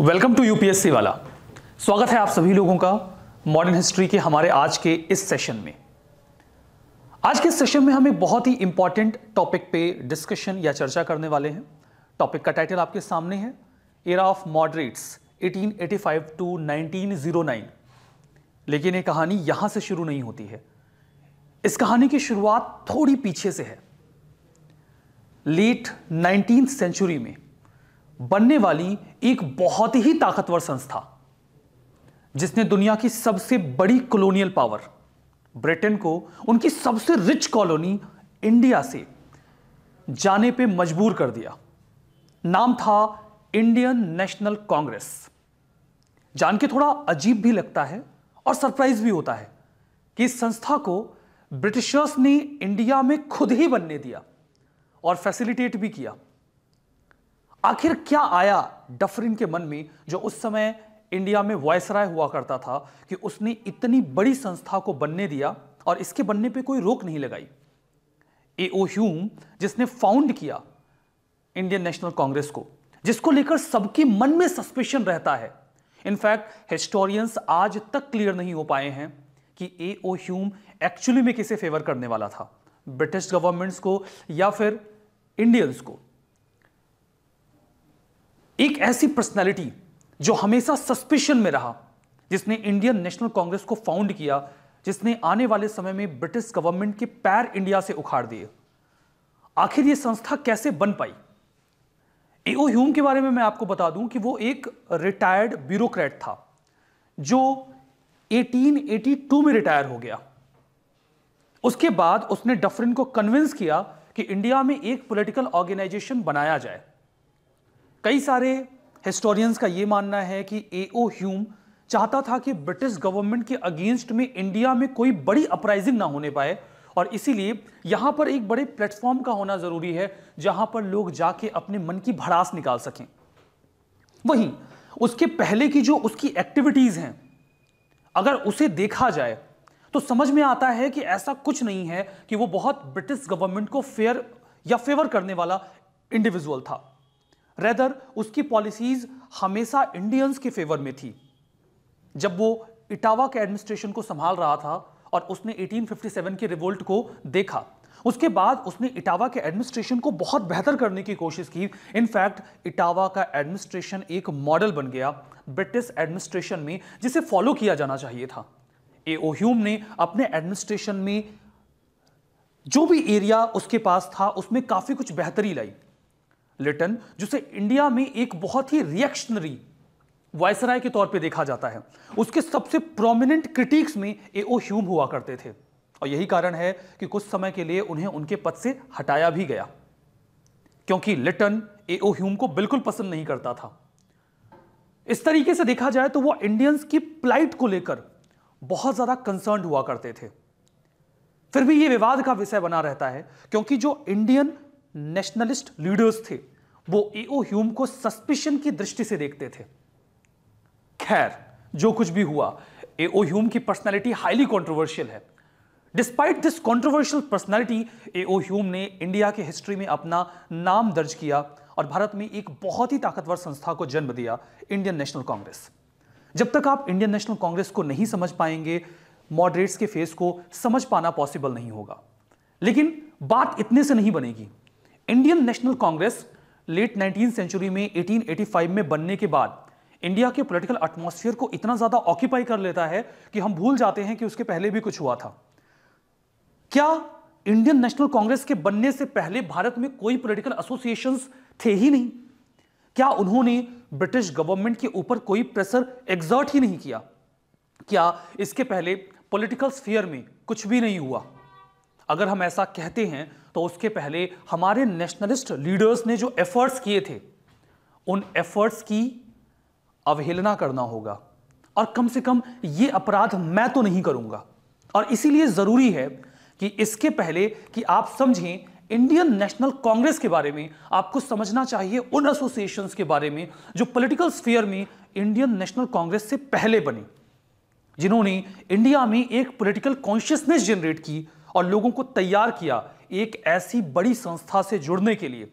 Welcome to UPSC वाला। स्वागत है आप सभी लोगों का मॉडर्न हिस्ट्री के हमारे आज के इस सेशन में। आज के सेशन में हम एक बहुत ही इंपॉर्टेंट टॉपिक पे डिस्कशन या चर्चा करने वाले हैं। टॉपिक का टाइटल आपके सामने है एरा ऑफ़ मॉडरेट्स 1885 टू 1909 लेकिन ये कहानी यहाँ से शुरू नहीं होती है। इस कहानी की शुरुआत थोड़ी पीछे से है। लेट नाइनटीन सेंचुरी में बनने वाली एक बहुत ही ताकतवर संस्था, जिसने दुनिया की सबसे बड़ी कॉलोनियल पावर ब्रिटेन को उनकी सबसे रिच कॉलोनी इंडिया से जाने पे मजबूर कर दिया। नाम था इंडियन नेशनल कांग्रेस जान के थोड़ा अजीब भी लगता है और सरप्राइज़ भी होता है कि इस संस्था को ब्रिटिशर्स ने इंडिया में खुद ही बनने दिया और फैसिलिटेट भी किया। आखिर क्या आया डफरिन के मन में, जो उस समय इंडिया में वॉयसराय हुआ करता था कि उसने इतनी बड़ी संस्था को बनने दिया और इसके बनने पे कोई रोक नहीं लगाई? ए ओ ह्यूम जिसने फाउंड किया इंडियन नेशनल कांग्रेस को, जिसको लेकर सबके मन में सस्पेशन रहता है। इनफैक्ट हिस्टोरियंस आज तक क्लियर नहीं हो पाए हैं कि ए ओ ह्यूम एक्चुअली में किसे फेवर करने वाला था। ब्रिटिश गवर्नमेंट्स को या फिर इंडियंस को? एक ऐसी पर्सनैलिटी जो हमेशा सस्पिशन में रहा, जिसने इंडियन नेशनल कांग्रेस को फाउंड किया, जिसने आने वाले समय में ब्रिटिश गवर्नमेंट के पैर इंडिया से उखाड़ दिए। आखिर यह संस्था कैसे बन पाई? एओ ह्यूम के बारे में मैं आपको बता दूँ कि वो एक रिटायर्ड ब्यूरोक्रेट था, जो 1882 में रिटायर हो गया। उसके बाद उसने डफरिन को कन्विंस किया कि इंडिया में एक पॉलिटिकल ऑर्गेनाइजेशन बनाया जाए। कई सारे हिस्टोरियंस का यह मानना है कि एओ ह्यूम चाहता था कि ब्रिटिश गवर्नमेंट के अगेंस्ट में इंडिया में कोई बड़ी अपराइजिंग ना होने पाए और इसीलिए यहाँ पर एक बड़े प्लेटफॉर्म का होना ज़रूरी है जहाँ पर लोग जाके अपने मन की भड़ास निकाल सकें। वहीं उसके पहले की जो उसकी एक्टिविटीज़ हैं, अगर उसे देखा जाए तो समझ में आता है कि ऐसा कुछ नहीं है कि वो बहुत ब्रिटिश गवर्नमेंट को फेयर या फेवर करने वाला इंडिविजुअल था। रेदर उसकी पॉलिसीज़ हमेशा इंडियंस के फेवर में थी। जब वो इटावा के एडमिनिस्ट्रेशन को संभाल रहा था और उसने 1857 के रिवोल्ट को देखा, उसके बाद उसने इटावा के एडमिनिस्ट्रेशन को बहुत बेहतर करने की कोशिश की। इनफैक्ट इटावा का एडमिनिस्ट्रेशन एक मॉडल बन गया ब्रिटिश एडमिनिस्ट्रेशन में, जिसे फॉलो किया जाना चाहिए था। ए ओ ह्यूम ने अपने एडमिनिस्ट्रेशन में जो भी एरिया उसके पास था, उसमें काफ़ी कुछ बेहतरी लाई। लिटन, जिसे इंडिया में एक बहुत ही रिएक्शनरी वायसराय के तौर पे देखा जाता है। उसके सबसे प्रोमिनेंट क्रिटिक्स में एओ ह्यूम हुआ करते थे। और यही कारण है कि कुछ समय के लिए उन्हें उनके पद से हटाया भी गया। क्योंकि लिटन एओ ह्यूम को बिल्कुल पसंद नहीं करता था। इस तरीके से देखा जाए तो वो इंडियंस की प्लाइट को लेकर बहुत ज़्यादा कंसर्न हुआ करते थे। फिर भी ये विवाद का विषय बना रहता है, क्योंकि जो इंडियन नेशनलिस्ट लीडर्स थे, वो एओ ह्यूम को सस्पिशन की दृष्टि से देखते थे। खैर, जो कुछ भी हुआ एओ ह्यूम की पर्सनालिटी हाईली कॉन्ट्रोवर्शियल है। Despite this controversial personality AO Hume ने इंडिया के हिस्ट्री में अपना नाम दर्ज किया और भारत में एक बहुत ही ताकतवर संस्था को जन्म दिया इंडियन नेशनल कांग्रेस जब तक आप इंडियन नेशनल कांग्रेस को नहीं समझ पाएँगे मॉडरेट्स के फेस को समझ पाना पॉसिबल नहीं होगा। लेकिन बात इतने से नहीं बनेगी। Indian National Congress late nineteen century में 1885 में बनने के बाद इंडिया के पॉलिटिकल एटमॉस्फेयर को इतना ज़्यादा ऑक्यूपाई कर लेता है कि हम भूल जाते हैं कि उसके पहले भी कुछ हुआ था। क्या इंडियन नेशनल कांग्रेस के बनने से पहले भारत में कोई पॉलिटिकल एसोसिएशन थे ही नहीं? क्या उन्होंने ब्रिटिश गवर्नमेंट के ऊपर कोई प्रेशर एग्जर्ट ही नहीं किया? क्या इसके पहले पॉलिटिकल स्फीयर में कुछ भी नहीं हुआ? अगर हम ऐसा कहते हैं तो उसके पहले हमारे नेशनलिस्ट लीडर्स ने जो एफर्ट्स किए थे, उन एफर्ट्स की अवहेलना करना होगा। और कम से कम ये अपराध मैं तो नहीं करूँगा। और इसीलिए ज़रूरी है कि इसके पहले कि आप समझें इंडियन नेशनल कांग्रेस के बारे में आपको समझना चाहिए उन एसोसिएशंस के बारे में जो पॉलिटिकल स्फीयर में इंडियन नेशनल कांग्रेस से पहले बने, जिन्होंने इंडिया में एक पॉलिटिकल कॉन्शियसनेस जनरेट की और लोगों को तैयार किया एक ऐसी बड़ी संस्था से जुड़ने के लिए,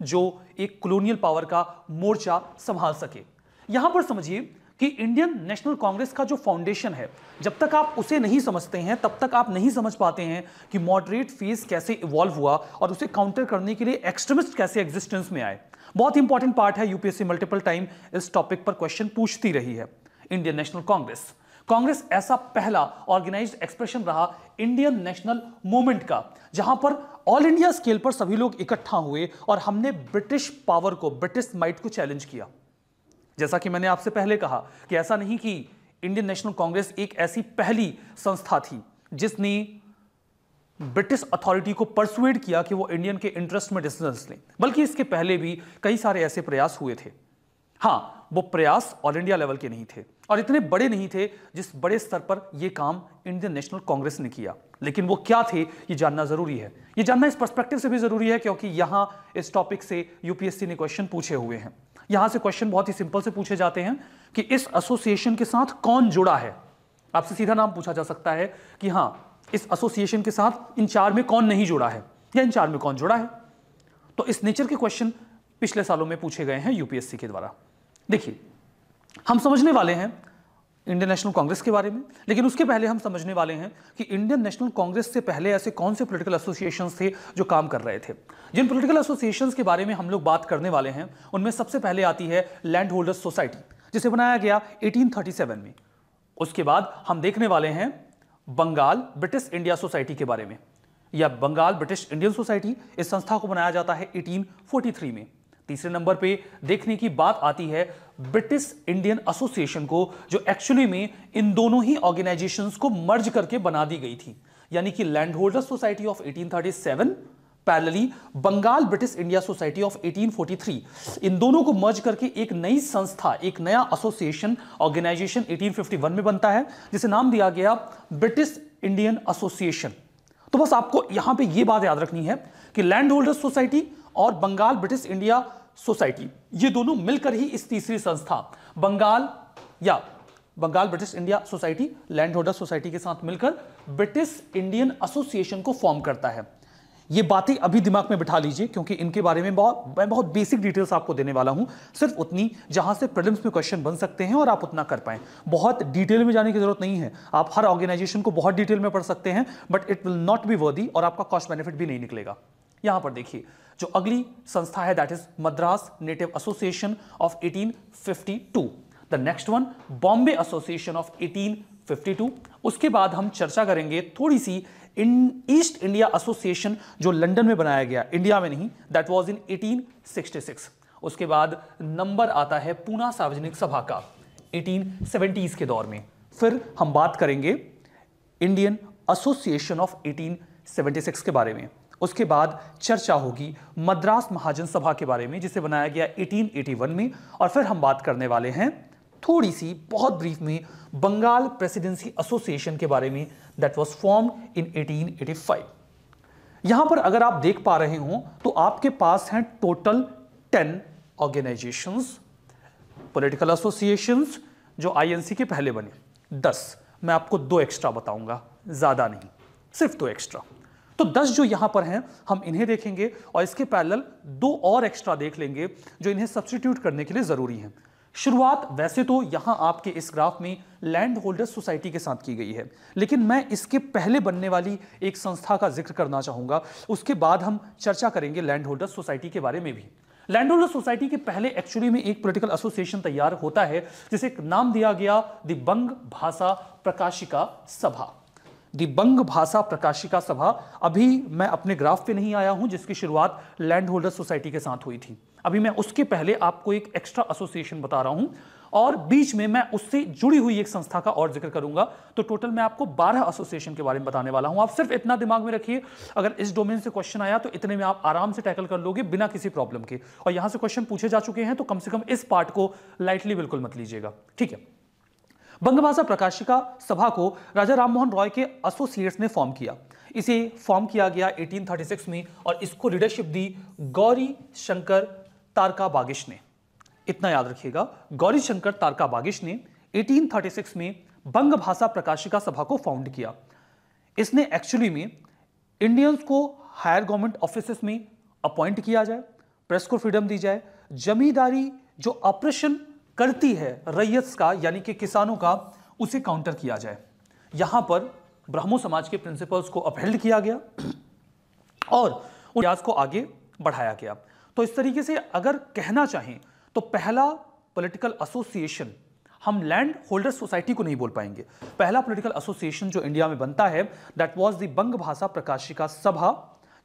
जो एक कॉलोनियल पावर का मोर्चा संभाल सके। यहाँ पर समझिए कि इंडियन नेशनल कांग्रेस का जो फाउंडेशन है, जब तक आप उसे नहीं समझते हैं, तब तक आप नहीं समझ पाते हैं कि मॉडरेट फ़ेज़ कैसे इवॉल्व हुआ और उसे काउंटर करने के लिए एक्सट्रीमिस्ट कैसे एग्जिस्टेंस में आए। बहुत इंपॉर्टेंट पार्ट है यूपीएससी मल्टीपल टाइम इस टॉपिक पर क्वेश्चन पूछती रही है इंडियन नेशनल कांग्रेस कांग्रेस ऐसा पहला ऑर्गेनाइज्ड एक्सप्रेशन रहा इंडियन नेशनल मूवमेंट का, जहाँ पर ऑल इंडिया स्केल पर सभी लोग इकट्ठा हुए और हमने ब्रिटिश पावर को ब्रिटिश माइट को चैलेंज किया। जैसा कि मैंने आपसे पहले कहा कि ऐसा नहीं कि इंडियन नेशनल कांग्रेस एक ऐसी पहली संस्था थी जिसने ब्रिटिश अथॉरिटी को परसुएड किया कि वो इंडियन के इंटरेस्ट में डिसीजंस लें, बल्कि इसके पहले भी कई सारे ऐसे प्रयास हुए थे। हाँ, वो प्रयास ऑल इंडिया लेवल के नहीं थे। और इतने बड़े नहीं थे जिस बड़े स्तर पर यह काम इंडियन नेशनल कांग्रेस ने किया। लेकिन वो क्या थे, ये जानना ज़रूरी है। ये जानना इस पर्सपेक्टिव से भी ज़रूरी है क्योंकि यहाँ इस टॉपिक से यूपीएससी ने क्वेश्चन पूछे हुए हैं। यहाँ से क्वेश्चन बहुत ही सिंपल से पूछे जाते हैं कि इस एसोसिएशन के साथ कौन जुड़ा है। आपसे सीधा नाम पूछा जा सकता है कि हाँ, इस एसोसिएशन के साथ इन चार में कौन नहीं जुड़ा है? या इन चार में कौन जुड़ा है? तो इस नेचर के क्वेश्चन पिछले सालों में पूछे गए हैं यूपीएससी के द्वारा। देखिए हम समझने वाले हैं इंडियन नेशनल कांग्रेस के बारे में, लेकिन उसके पहले हम समझने वाले हैं कि इंडियन नेशनल कांग्रेस से पहले ऐसे कौन से पॉलिटिकल एसोसिएशंस थे जो काम कर रहे थे। जिन पॉलिटिकल एसोसिएशंस के बारे में हम लोग बात करने वाले हैं, उनमें सबसे पहले आती है लैंड होल्डर्स सोसाइटी जिसे बनाया गया 1837 में। उसके बाद हम देखने वाले हैं बंगाल ब्रिटिश इंडिया सोसाइटी के बारे में। या बंगाल ब्रिटिश इंडियन सोसाइटी इस संस्था को बनाया जाता है 1843 में। तीसरे नंबर पे देखने की बात आती है ब्रिटिश इंडियन एसोसिएशन को, जो एक्चुअली में इन दोनों ही ऑर्गेनाइजेशंस को मर्ज करके बना दी गई थी। यानी कि land holder society of 1837 parallelly Bengal British India society of 1843 इन दोनों को मर्ज करके एक नई संस्था, एक नया एसोसिएशन, ऑर्गेनाइजेशन 1851 में बनता है, जिसे नाम दिया गया ब्रिटिश इंडियन एसोसिएशन। तो बस आपको यहाँ पे यह बात याद रखनी है कि लैंड होल्डर सोसाइटी और बंगाल ब्रिटिश इंडिया सोसाइटी। ये दोनों मिलकर ही इस तीसरी संस्था, बंगाल या Bengal British India society, land holder society के साथ मिलकर ब्रिटिश इंडियन एसोसिएशन को फॉर्म करता है। ये बातें अभी दिमाग में बिठा लीजिए, क्योंकि इनके बारे में बहुत, मैं बहुत बेसिक डिटेल्स आपको देने वाला हूँ। सिर्फ़ उतनी, जहाँ से प्रिलिम्स में क्वेश्चन बन सकते हैं और आप उतना कर पाएँ। बहुत डिटेल में जाने की ज़रूरत नहीं है। आप हर ऑर्गेनाइजेशन को बहुत डिटेल में पढ़ सकते हैं but it will not be worthy और आपका कॉस्ट बेनिफिट भी नहीं निकलेगा। यहाँ पर देखिए जो अगली संस्था है that is Madras native association of 1852 the next one Bombay association of 1852 उसके बाद हम चर्चा करेंगे थोड़ी सी इन ईस्ट इंडिया एसोसिएशन जो लंदन में बनाया गया इंडिया में नहीं दैट वाज इन 1866 उसके बाद नंबर आता है पूना सार्वजनिक सभा का 1870s के दौर में. फिर हम बात करेंगे इंडियन एसोसिएशन ऑफ़ 1876 के बारे में. उसके बाद चर्चा होगी मद्रास महाजन सभा के बारे में, जिसे बनाया गया 1881 में। और फिर हम बात करने वाले हैं थोड़ी सी बहुत ब्रीफ में बंगाल प्रेसिडेंसी एसोसिएशन के बारे में दैट वाज फॉर्म इन 1885 यहाँ पर अगर आप देख पा रहे हो तो आपके पास हैं total ten organisations political associations जो आईएनसी के पहले बने। 10 मैं आपको दो एक्स्ट्रा बताऊँगा, ज़्यादा नहीं, सिर्फ़ दो एक्स्ट्रा तो 10 जो यहाँ पर हैं, हम इन्हें देखेंगे और इसके पैरल दो और एक्स्ट्रा देख लेंगे जो इन्हें सब्सटीट्यूट करने के लिए ज़रूरी हैं। शुरुआत वैसे तो यहाँ आपके इस ग्राफ में लैंड होल्डर सोसाइटी के साथ की गई है, लेकिन मैं इसके पहले बनने वाली एक संस्था का ज़िक्र करना चाहूँगा। उसके बाद हम चर्चा करेंगे लैंड होल्डर सोसाइटी के बारे में भी। लैंड होल्डर सोसाइटी के पहले एक्चुअली में एक पॉलिटिकल एसोसिएशन तैयार होता है, जिसे नाम दिया गया द बंग भाषा प्रकाशिका सभा दिबंग भाषा प्रकाशिका सभा। अभी मैं अपने ग्राफ पे नहीं आया हूँ, जिसकी शुरुआत लैंड होल्डर सोसाइटी के साथ हुई थी। अभी मैं उसके पहले आपको एक एक्स्ट्रा एसोसिएशन बता रहा हूँ, और बीच में मैं उससे जुड़ी हुई एक संस्था का और ज़िक्र करूँगा। तो टोटल मैं आपको 12 एसोसिएशन के बारे में बताने वाला हूँ। आप सिर्फ़ इतना दिमाग में रखिए, अगर इस डोमेन से क्वेश्चन आया तो इतने में आप आराम से टैकल कर लोगे बिना किसी प्रॉब्लम के। और यहाँ से क्वेश्चन पूछे जा चुके हैं तो कम से कम इस पार्ट को लाइटली बिल्कुल मत लीजिएगा। ठीक है? बंगभाषा प्रकाशिका सभा को राजा राममोहन रॉय के एसोसिएट्स ने फॉर्म किया। इसे फॉर्म किया गया 1836 में और इसको लीडरशिप दी गौरी शंकर तारका बागिश ने। इतना याद रखिएगा, गौरी शंकर तारका बागिश ने 1836 में बंग भाषा प्रकाशिका सभा को फाउंड किया। इसने एक्चुअली में इंडियंस को हायर गवर्नमेंट ऑफ़िस में अपॉइंट किया जाए प्रेस को फ्रीडम दी जाए, जमींदारी जो ऑपरेशन करती है रैयत का, यानी कि किसानों का, उसे काउंटर किया जाए। यहाँ पर ब्रह्मो समाज के प्रिंसिपल्स को अपहेल्ड किया गया और प्रयास को आगे बढ़ाया गया। तो इस तरीके से अगर कहना चाहें तो पहला पॉलिटिकल एसोसिएशन हम लैंड होल्डर सोसाइटी को नहीं बोल पाएँगे। पहला पॉलिटिकल एसोसिएशन जो इंडिया में बनता है दैट वाज द बंग भाषा प्रकाशिका सभा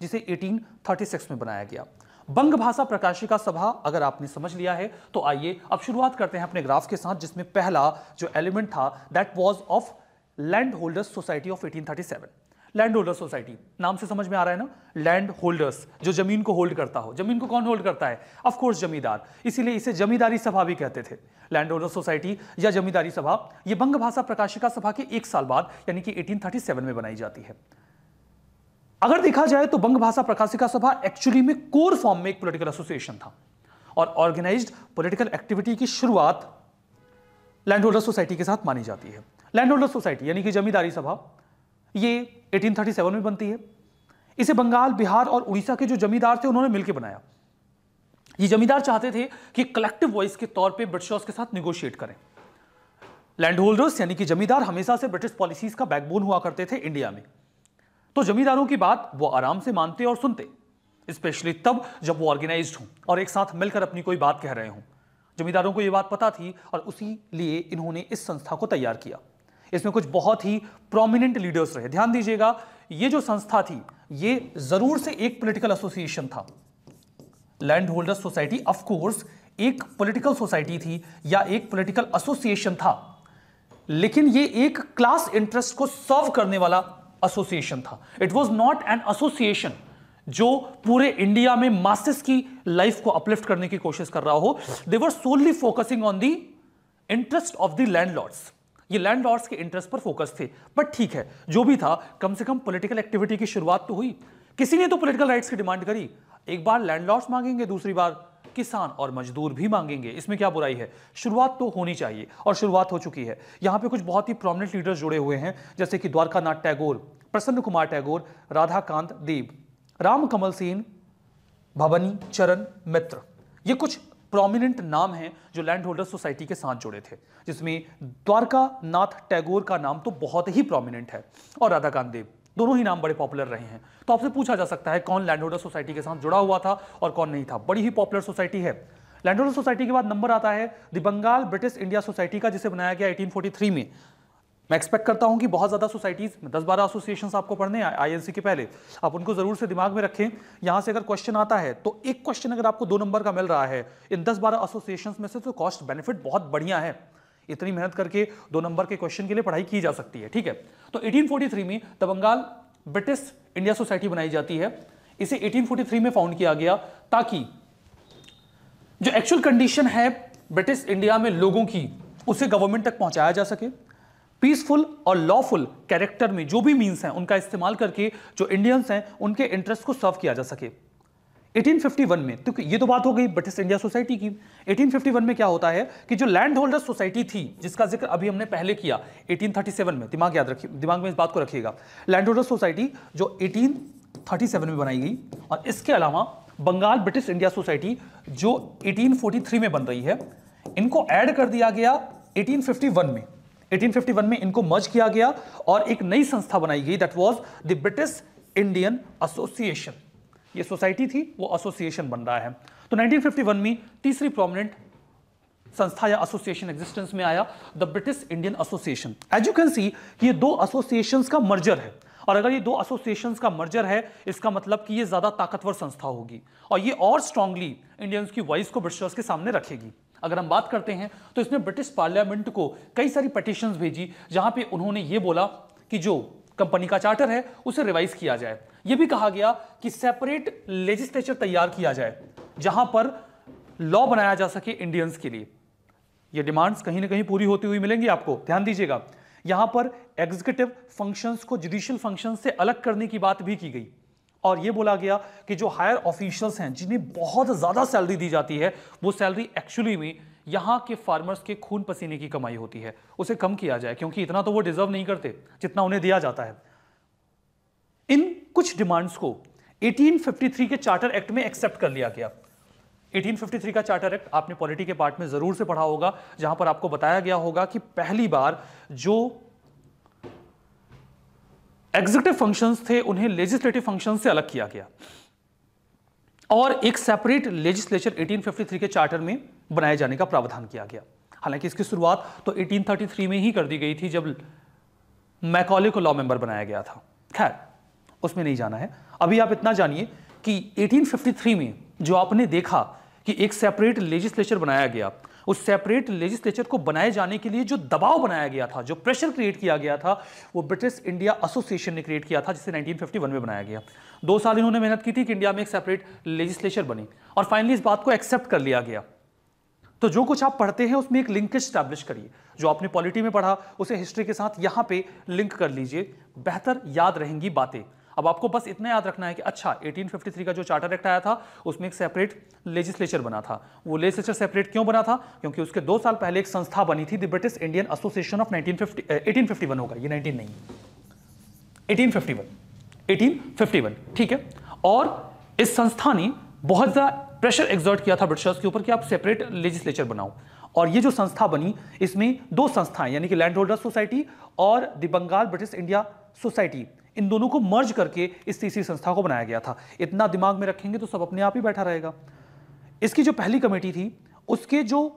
जिसे 1836 में बनाया गया। बंग भाषा प्रकाशिका सभा अगर आपने समझ लिया है तो आइए अब शुरुआत करते हैं अपने ग्राफ के साथ, जिसमें पहला जो एलिमेंट था that was of land holders society of 1837 land holder society नाम से समझ में आ रहा है ना? लैंड होल्डर्स जो ज़मीन को होल्ड करता हो। ज़मीन को कौन होल्ड करता है? ऑफ़ कोर्स जमींदार। इसीलिए इसे जमींदारी सभा भी कहते थे। लैंड होल्डर सोसाइटी या जमींदारी सभा यह बंग भाषा प्रकाशिका सभा के एक साल बाद, यानी कि 1837 में बनाई जाती है। अगर देखा जाए तो बंग भाषा प्रकाशिका सभा एक्चुअली में कोर फॉर्म में एक पॉलिटिकल एसोसिएशन था और ऑर्गेनाइज्ड पॉलिटिकल एक्टिविटी की शुरुआत लैंड होल्डर सोसाइटी के साथ मानी जाती है। लैंड होल्डर सोसाइटी यानी कि जमींदारी सभा, ये 1837 में बनती है। इसे बंगाल, बिहार और उड़ीसा के जो जमींदार थे, उन्होंने मिलकर बनाया। ये जमींदार चाहते थे कि कलेक्टिव वॉइस के तौर पे ब्रिटिशर्स के साथ निगोशिएट करें। लैंड होल्डर्स यानी कि जमींदार, हमेशा से ब्रिटिश पॉलिसीज़ का बैकबोन हुआ करते थे इंडिया में। तो जमींदारों की बात वो आराम से मानते और सुनते। स्पेशली तब जब वो ऑर्गेनाइज हों और एक साथ मिलकर अपनी कोई बात कह रहे हों। जमींदारों को यह बात पता थी और उसी लिए इन्होंने इस संस्था को तैयार किया। इसमें कुछ बहुत ही प्रोमिनेंट लीडर्स रहे। ध्यान दीजिएगा, ये जो संस्था थी, ये ज़रूर से एक पॉलिटिकल एसोसिएशन था। Land holder society of course एक पॉलिटिकल सोसाइटी थी या एक पॉलिटिकल एसोसिएशन था। लेकिन ये एक क्लास इंटरेस्ट को सर्व करने वाला एसोसिएशन था. It was not an association जो पूरे इंडिया में मासेस की लाइफ को अपलिफ्ट करने की कोशिश कर रहा हो. They were solely focusing on the interest of the landlords ये लैंडलॉर्ड्स के इंटरेस्ट पर फोकस थे. बट ठीक है, जो भी था, कम से कम पॉलिटिकल एक्टिविटी की शुरुआत तो हुई. किसी ने तो पॉलिटिकल राइट्स की डिमांड करी. एक बार लैंडलॉर्ड्स मांगेंगे, दूसरी बार किसान और मजदूर भी मांगेंगे। इसमें क्या बुराई है? शुरुआत तो होनी चाहिए और शुरुआत हो चुकी है। यहाँ पे कुछ बहुत ही प्रोमिनेंट लीडर्स जुड़े हुए हैं, जैसे कि द्वारकानाथ टैगोर, प्रसन्न कुमार टैगोर, राधाकांत देव राम कमल सेन, भवनी चरण मित्र। ये कुछ प्रोमिनेंट नाम हैं जो लैंड होल्डर सोसाइटी के साथ जुड़े थे, जिसमें द्वारका नाथ टैगोर का नाम तो बहुत ही प्रोमिनेंट है और राधाकांत देव। दोनों ही नाम बड़े पॉपुलर रहे हैं। तो आपसे पूछा जा सकता है कौन लैंड होल्डर सोसाइटी के साथ जुड़ा हुआ था और कौन नहीं था। बड़ी ही पॉपुलर सोसाइटी है। लैंड होल्डर सोसाइटी के बाद नंबर आता है the Bengal British India society का, जिसे बनाया गया 1843 में। मैं एक्सपेक्ट करता हूँ कि बहुत ज़्यादा सोसाइटीज़ दस बारह एसोसिएशन आपको पढ़ने हैं आईएनसी के पहले। आप उनको ज़रूर से दिमाग में रखें। यहाँ से अगर क्वेश्चन आता है तो एक क्वेश्चन अगर आपको दो नंबर का मिल रहा है, इन दस बारह एसोसिएशन में से तो कॉस्ट बेनिफिट बहुत बढ़िया है। इतनी मेहनत करके दो नंबर के क्वेश्चन के लिए पढ़ाई की जा सकती है, ठीक है? तो 1843 में the Bengal British India society बनाई जाती है। इसे 1843 में फाउंड किया गया ताकि जो एक्चुअल कंडीशन है ब्रिटिश इंडिया में लोगों की, उसे गवर्नमेंट तक पहुँचाया जा सके। पीसफुल और लॉफुल कैरेक्टर में जो भी मीन्स हैं, उनका इस्तेमाल करके जो इंडियंस हैं, उनके इंटरेस्ट को सर्व किया जा सके। 1851 में तो ये तो बात हो गई ब्रिटिश इंडिया सोसाइटी की। 1851 में क्या होता है कि जो लैंड होल्डर सोसाइटी थी, जिसका ज़िक्र अभी हमने पहले किया 1837 में, दिमाग याद रखिए, दिमाग में इस बात को रखिएगा। लैंड होल्डर सोसाइटी जो 1837 में बनाई गई, और इसके अलावा बंगाल ब्रिटिश इंडिया सोसाइटी जो 1843 में बन रही है, इनको ऐड कर दिया गया 1851 में। 1851 में इनको मर्ज किया गया, और एक नई संस्था बनाई गई that was the British Indian association ये सोसाइटी थी, वो एसोसिएशन बन रहा है। तो 1951 में तीसरी प्रोमिनेंट संस्था या एसोसिएशन एग्जिस्टेंस में आया the British Indian association as you can see ये दो एसोसिएशंस का मर्जर है। और अगर ये दो एसोसिएशंस का मर्जर है, इसका मतलब कि ये ज़्यादा ताकतवर संस्था होगी। और ये और स्ट्रांगली इंडियंस की वॉइस को ब्रिटिशर्स के सामने रखेगी। अगर हम बात करते हैं तो इसने ब्रिटिश पार्लियामेंट को कई सारी पटिशंस भेजी, जहाँ पे उन्होंने ये बोला कि जो कंपनी का चार्टर है, उसे रिवाइज किया जाए। यह भी कहा गया कि सेपरेट लेजिस्लेचर तैयार किया जाए, जहाँ पर लॉ बनाया जा सके इंडियंस के लिए। ये डिमांड्स कहीं ना कहीं पूरी होती हुई मिलेंगी आपको, ध्यान दीजिएगा। यहाँ पर एग्जीक्यूटिव फ़ंक्शंस को जुडिशियल फ़ंक्शंस से अलग करने की बात भी की गई। और ये बोला गया कि जो हायर ऑफिशियल्स हैं, जिन्हें बहुत ज़्यादा सैलरी दी जाती है, वो सैलरी एक्चुअली में यहाँ के फार्मर्स के खून पसीने की कमाई होती है। उसे कम किया जाए, क्योंकि इतना तो वो डिजर्व नहीं करते, जितना उन्हें दिया जाता है। इन कुछ डिमांड्स को 1853 के चार्टर एक्ट में एक्सेप्ट कर लिया गया। 1853 का चार्टर एक्ट आपने पॉलिटी के पार्ट में ज़रूर से पढ़ा होगा, जहाँ पर आपको बताया गया होगा कि पहली बार जो एग्जीक्यूटिव फ़ंक्शंस थे, उन्हें लेजिस्लेटिव फ़ंक्शन से अलग किया गया। और एक सेपरेट लेजिस्लेचर 1853 के चार्टर में बनाए जाने का प्रावधान किया गया। हालाँकि इसकी शुरुआत तो 1833 में ही कर दी गई थी, जब मैकॉले को लॉ मेंबर बनाया गया था। खैर, उसमें नहीं जाना है। अभी आप इतना जानिए कि 1853 में जो आपने देखा कि एक सेपरेट लेजिस्लेचर बनाया गया, उस सेपरेट लेजिस्लेचर को बनाए जाने के लिए जो दबाव बनाया गया था, जो प्रेशर क्रिएट किया गया था, वो ब्रिटिश इंडिया एसोसिएशन ने क्रिएट किया था, जिसे 1951 में बनाया गया। दो साल इन्होंने मेहनत की थी कि इंडिया में एक सेपरेट लेजिस्लेचर बनी। और फाइनली इस बात को एक्सेप्ट कर लिया गया। तो जो कुछ आप पढ़ते हैं, उसमें एक लिंकेज स्टैब्लिश करिए। जो आपने पॉलिटी में पढ़ा, उसे हिस्ट्री के साथ यहाँ पे लिंक कर लीजिए। बेहतर याद रहेंगी बातें। अब आपको बस इतना याद रखना है कि अच्छा 1853 का जो चार्टर एक्ट आया था, उसमें एक सेपरेट लेजिस्लेचर बना था। वो लेजिस्लेचर सेपरेट क्यों बना था? क्योंकि उसके दो साल पहले एक संस्था बनी थी the British Indian association of 1950 1851 होगा। ये 19 नहीं 1851 1851 ठीक है? और इस संस्था ने बहुत ज़्यादा प्रेशर एग्जर्ट किया था ब्रिटिशर्स के ऊपर कि आप सेपरेट लेजिस्लेचर बनाओ। और ये जो संस्था बनी, इसमें दो संस्थाएँ, यानी कि लैंड होल्डर सोसाइटी और the Bengal British India society इन दोनों को मर्ज करके इस तीसरी संस्था को बनाया गया था। इतना दिमाग में रखेंगे तो सब अपने आप ही बैठा रहेगा। इसकी जो पहली कमेटी थी, उसके जो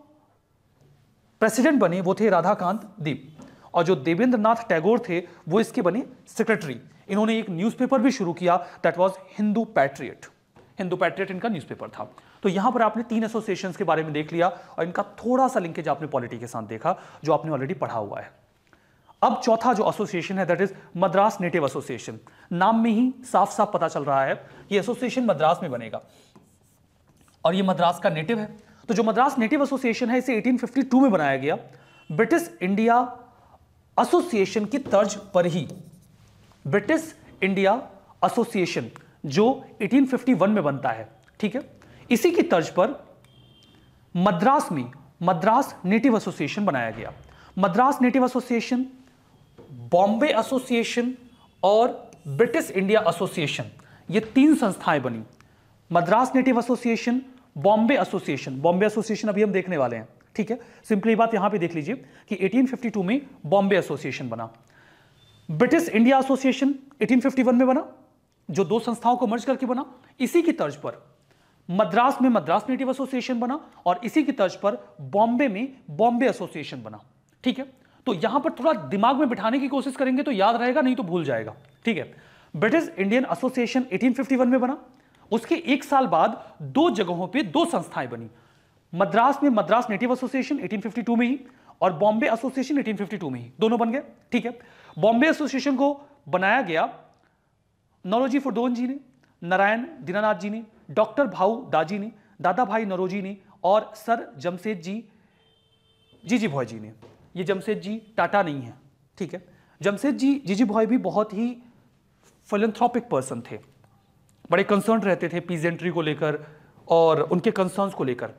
प्रेसिडेंट बने, वो थे राधाकांत दीप और जो देवेंद्र नाथ टैगोर थे, वो इसके बने सेक्रेटरी इन्होंने एक न्यूज़पेपर भी शुरू किया that was Hindu Patriot Hindu Patriot, इनका न्यूज़पेपर था। तो यहाँ पर आपने तीन एसोसिएशन के बारे में देख लिया और इनका थोड़ा सा लिंकेज आपने पॉलिटी के साथ देखा, जो आपने ऑलरेडी पढ़ा हुआ है। अब चौथा जो एसोसिएशन है that is Madras native association नाम में ही साफ़ साफ़ पता चल रहा है कि एसोसिएशन मद्रास में बनेगा। और ये मद्रास का नेटिव है। तो जो मद्रास नेटिव एसोसिएशन है, इसे 1852 में बनाया गया। ब्रिटिश इंडिया एसोसिएशन की तर्ज पर ही ब्रिटिश इंडिया एसोसिएशन जो 1851 में बनता है, ठीक है? इसी की तर्ज पर मद्रास में मद्रास नेटिव एसोसिएशन बनाया गया। Madras native association Bombay association और ब्रिटिश इंडिया एसोसिएशन ये तीन संस्थाएँ बनी। Madras native association Bombay association Bombay association अभी हम देखने वाले हैं, ठीक है? सिंपली बात यहाँ पे देख लीजिए कि 1852 में बॉम्बे एसोसिएशन बना। ब्रिटिश इंडिया एसोसिएशन 1851 में बना। जो दो संस्थाओं को मर्ज करके बना, इसी की तर्ज पर मद्रास में मद्रास नेटिव एसोसिएशन बना और इसी की तर्ज पर बॉम्बे में बॉम्बे एसोसिएशन बना। ठीक है? तो यहाँ पर थोड़ा दिमाग में बिठाने की कोशिश करेंगे तो याद रहेगा, नहीं तो भूल जाएगा। ठीक है? ब्रिटिश इंडियन एसोसिएशन 1851 में बना। उसके एक साल बाद दो जगहों पे दो संस्थाएँ बनी। मद्रास में मद्रास नेटिव एसोसिएशन 1852 में ही और बॉम्बे एसोसिएशन 1852 में ही। दोनों बन गए। ठीक है? बॉम्बे एसोसिएशन को बनाया गया नरोजी फुरदोन जी ने, नारायण दीनानाथ जी ने, डॉक्टर भाऊ दाजी ने, दादा भाई नरोजी ने और सर जमशेद जी, जीजी भॉय जी ने। ये जमशेद जी टाटा नहीं है, ठीक है? जमशेद जी, जीजी भॉय भी बहुत ही फिलेंथ्रॉपिक पर्सन थे। बड़े कंसर्न रहते थे पीजेंट्री को लेकर और उनके कंसर्न्स को लेकर।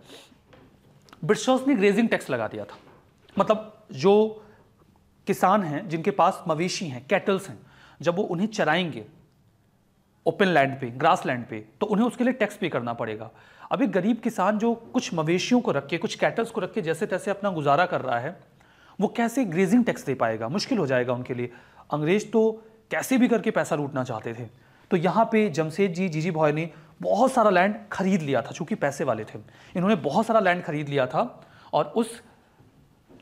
ब्रिटिशर्स ने ग्रेजिंग टैक्स लगा दिया था। मतलब जो किसान हैं, जिनके पास मवेशी हैं कैटल्स हैं, जब वो उन्हें चराएँगे ओपन लैंड पे, ग्रास लैंड पे तो उन्हें उसके लिए टैक्स पे करना पड़ेगा। अभी गरीब किसान जो कुछ मवेशियों को रख के, कुछ कैटल्स को रख के जैसे तैसे अपना गुजारा कर रहा है, वो कैसे ग्रेजिंग टैक्स दे पाएगा? मुश्किल हो जाएगा उनके लिए। अंग्रेज़ तो कैसे भी करके पैसा लूटना चाहते थे। तो यहाँ पे जमशेद जी, जीजी भॉय ने बहुत सारा लैंड खरीद लिया था, चूँकि पैसे वाले थे। इन्होंने बहुत सारा लैंड खरीद लिया था और उस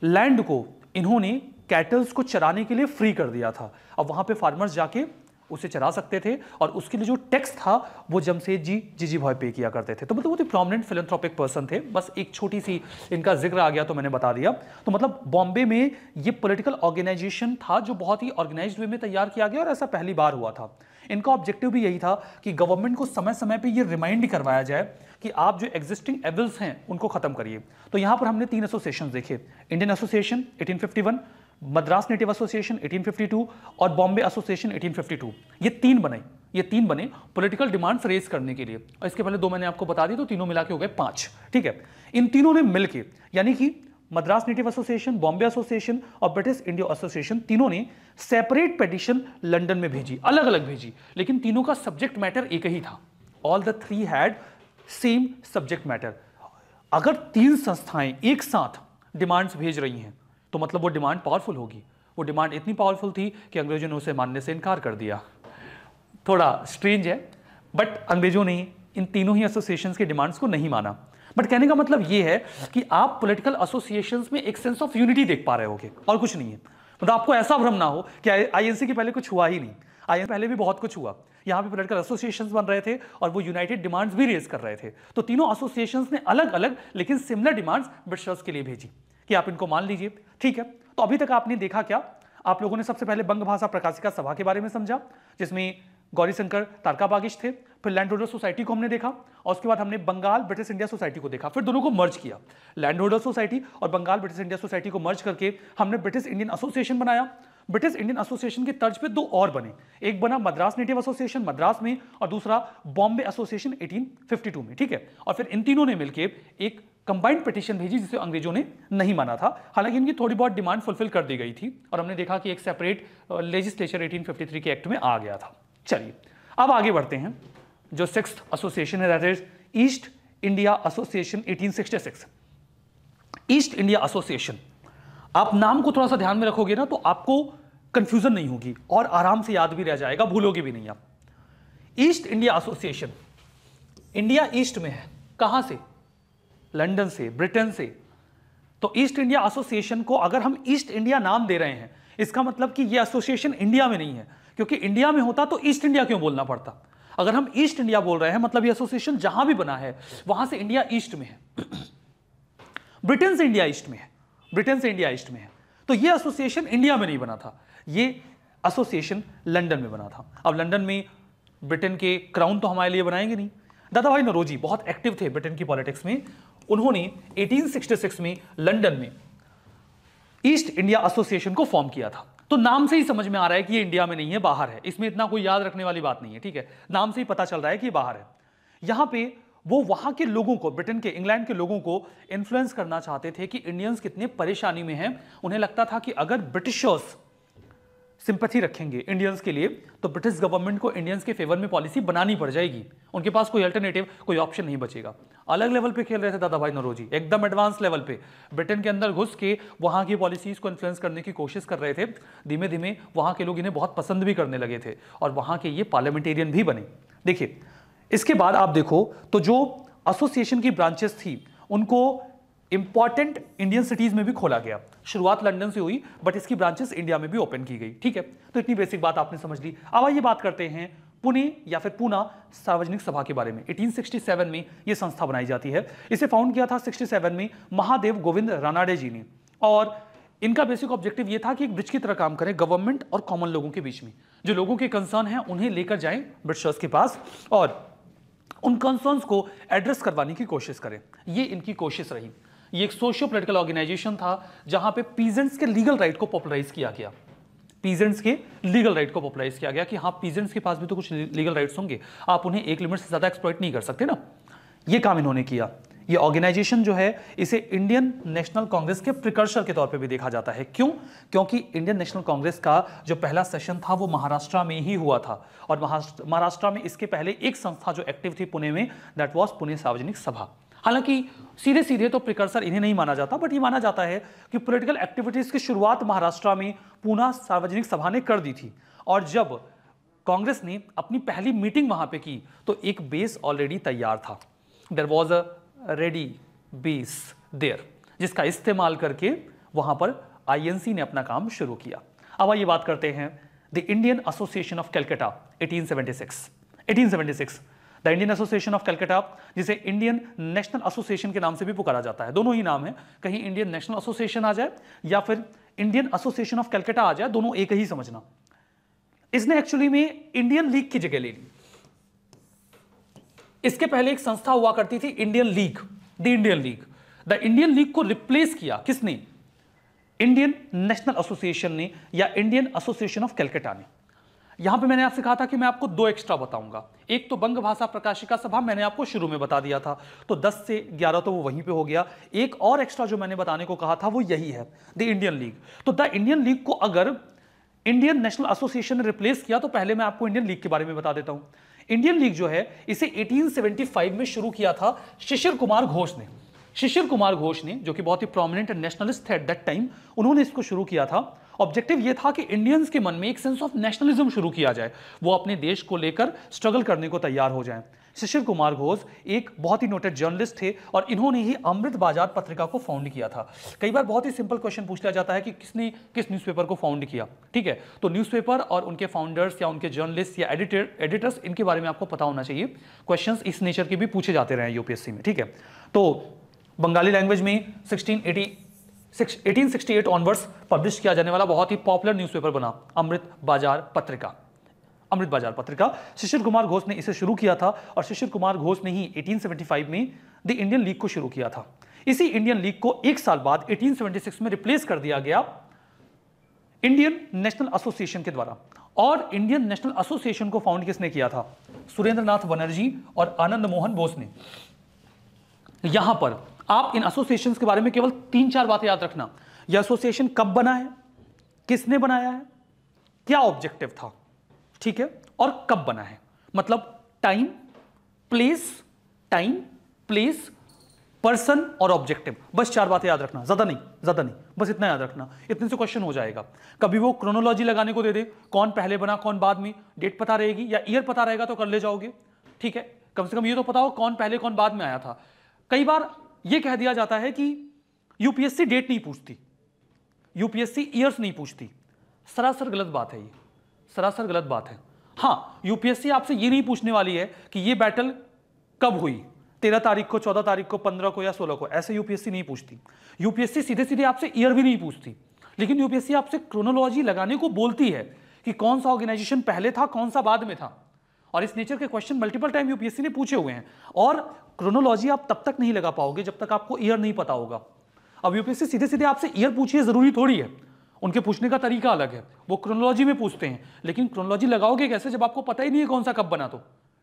लैंड को इन्होंने कैटल्स को चराने के लिए फ्री कर दिया था। अब वहाँ पे फार्मर्स जाके उसे चला सकते थे और उसके लिए जो टैक्स था, वो जमशेद जी जीजी भॉय पे किया करते थे। तो मतलब वो प्रोमिनेंट फिलेंथ्रोपिक पर्सन थे। बस एक छोटी सी इनका ज़िक्र आ गया तो मैंने बता दिया। तो मतलब बॉम्बे में ये पॉलिटिकल ऑर्गेनाइजेशन था जो बहुत ही ऑर्गेनाइज वे में तैयार किया गया और ऐसा पहली बार हुआ था। इनका ऑब्जेक्टिव भी यही था कि गवर्नमेंट को समय समय पर यह रिमाइंड करवाया जाए कि आप जो एग्जिस्टिंग एविल्स हैं, उनको खत्म करिए। तो यहाँ पर हमने तीन एसोसिएशन देखे। Indian association 1851 Madras native association 1852 और बॉम्बे एसोसिएशन 1852 ये तीन बने, ये तीन बने पॉलिटिकल डिमांड्स रेज करने के लिए। और इसके पहले दो मैंने आपको बता दी तो तीनों मिला के हो गए पाँच। ठीक है? इन तीनों ने मिलकर यानी कि Madras native association, Bombay association और ब्रिटिश इंडिया एसोसिएशन तीनों ने सेपरेट पेटिशन लंदन में भेजी अलग अलग भेजी। लेकिन तीनों का सब्जेक्ट मैटर एक ही था। All the three had same subject matter अगर तीन संस्थाएँ एक साथ डिमांड्स भेज रही हैं तो मतलब वो डिमांड पावरफुल होगी। वो डिमांड इतनी पावरफुल थी कि अंग्रेज़ों ने उसे मानने से इनकार कर दिया। थोड़ा स्ट्रेंज है बट अंग्रेज़ों ने इन तीनों ही एसोसिएशन के डिमांड्स को नहीं माना। बट कहने का मतलब ये है कि आप पॉलिटिकल एसोसिएशन में एक सेंस ऑफ़ यूनिटी देख पा रहे होगे और कुछ नहीं है। मतलब आपको ऐसा भ्रम ना हो कि आईएनसी के पहले कुछ हुआ ही नहीं। आईएनसी पहले भी बहुत कुछ हुआ। यहाँ पे पोलिटिकल एसोसिएशंस बन रहे थे और वो यूनाइटेड डिमांड्स भी रेज कर रहे थे। तो तीनों एसोसिएशंस ने अलग अलग लेकिन सिमिलर डिमांड्स ब्रिटिशर्स के लिए भेजी। कि आप इनको मान लीजिए। ठीक है तो अभी तक आपने देखा क्या? आप लोगों ने सबसे पहले बंग भाषा प्रकाशिका सभा के बारे में समझा, जिसमें गौरीशंकर तारका बागिश थे, फिर लैंड होल्डर सोसाइटी को हमने देखा, और उसके बाद हमने बंगाल ब्रिटिश इंडिया सोसाइटी को देखा। फिर दोनों को मर्ज किया, लैंड होल्डर सोसाइटी और बंगाल ब्रिटिश इंडिया सोसाइटी को मर्ज करके हमने ब्रिटिश इंडियन एसोसिएशन बनाया। ब्रिटिश इंडियन एसोसिएशन के तर्ज पे दो और बने, एक बना मद्रास नेटिव एसोसिएशन, मद्रास में, और दूसरा बॉम्बे एसोसिएशन 1852 में। ठीक है, और फिर इन तीनों ने मिलकर एक कंबाइंड पिटिशन भेजी जिसे अंग्रेज़ों ने नहीं माना था। हालाँकि इनकी थोड़ी बहुत डिमांड फुलफिल कर दी गई थी और हमने देखा कि एक सेपरेट लेजिस्लेचर 1853 के एक्ट में आ गया था। चलिए, अब आगे बढ़ते हैं, जो सिक्स एसोसिएशन है that is east India association 1866 east India association आप नाम को थोड़ा सा ध्यान में रखोगे ना तो आपको कंफ्यूजन नहीं होगी और आराम से याद भी रह जाएगा, भूलोगे भी नहीं आप। East India association India east में है, कहाँ से? लंदन से, ब्रिटेन से। तो ईस्ट इंडिया एसोसिएशन को अगर हम ईस्ट इंडिया नाम दे रहे हैं, इसका मतलब कि यह एसोसिएशन इंडिया में नहीं है, क्योंकि इंडिया में होता तो ईस्ट इंडिया क्यों बोलना पड़ता? अगर हम ईस्ट इंडिया बोल रहे हैं मतलब ये एसोसिएशन जहाँ भी बना है, वहाँ से इंडिया ईस्ट में है। ब्रिटेन से इंडिया ईस्ट में है। ब्रिटेन से इंडिया ईस्ट में है। तो ये एसोसिएशन इंडिया में नहीं बना था। ये एसोसिएशन लंदन में बना था। अब लंदन में ब्रिटेन के क्राउन तो हमारे लिए बनाएँगे नहीं। दादा भाई नरोजी बहुत एक्टिव थे ब्रिटेन की पॉलिटिक्स में। उन्होंने 1866 में लंदन में ईस्ट इंडिया एसोसिएशन को फॉर्म किया था। तो नाम से ही समझ में आ रहा है कि ये इंडिया में नहीं है, बाहर है। इसमें इतना कोई याद रखने वाली बात नहीं है, ठीक है? नाम से ही पता चल रहा है कि बाहर है। यहाँ पे वो वहाँ के लोगों को, ब्रिटेन के, इंग्लैंड के लोगों को इन्फ्लुएंस करना चाहते थे कि इंडियंस कितने परेशानी में हैं। उन्हें लगता था कि अगर ब्रिटिशर्स सिंपथी रखेंगे इंडियंस के लिए तो ब्रिटिश गवर्नमेंट को इंडियंस के फेवर में पॉलिसी बनानी पड़ जाएगी। उनके पास कोई अल्टरनेटिव कोई ऑप्शन नहीं बचेगा। अलग लेवल पे खेल रहे थे दादा भाई नरोजी, एकदम एडवांस लेवल पे। ब्रिटेन के अंदर घुस के वहाँ की पॉलिसीज़ को इन्फ्लुएंस करने की कोशिश कर रहे थे। धीमे धीमे वहाँ के लोग इन्हें बहुत पसंद भी करने लगे थे और वहाँ के ये पार्लियामेंटेरियन भी बने। देखिए, इसके बाद आप देखो तो जो एसोसिएशन की ब्रांचेस थी, उनको इंपॉर्टेंट इंडियन सिटीज़ में भी खोला गया। शुरुआत लंदन से हुई बट इसकी ब्रांचेस इंडिया में भी ओपन की गई। ठीक है तो इतनी बेसिक बात आपने समझ ली। अब आइए बात करते हैं पुणे या फिर पूना सार्वजनिक सभा के बारे में। 1867 में यह संस्था बनाई जाती है। इसे फाउंड किया था 67 में महादेव गोविंद रानाडे जी ने। और इनका बेसिक ऑब्जेक्टिव यह था कि एक ब्रिज की तरह काम करें गवर्नमेंट और कॉमन लोगों के बीच में। जो लोगों के कंसर्न हैं, उन्हें लेकर जाएँ ब्रिटिशर्स के पास और उन कंसर्न्स को एड्रेस करवाने की कोशिश करें। ये इनकी कोशिश रही। ये एक सोशियो पोलिटिकल ऑर्गेनाइजेशन था, जहाँ पे पीजेंट्स के लीगल राइट को पॉपुलराइज किया गया। पीजेंट्स के लीगल राइट को पॉपुलराइज किया गया कि हाँ पीजेंट्स के पास भी तो कुछ लीगल राइट्स होंगे। आप उन्हें एक लिमिट से ज़्यादा एक्सप्लॉइट नहीं कर सकते ना। ये काम इन्होंने किया। ये ऑर्गेनाइजेशन जो है, इसे इंडियन नेशनल कांग्रेस के प्रिकर्शर के तौर पे भी देखा जाता है। क्यों? क्योंकि इंडियन नेशनल कांग्रेस का जो पहला सेशन था, वो महाराष्ट्र में ही हुआ था। और महाराष्ट्र में इसके पहले एक संस्था जो एक्टिव थी पुणे में दैट वॉज़ पुणे सार्वजनिक सभा। हालाँकि सीधे सीधे तो प्रिकर्सर इन्हें नहीं माना जाता बट ये माना जाता है कि पॉलिटिकल एक्टिविटीज़ की शुरुआत महाराष्ट्र में पूना सार्वजनिक सभा ने कर दी थी। और जब कांग्रेस ने अपनी पहली मीटिंग वहाँ पे की तो एक बेस ऑलरेडी तैयार था। There was a ready base there जिसका इस्तेमाल करके वहाँ पर आईएनसी ने अपना काम शुरू किया। अब आइए बात करते हैं the Indian association of Calcutta 1876 1876 the Indian association of Calcutta जिसे इंडियन नेशनल एसोसिएशन के नाम से भी पुकारा जाता है, दोनों ही नाम है। कहीं इंडियन नेशनल एसोसिएशन आ जाए या फिर इंडियन एसोसिएशन ऑफ़ कैलकाटा आ जाए, दोनों एक ही समझना। इसने एक्चुअली में इंडियन लीग की जगह ले ली। इसके पहले एक संस्था हुआ करती थी Indian league the Indian league the Indian league को रिप्लेस किया किसने? इंडियन नेशनल एसोसिएशन ने या इंडियन एसोसिएशन ऑफ़ कैलकाटा ने। यहाँ पे मैंने आपसे कहा था कि मैं आपको दो एक्स्ट्रा बताऊँगा। एक तो बंग भाषा प्रकाशिका सभा मैंने आपको शुरू में बता दिया था तो 10 से 11 तो वो वहीं पे हो गया। एक और एक्स्ट्रा जो मैंने बताने को कहा था, वो यही है द इंडियन लीग तो द इंडियन लीग को अगर इंडियन नेशनल एसोसिएशन ने रिप्लेस किया तो पहले मैं आपको इंडियन लीग के बारे में बता देता हूँ। इंडियन लीग जो है, इसे 1875 में शुरू किया था शिशिर कुमार घोष ने। शिशिर कुमार घोष ने, जो कि बहुत ही प्रोमिनेंट नेशनलिस्ट थे एट दैट टाइम उन्होंने इसको शुरू किया था। ऑब्जेक्टिव ये था कि इंडियंस के मन में एक सेंस ऑफ़ नेशनलिज्म शुरू किया जाए। वो अपने देश को लेकर स्ट्रगल करने को तैयार हो जाए। शिशिर कुमार घोष एक बहुत ही नोटेड जर्नलिस्ट थे और इन्होंने ही अमृत बाज़ार पत्रिका को फाउंड किया था। कई बार बहुत ही सिंपल क्वेश्चन पूछ लिया जाता है कि किसने, किस न्यूज़पेपर को फाउंड किया, ठीक है? तो न्यूज़पेपर और उनके फाउंडर्स या उनके जर्नलिस्ट या एडिटर एडिटर्स इनके बारे में आपको पता होना चाहिए। क्वेश्चन इस नेचर के भी पूछे जाते रहे यूपीएससी में, ठीक है? तो बंगाली लैंग्वेज में 1680 1868 ऑनवर्ड्स पब्लिश किया जाने वाला बहुत ही पॉपुलर न्यूज़पेपर बना अमृत बाज़ार पत्रिका अमृत बाज़ार पत्रिका शिशिर कुमार घोष ने इसे शुरू किया था और शिशिर कुमार घोष ने ही 1875 में द इंडियन लीग को शुरू किया था। इसी इंडियन लीग को एक साल बाद 1876 में रिप्लेस कर दिया गया इंडियन नेशनल एसोसिएशन के द्वारा। और इंडियन नेशनल एसोसिएशन को फाउंड किसने किया था? सुरेंद्र बनर्जी और आनंद मोहन बोस ने। यहाँ पर आप इन एसोसिएशन के बारे में केवल तीन चार बातें याद रखना। यह एसोसिएशन कब बना है? किसने बनाया है? क्या ऑब्जेक्टिव था? ठीक है? और कब बना है? मतलब time place time place person और ऑब्जेक्टिव बस चार बातें याद रखना। ज़्यादा नहीं ज़्यादा नहीं। बस इतना याद रखना। इतने से क्वेश्चन हो जाएगा। कभी वो क्रोनोलॉजी लगाने को दे दे। कौन पहले बना, कौन बाद में। डेट पता रहेगी या ईयर पता रहेगा तो कर ले जाओगे। ठीक है? कम से कम ये तो पता हो कौन पहले, कौन बाद में आया था। कई बार ये कह दिया जाता है कि यूपीएससी डेट नहीं पूछती। यूपीएससी ईयर्स नहीं पूछती। सरासर गलत बात है ये। सरासर गलत बात है। हाँ यूपीएससी आपसे ये नहीं पूछने वाली है कि ये बैटल कब हुई। तेरह तारीख को, चौदह तारीख को, पंद्रह को या सोलह को। ऐसे यूपीएससी नहीं पूछती। यूपीएससी सीधे सीधे आपसे ईयर भी नहीं पूछती। लेकिन यूपीएससी आपसे क्रोनोलॉजी लगाने को बोलती है कि कौन सा ऑर्गेनाइजेशन पहले था, कौन सा बाद में था। और इस नेचर के क्वेश्चन मल्टीपल टाइम यूपीएससी ने पूछे हुए हैं। और क्रोनोलॉजी आप तब तक नहीं लगा पाओगे जब तक आपको ईयर नहीं पता होगा। अब यूपीएससी सीधे सीधे आपसे ईयर पूछिए, ज़रूरी थोड़ी है। उनके पूछने का तरीका अलग है। वो क्रोनोलॉजी में पूछते हैं। लेकिन क्रोनोलॉजी लगाओगे कैसे जब आपको पता ही नहीं है कौन सा कब बना तो?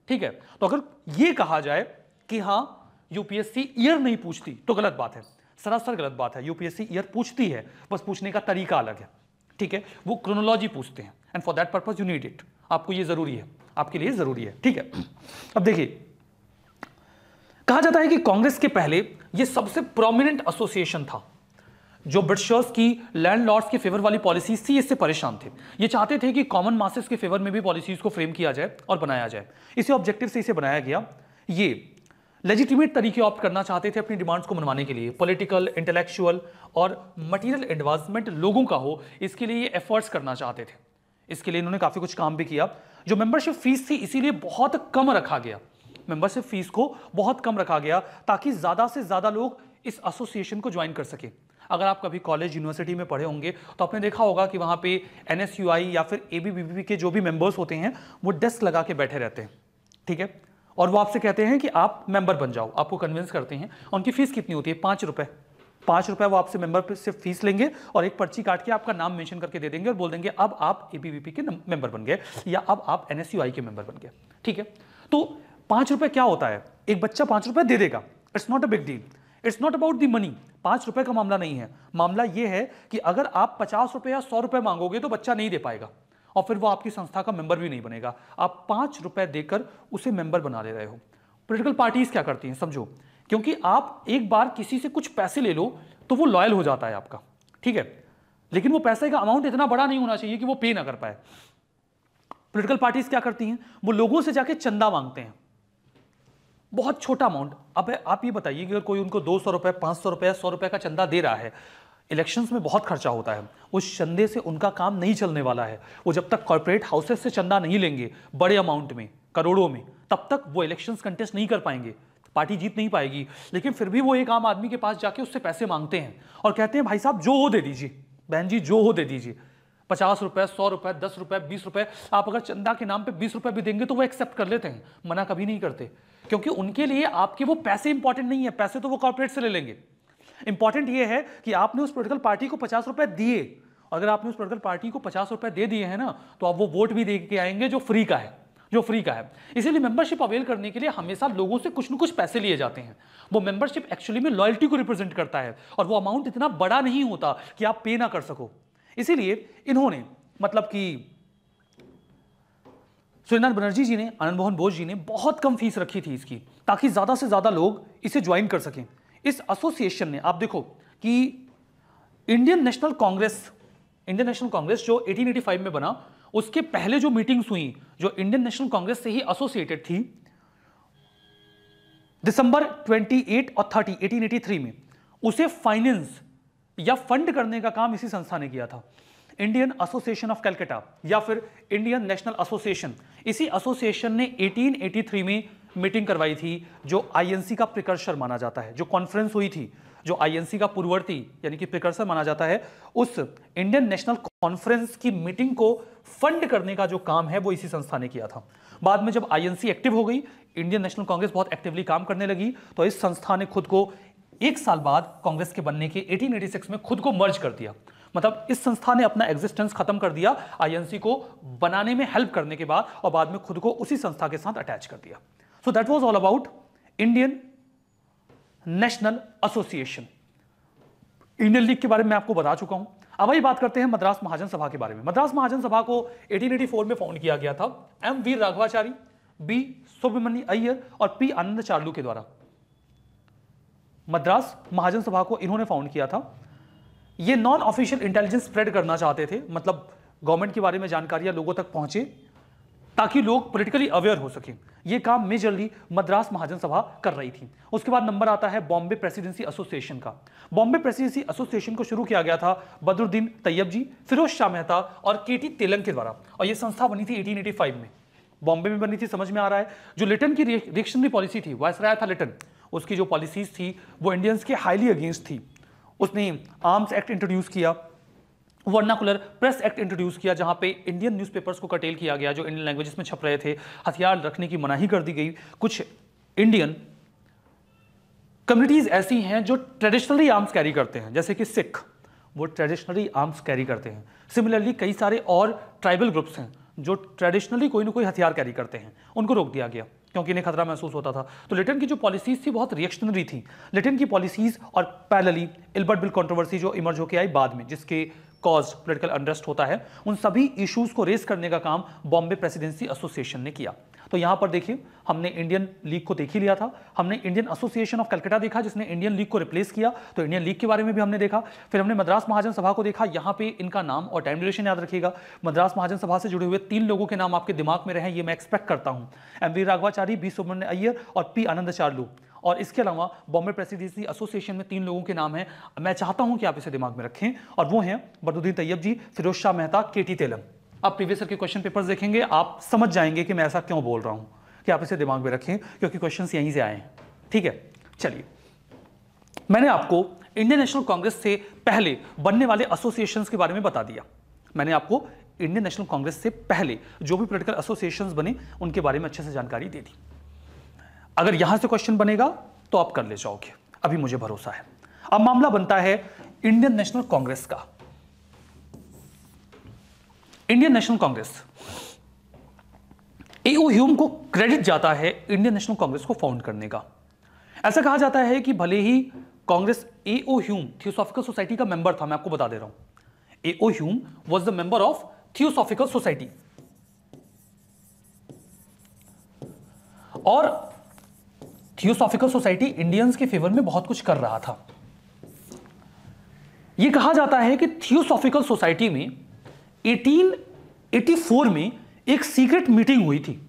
ठीक है? तो अगर ये कहा जाए कि हाँ यूपीएससी ईयर नहीं पूछती तो गलत बात है। सरासर गलत बात है। यूपीएससी ईयर पूछती है, बस पूछने का तरीका अलग है। ठीक है? वो क्रोनोलॉजी पूछते हैं। And for that purpose you need it आपको ये ज़रूरी है। आपके लिए ज़रूरी है। ठीक है? अब देखिए, कहा जाता है कि कांग्रेस के पहले ये सबसे प्रोमिनेंट एसोसिएशन था, जो ब्रिटिशर्स की लैंडलॉर्ड्स के फेवर वाली पॉलिसी थी, इससे परेशान थे। ये चाहते थे कि कॉमन मासेस के फेवर में भी पॉलिसीज़ को फ्रेम किया जाए और बनाया जाए। इसी ऑब्जेक्टिव से इसे बनाया गया। ये लेजिटिमेट तरीके ऑप्ट करना चाहते थे अपनी डिमांड्स को मनवाने के लिए। पॉलिटिकल इंटेलेक्चुअल और मटेरियल एडवांसमेंट लोगों का हो, इसके लिए ये एफर्ट्स करना चाहते थे। इसके लिए इन्होंने काफ़ी कुछ काम भी किया। जो मेंबरशिप फ़ीस थी, इसीलिए बहुत कम रखा गया। मेंबरशिप फ़ीस को बहुत कम रखा गया ताकि ज़्यादा से ज़्यादा लोग इस एसोसिएशन को ज्वाइन कर सके। अगर आप कभी कॉलेज यूनिवर्सिटी में पढ़े होंगे तो आपने देखा होगा कि वहाँ पे एन या फिर ए के जो भी मेंबर्स होते हैं, वो डेस्क लगा के बैठे रहते हैं। ठीक है? और वो आपसे कहते हैं कि आप मेंबर बन जाओ, आपको कन्विंस करते हैं, उनकी फ़ीस कितनी होती है? पाँच रुपये पाँच रुपये वो आपसे मेंबर से फ़ीस लेंगे और एक पर्ची काट के आपका नाम मेंशन करके दे देंगे और बोल देंगे, अब आप ए के मेंबर बन गए या अब आप एनएसयूआई के मेंबर बन गए। ठीक है? तो पाँच रुपये क्या होता है? एक बच्चा पाँच रुपये दे देगा। It's not a big deal it's not about the money पाँच रुपए का मामला नहीं है। मामला यह है कि अगर आप पचास रुपए या सौ रुपए मांगोगे तो बच्चा नहीं दे पाएगा और फिर वो आपकी संस्था का मेंबर भी नहीं बनेगा। आप पाँच रुपए देकर उसे मेंबर बना ले रहे हो। पोलिटिकल पार्टीज़ क्या करती हैं? समझो क्योंकि आप एक बार किसी से कुछ पैसे ले लो तो वो लॉयल हो जाता है आपका। ठीक है? लेकिन वो पैसे का अमाउंट इतना बड़ा नहीं होना चाहिए कि वो पे ना कर पाए। पोलिटिकल पार्टीज़ क्या करती हैं? वो लोगों से जाके चंदा मांगते हैं। बहुत छोटा अमाउंट अब आप ये बताइए कि अगर कोई उनको दो सौ रुपये पाँच सौ रुपये सौ रुपये का चंदा दे रहा है इलेक्शंस में बहुत खर्चा होता है। उस चंदे से उनका काम नहीं चलने वाला है। वो जब तक कॉरपोरेट हाउसेस से चंदा नहीं लेंगे, बड़े अमाउंट में, करोड़ों में, तब तक वो इलेक्शंस कंटेस्ट नहीं कर पाएँगे। पार्टी जीत नहीं पाएगी। लेकिन फिर भी वो एक आम आदमी के पास जाके उससे पैसे मांगते हैं और कहते हैं, भाई साहब, जो हो दे दीजिए। बहन जी, जो हो दे दीजिए। पचास रुपए, सौ रुपए, दस रुपए, बीस रुपए, आप अगर चंदा के नाम पे बीस रुपए भी देंगे तो वो एक्सेप्ट कर लेते हैं। मना कभी नहीं करते। क्योंकि उनके लिए आपके वो पैसे इंपॉर्टेंट नहीं है। पैसे तो वो कॉर्पोरेट से ले लेंगे। इंपॉर्टेंट ये है कि आपने उस पोलिटिकल पार्टी को पचास रुपए दिए। अगर आपने उस पोलिटिकल पार्टी को पचास रुपए दे दिए हैं ना तो आप वो वोट भी दे के आएँगे जो फ्री का है। जो फ्री का है। इसीलिए मेंबरशिप अवेल करने के लिए हमेशा लोगों से कुछ न कुछ पैसे लिए जाते हैं। वो मेंबरशिप एक्चुअली में लॉयल्टी को रिप्रेजेंट करता है और वो अमाउंट इतना बड़ा नहीं होता कि आप पे ना कर सको। इसीलिए इन्होंने मतलब कि सुरेंद्र बनर्जी जी ने, आनंद मोहन बोस जी ने बहुत कम फ़ीस रखी थी इसकी, ताकि ज़्यादा से ज़्यादा लोग इसे ज्वाइन कर सकें। इस एसोसिएशन ने, आप देखो कि Indian national Congress Indian national Congress जो 1885 में बना उसके पहले जो मीटिंग्स हुई, जो इंडियन नेशनल कांग्रेस से ही एसोसिएटेड थी, दिसंबर 28 और 30 1883 में, उसे फाइनेंस या फंड करने का काम इसी संस्था ने किया था। इंडियन एसोसिएशन ऑफ़ कैलकाटा या फिर इंडियन नेशनल एसोसिएशन, इसी एसोसिएशन ने 1883 में मीटिंग करवाई थी, जो आईएनसी का प्रिकर्सर माना जाता है, जो कॉन्फ्रेंस हुई थी जो आईएनसी का पूर्ववर्ती, यानी कि प्रिकर्सर माना जाता है, उस इंडियन नेशनल कॉन्फ्रेंस की मीटिंग को फंड करने का जो काम है, वो इसी संस्था ने किया था। बाद में जब आईएनसी एक्टिव हो गई इंडियन नेशनल कांग्रेस बहुत एक्टिवली काम करने लगी तो इस संस्था ने खुद को एक साल बाद कांग्रेस के बनने के 1886 में खुद को मर्ज कर दिया। मतलब इस संस्था ने अपना एग्जिस्टेंस खत्म कर दिया आईएनसी को बनाने में हेल्प करने के बाद, और बाद में खुद को उसी संस्था के साथ अटैच कर दिया। So that was all about Indian national association. Indian league के बारे में आपको बता चुका हूँ। अब वही बात करते हैं मद्रास महाजन सभा के बारे में। मद्रास महाजन सभा को 1884 में फाउंड किया गया था M V Raghavachari, B Subramania Iyer और पी आनंद चार्लू के द्वारा। मद्रास महाजन सभा को इन्होंने फाउंड किया था। ये नॉन ऑफिशियल इंटेलिजेंस स्प्रेड करना चाहते थे मतलब गवर्नमेंट के बारे में जानकारियाँ लोगों तक पहुँचे ताकि लोग पॉलिटिकली अवेयर हो सके। ये काम मेजरली मद्रास महाजन सभा कर रही थी। उसके बाद नंबर आता है बॉम्बे प्रेसिडेंसी एसोसिएशन का। बॉम्बे प्रेसिडेंसी एसोसिएशन को शुरू किया गया था बदरुद्दीन तैयब जी, फिरोज शाह मेहता और के टी तेलंग के द्वारा। और ये संस्था बनी थी 1885 में। बॉम्बे में बनी थी, समझ में आ रहा है। जो लिटन की रिएक्शनरी पॉलिसी थी वायसराय था लिटन उसकी जो पॉलिसीज़ थी, वो इंडियंस के हाईली अगेंस्ट थी। उसने आर्म्स एक्ट इंट्रोड्यूस किया। वर्नाकुलर प्रेस एक्ट इंट्रोड्यूस किया, जहाँ पे इंडियन न्यूज़पेपर्स को कटेल किया गया, जो इंडियन लैंग्वेजेस में छप रहे थे, हथियार रखने की मनाही कर दी गई। कुछ इंडियन कम्युनिटीज ऐसी हैं जो ट्रेडिशनली आर्म्स कैरी करते हैं, जैसे कि सिख वो ट्रेडिशनली आर्म्स कैरी करते हैं। सिमिलरली कई सारे और ट्राइबल ग्रुप्स हैं, जो ट्रेडिशनली कोई ना कोई हथियार कैरी करते हैं। उनको रोक दिया गया, क्योंकि इन्हें खतरा महसूस होता था। तो लिटन की जो पॉलिसीज़ थी, बहुत रिएक्शनरी थी। लिटन की पॉलिसीज़ और पैरेलली इल्बर्ट बिल कंट्रोवर्सी जो इमर्ज होकर आई बाद में, जिसके कॉज पोलिटिकल अनरेस्ट होता है, उन सभी इश्यूज़ को रेस करने का काम बॉम्बे प्रेसिडेंसी एसोसिएशन ने किया। तो यहाँ पर देखिए, हमने इंडियन लीग को देख ही लिया था। हमने इंडियन एसोसिएशन ऑफ़ कलकत्ता देखा, जिसने इंडियन लीग को रिप्लेस किया। तो इंडियन लीग के बारे में भी हमने देखा। फिर हमने मद्रास महाजन सभा को देखा। यहाँ पे इनका नाम और टाइम ड्यूरेशन याद रखिएगा। मद्रास महाजन सभा से जुड़े हुए तीन लोगों के नाम आपके दिमाग में रहे, ये मैं एक्सपेक्ट करता हूँ। M V Raghavachari B Subramania Iyer और पी आनंद चार्लू और इसके अलावा बॉम्बे प्रेसिडेंसी एसोसिएशन में तीन लोगों के नाम हैं। मैं चाहता हूँ कि आप इसे दिमाग में रखें और वो हैं बदरुद्दीन तैयब जी, फिरोज शाह मेहता के टी तेलम आप प्रीवियस के क्वेश्चन पेपर्स देखेंगे, आप समझ जाएँगे कि मैं ऐसा क्यों बोल रहा हूँ कि आप इसे दिमाग में रखें, क्योंकि क्वेश्चन यहीं से आए हैं। ठीक है, चलिए। मैंने आपको इंडियन नेशनल कांग्रेस से पहले बनने वाले एसोसिएशंस के बारे में बता दिया। मैंने आपको इंडियन नेशनल कांग्रेस से पहले जो भी पोलिटिकल एसोसिएशंस बने, उनके बारे में अच्छे से जानकारी दे दी। अगर यहाँ से क्वेश्चन बनेगा तो आप कर ले जाओगे। अभी मुझे भरोसा है। अब मामला बनता है इंडियन नेशनल कांग्रेस का। Indian national Congress A O Hume को क्रेडिट जाता है इंडियन नेशनल कांग्रेस को फाउंड करने का। ऐसा कहा जाता है कि भले ही Congress A O Hume theosophical society का मेंबर था, मैं आपको बता दे रहा हूँ। A O Hume was the member of theosophical society और थियोसॉफिकल सोसाइटी इंडियंस के फेवर में बहुत कुछ कर रहा था। यह कहा जाता है कि थियोसॉफिकल सोसाइटी में 1884 में एक सीक्रेट मीटिंग हुई थी।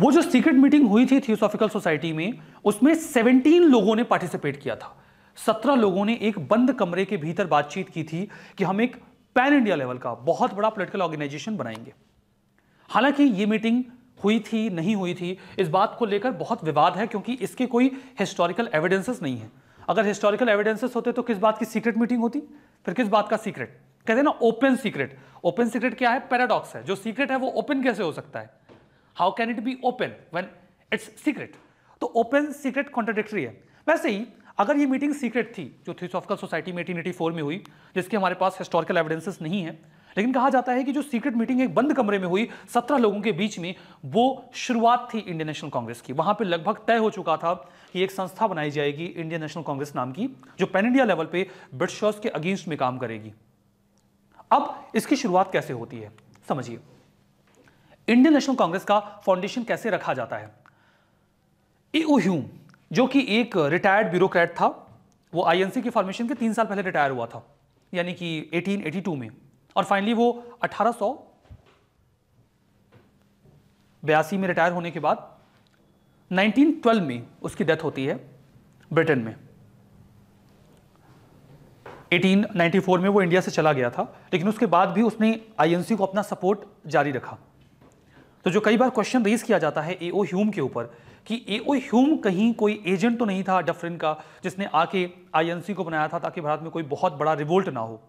वो जो सीक्रेट मीटिंग हुई थी थियोसॉफिकल सोसाइटी में, उसमें 17 लोगों ने पार्टिसिपेट किया था। 17 लोगों ने एक बंद कमरे के भीतर बातचीत की थी कि हम एक पैन इंडिया लेवल का बहुत बड़ा पॉलिटिकल ऑर्गेनाइजेशन बनाएँगे। हालाँकि ये मीटिंग हुई थी, नहीं हुई थी, इस बात को लेकर बहुत विवाद है क्योंकि इसके कोई हिस्टोरिकल एविडेंसेस नहीं है। अगर हिस्टोरिकल एविडेंसेस होते तो किस बात की सीक्रेट मीटिंग होती? फिर किस बात का सीक्रेट कहते ना ओपन सीक्रेट ओपन सीक्रेट क्या है? पैराडॉक्स है। जो सीक्रेट है वो ओपन कैसे हो सकता है? How can it be open when it's secret तो ओपन सीक्रेट कॉन्ट्रोडिक्टरी है। वैसे ही, अगर ये मीटिंग सीक्रेट थी, जो थियोसॉफिकल सोसाइटी में 1884 में हुई, जिसके हमारे पास हिस्टोरिकल एविडेंसेस नहीं है लेकिन कहा जाता है कि जो सीक्रेट मीटिंग एक बंद कमरे में हुई, सत्रह लोगों के बीच में, वो शुरुआत थी इंडियन नेशनल कांग्रेस की। वहाँ पर लगभग तय हो चुका था कि एक संस्था बनाई जाएगी इंडियन नेशनल कांग्रेस नाम की, जो पैन इंडिया लेवल पे ब्रिटिशर्स के अगेंस्ट में काम करेगी। अब इसकी शुरुआत कैसे होती है? समझिए। इंडियन नेशनल कांग्रेस का फाउंडेशन कैसे रखा जाता है? ह्यूम जो कि एक रिटायर्ड ब्यूरोक्रेट था, वो आईएनसी की फॉर्मेशन के तीन साल पहले रिटायर हुआ था, यानी कि 1882 में। और फाइनली वो अठारह बयासी में रिटायर होने के बाद 1912 में उसकी डेथ होती है ब्रिटेन में। 1894 में वो इंडिया से चला गया था, लेकिन उसके बाद भी उसने आईएनसी को अपना सपोर्ट जारी रखा। तो जो कई बार क्वेश्चन रेज किया जाता है एओ ह्यूम के ऊपर, कि एओ ह्यूम कहीं कोई एजेंट तो नहीं था डफरिन का, जिसने आके आईएनसी को बनाया था ताकि भारत में कोई बहुत बड़ा रिवोल्ट ना हो।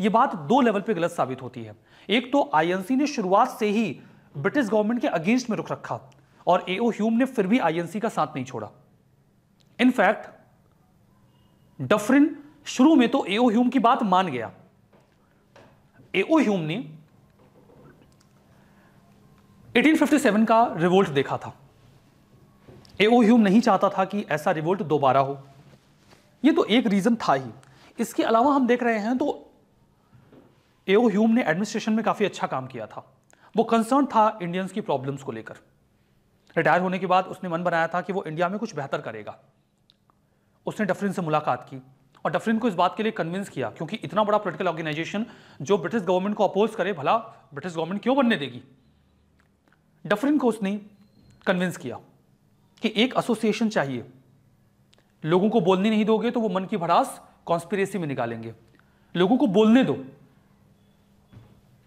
यह बात दो लेवल पे गलत साबित होती है। एक तो आईएनसी ने शुरुआत से ही ब्रिटिश गवर्नमेंट के अगेंस्ट में रुख रखा और एओ ह्यूम ने फिर भी आईएनसी का साथ नहीं छोड़ा। इनफैक्ट डफरिन शुरू में तो एओ ह्यूम की बात मान गया। एओ ह्यूम ने 1857 का रिवोल्ट देखा था। एओ ह्यूम नहीं चाहता था कि ऐसा रिवोल्ट दोबारा हो। यह तो एक रीजन था ही। इसके अलावा हम देख रहे हैं तो एओ ह्यूम ने एडमिनिस्ट्रेशन में काफ़ी अच्छा काम किया था। वो कंसर्न था इंडियंस की प्रॉब्लम्स को लेकर। रिटायर होने के बाद उसने मन बनाया था कि वो इंडिया में कुछ बेहतर करेगा। उसने डफरिन से मुलाकात की और डफरिन को इस बात के लिए कन्विंस किया, क्योंकि इतना बड़ा पोलिटिकल ऑर्गेनाइजेशन जो ब्रिटिश गवर्नमेंट को अपोज करे, भला ब्रिटिश गवर्नमेंट क्यों बनने देगी? डफरिन को उसने कन्विंस किया कि एक एसोसिएशन चाहिए। लोगों को बोलने नहीं दोगे तो वो मन की भड़ास कॉन्स्पिरेसी में निकालेंगे। लोगों को बोलने दो।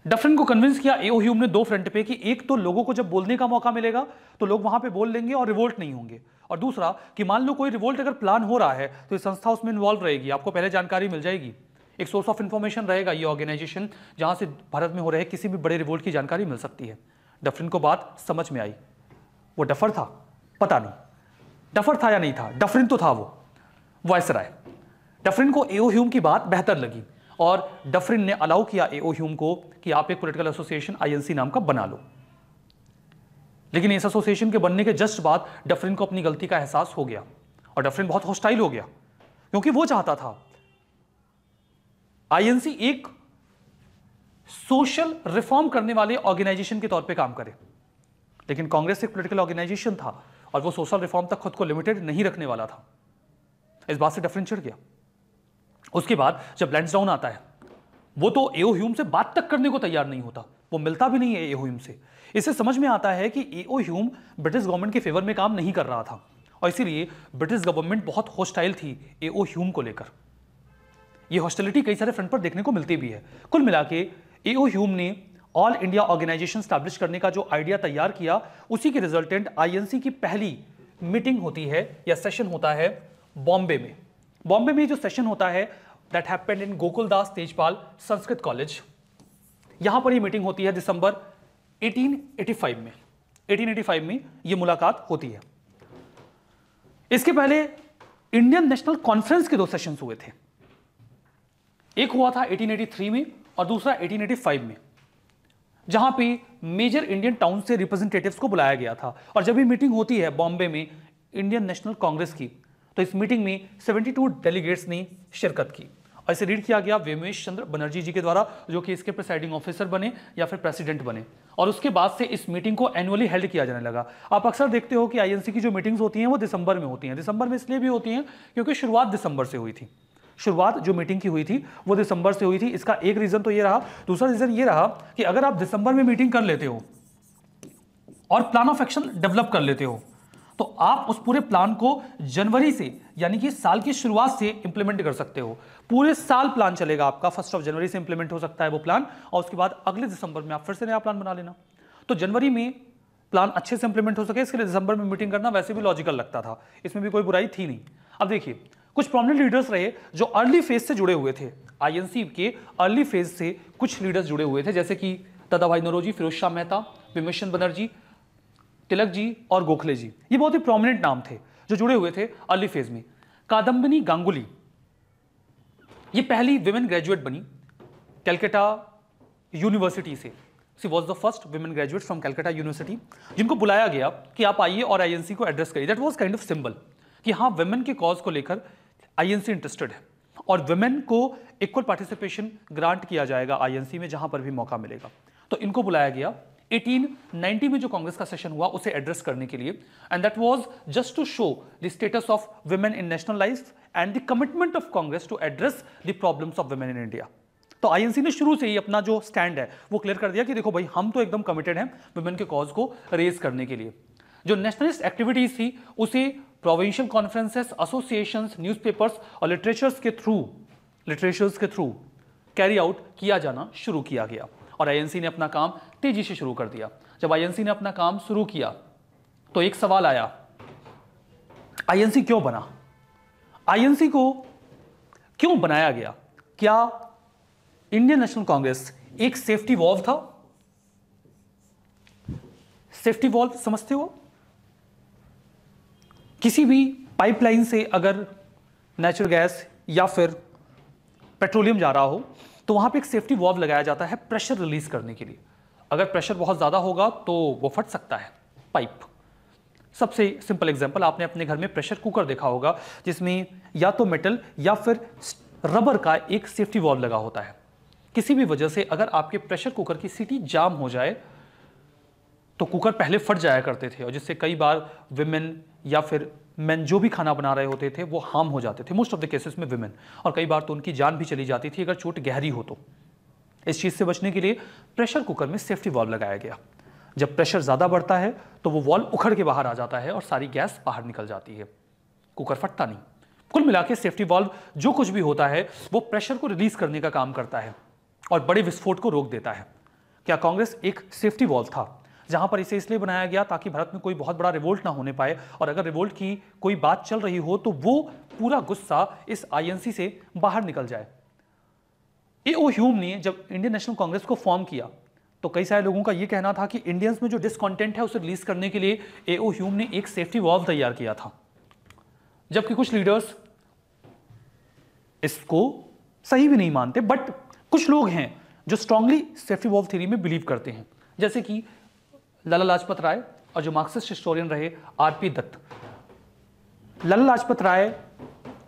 डफरिन को कन्विंस किया एओ ह्यूम ने दो फ्रंट पे कि एक तो लोगों को जब बोलने का मौका मिलेगा तो लोग वहाँ पे बोल लेंगे और रिवोल्ट नहीं होंगे। और दूसरा, कि मान लो कोई रिवोल्ट अगर प्लान हो रहा है तो ये संस्था उसमें इन्वॉल्व रहेगी। आपको पहले जानकारी मिल जाएगी। एक सोर्स ऑफ़ इन्फॉर्मेशन रहेगा ये ऑर्गेनाइजेशन जहाँ से भारत में हो रहे किसी भी बड़े रिवोल्ट की जानकारी मिल सकती है। डफरिन को बात समझ में आई। वो डफर था, पता नहीं। डफर था या नहीं था? डफरिन तो था वो। वॉयस राय डफरिन को एओ ह्यूम की बात बेहतर लगी। और डफरिन ने अलाउ किया एओ ह्यूम को कि आप एक पोलिटिकल एसोसिएशन आईएनसी नाम का बना लो। लेकिन इस एसोसिएशन के बनने के जस्ट बाद डफरिन को अपनी गलती का एहसास हो गया और डफरिन बहुत हॉस्टाइल हो गया, क्योंकि वो चाहता था। आईएनसी एक सोशल रिफॉर्म करने वाले ऑर्गेनाइजेशन के तौर पे काम करे। लेकिन कांग्रेस एक पोलिटिकल ऑर्गेनाइजेशन था और वो सोशल रिफॉर्म तक खुद को लिमिटेड नहीं रखने वाला था। इस बात से डफरिन चिड़ गया। उसके बाद जब लैंड्सडाउन आता है, वो तो एओ ह्यूम से बात तक करने को तैयार नहीं होता। वो मिलता भी नहीं है एओ ह्यूम से। इससे समझ में आता है कि A O Hume British government के फेवर में काम नहीं कर रहा था और इसीलिए ब्रिटिश गवर्नमेंट बहुत हॉस्टाइल थी एओ ह्यूम को लेकर। यह हॉस्टिलिटी कई सारे फ्रंट पर देखने को मिलती भी है। कुल मिला के एओ ह्यूम ने ऑल इंडिया ऑर्गेनाइजेशन स्टैब्लिश करने का जो आइडिया तैयार किया, उसी के रिजल्टेंट आईएनसी की पहली मीटिंग होती है या सेशन होता है बॉम्बे में। बॉम्बे में जो सेशन होता है that happened in Gokuldas Tejpal Sanskrit college यहाँ पर ये मीटिंग होती है दिसंबर 1885 में। 1885 में ये मुलाकात होती है। इसके पहले इंडियन नेशनल कॉन्फ्रेंस के दो सेशंस हुए थे। एक हुआ था 1883 में और दूसरा 1885 में, जहाँ पे मेजर इंडियन टाउन से रिप्रेजेंटेटिव्स को बुलाया गया था। और जब भी मीटिंग होती है बॉम्बे में इंडियन नेशनल कांग्रेस की तो इस मीटिंग में 72 डेलीगेट्स ने शिरकत की। और इसे रीड किया गया वेमेश चंद्र बनर्जी जी के द्वारा, जो कि इसके प्रेसाइडिंग ऑफिसर बने या फिर प्रेसिडेंट बने। और उसके बाद से इस मीटिंग को एनुअली हेल्ड किया जाने लगा। आप अक्सर देखते हो कि आईएनसी की जो मीटिंग्स होती हैं, वो दिसंबर में होती हैं। दिसंबर में इसलिए भी होती हैं, क्योंकि शुरुआत दिसंबर से हुई थी। शुरुआत जो मीटिंग की हुई थी, वो दिसंबर से हुई थी। इसका एक रीजन तो ये रहा। दूसरा रीजन ये रहा कि अगर आप दिसंबर में मीटिंग कर लेते हो और प्लान ऑफ़ एक्शन डेवलप कर लेते हो तो आप उस पूरे प्लान को जनवरी से, यानी कि साल की शुरुआत से इंप्लीमेंट कर सकते हो। पूरे साल प्लान चलेगा आपका। फ़र्स्ट ऑफ़ जनवरी से इंप्लीमेंट हो सकता है वो प्लान और उसके बाद अगले दिसंबर में आप फिर से नया प्लान बना लेना। तो जनवरी में प्लान अच्छे से इंप्लीमेंट हो सके, इसके लिए दिसंबर में मीटिंग करना वैसे भी लॉजिकल लगता था। इसमें भी कोई बुराई थी नहीं। अब देखिए, कुछ प्रोमिनेंट लीडर्स रहे जो अर्ली फ़ेज़ से जुड़े हुए थे। आईएनसी के अर्ली फ़ेज़ से कुछ लीडर्स जुड़े हुए थे, जैसे कि दादा भाई नरोजी, फिरोज शाह मेहता विमेशन बनर्जी तिलक जी और गोखले जी। ये बहुत ही प्रोमिनेंट नाम थे, जो जुड़े हुए थे अर्ली फ़ेज़ में। कादम्बिनी गांगुली, ये पहली विमेन ग्रेजुएट बनी कैलकाटा यूनिवर्सिटी से। She was the first women graduate from Calcutta university जिनको बुलाया गया कि आप आइए और आईएनसी को एड्रेस करिए। That was kind of symbol कि हाँ वुमेन के कॉज को लेकर आईएनसी इंटरेस्टेड है। और वेमेन को इक्वल पार्टिसिपेशन ग्रांट किया जाएगा आईएनसी में, जहाँ पर भी मौका मिलेगा। तो इनको बुलाया गया 1890 में जो कांग्रेस का सेशन हुआ, उसे एड्रेस करने के लिए। And that was just to show the status of women in national life and the commitment of Congress to address the problems of women in India तो आईएनसी ने शुरू से ही अपना जो स्टैंड है, वो क्लियर कर दिया कि देखो भाई, हम तो एकदम कमिटेड हैं वुमेन के कॉज को रेज करने के लिए। जो नेशनलिस्ट एक्टिविटीज़ थी, उसे प्रोविंशियल कॉन्फ्रेंसेस एसोसिएशन न्यूज़पेपर्स और लिटरेचर्स के थ्रू लिटरेचर्स के थ्रू कैरी आउट किया जाना शुरू किया गया। और आईएनसी ने अपना काम तेज़ी से शुरू कर दिया। जब आईएनसी ने अपना काम शुरू किया तो एक सवाल आया आईएनसी क्यों बना? आईएनसी को क्यों बनाया गया? क्या इंडियन नेशनल कांग्रेस एक सेफ्टी वॉल्व था? सेफ्टी वॉल्व समझते हो? किसी भी पाइपलाइन से अगर नेचुरल गैस या फिर पेट्रोलियम जा रहा हो तो वहाँ पे एक सेफ्टी वॉल्व लगाया जाता है प्रेशर रिलीज़ करने के लिए। अगर प्रेशर बहुत ज़्यादा होगा तो वो फट सकता है पाइप सबसे सिंपल एग्जांपल आपने अपने घर में प्रेशर कुकर देखा होगा, जिसमें या तो मेटल या फिर रबर का एक सेफ्टी वॉल्व लगा होता है। किसी भी वजह से अगर आपके प्रेशर कुकर की सीटी जाम हो जाए तो कुकर पहले फट जाया करते थे, और जिससे कई बार विमेन या फिर मैन जो भी खाना बना रहे होते थे, वो हार्म हो जाते थे। मोस्ट ऑफ़ द केसेस में विमेन और कई बार तो उनकी जान भी चली जाती थी, अगर चोट गहरी हो तो। इस चीज़ से बचने के लिए प्रेशर कुकर में सेफ्टी वॉल्व लगाया गया। जब प्रेशर ज़्यादा बढ़ता है तो वो वॉल्व उखड़ के बाहर आ जाता है और सारी गैस बाहर निकल जाती है। कुकर फटता नहीं। कुल मिला के सेफ्टी वॉल्व जो कुछ भी होता है, वो प्रेशर को रिलीज़ करने का काम करता है और बड़े विस्फोट को रोक देता है। क्या कांग्रेस एक सेफ्टी वॉल्व था? जहाँ पर इसे इसलिए बनाया गया ताकि भारत में कोई बहुत बड़ा रिवोल्ट ना होने पाए। और अगर रिवोल्ट की कोई बात चल रही हो तो वो पूरा गुस्सा इस आईएनसी से बाहर निकल जाए। ए ओ ह्यूम ने जब इंडियन नेशनल कांग्रेस को फॉर्म किया तो कई सारे लोगों का यह कहना था कि इंडियंस में जो डिसकॉन्टेंट है, उसे रिलीज़ करने के लिए ए ओ ह्यूम ने एक सेफ्टी वॉल्व तैयार किया था। जबकि कुछ लीडर्स इसको सही भी नहीं मानते बट कुछ लोग हैं जो स्ट्रांगली सेफ्टी वॉल्व थ्योरी में बिलीव करते हैं। जैसे कि लाला लाजपत राय और जो मार्क्सिस्ट हिस्टोरियन रहे आरपी दत्त। लाला लाजपत राय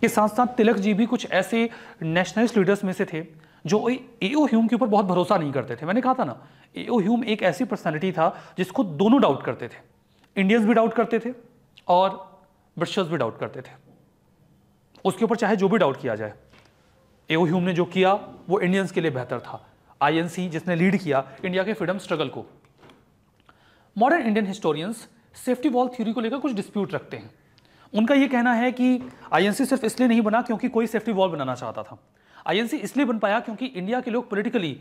के साथ साथ तिलक जी भी कुछ ऐसे नेशनलिस्ट लीडर्स में से थे जो एओ ह्यूम के ऊपर बहुत भरोसा नहीं करते थे। मैंने कहा था ना एओ ह्यूम एक ऐसी पर्सनैलिटी था जिसको दोनों डाउट करते थे। इंडियंस भी डाउट करते थे और ब्रिटिशर्स भी डाउट करते थे। उसके ऊपर चाहे जो भी डाउट किया जाए एओ ह्यूम ने जो किया, वो इंडियंस के लिए बेहतर था। आईएनसी जिसने लीड किया इंडिया के फ्रीडम स्ट्रगल को। Modern Indian historians safety wall theory को लेकर कुछ डिस्प्यूट रखते हैं। उनका यह कहना है कि आईएनसी सिर्फ़ इसलिए नहीं बना क्योंकि कोई सेफ्टी वॉल बनाना चाहता था। आईएनसी इसलिए बन पाया क्योंकि इंडिया के लोग पोलिटिकली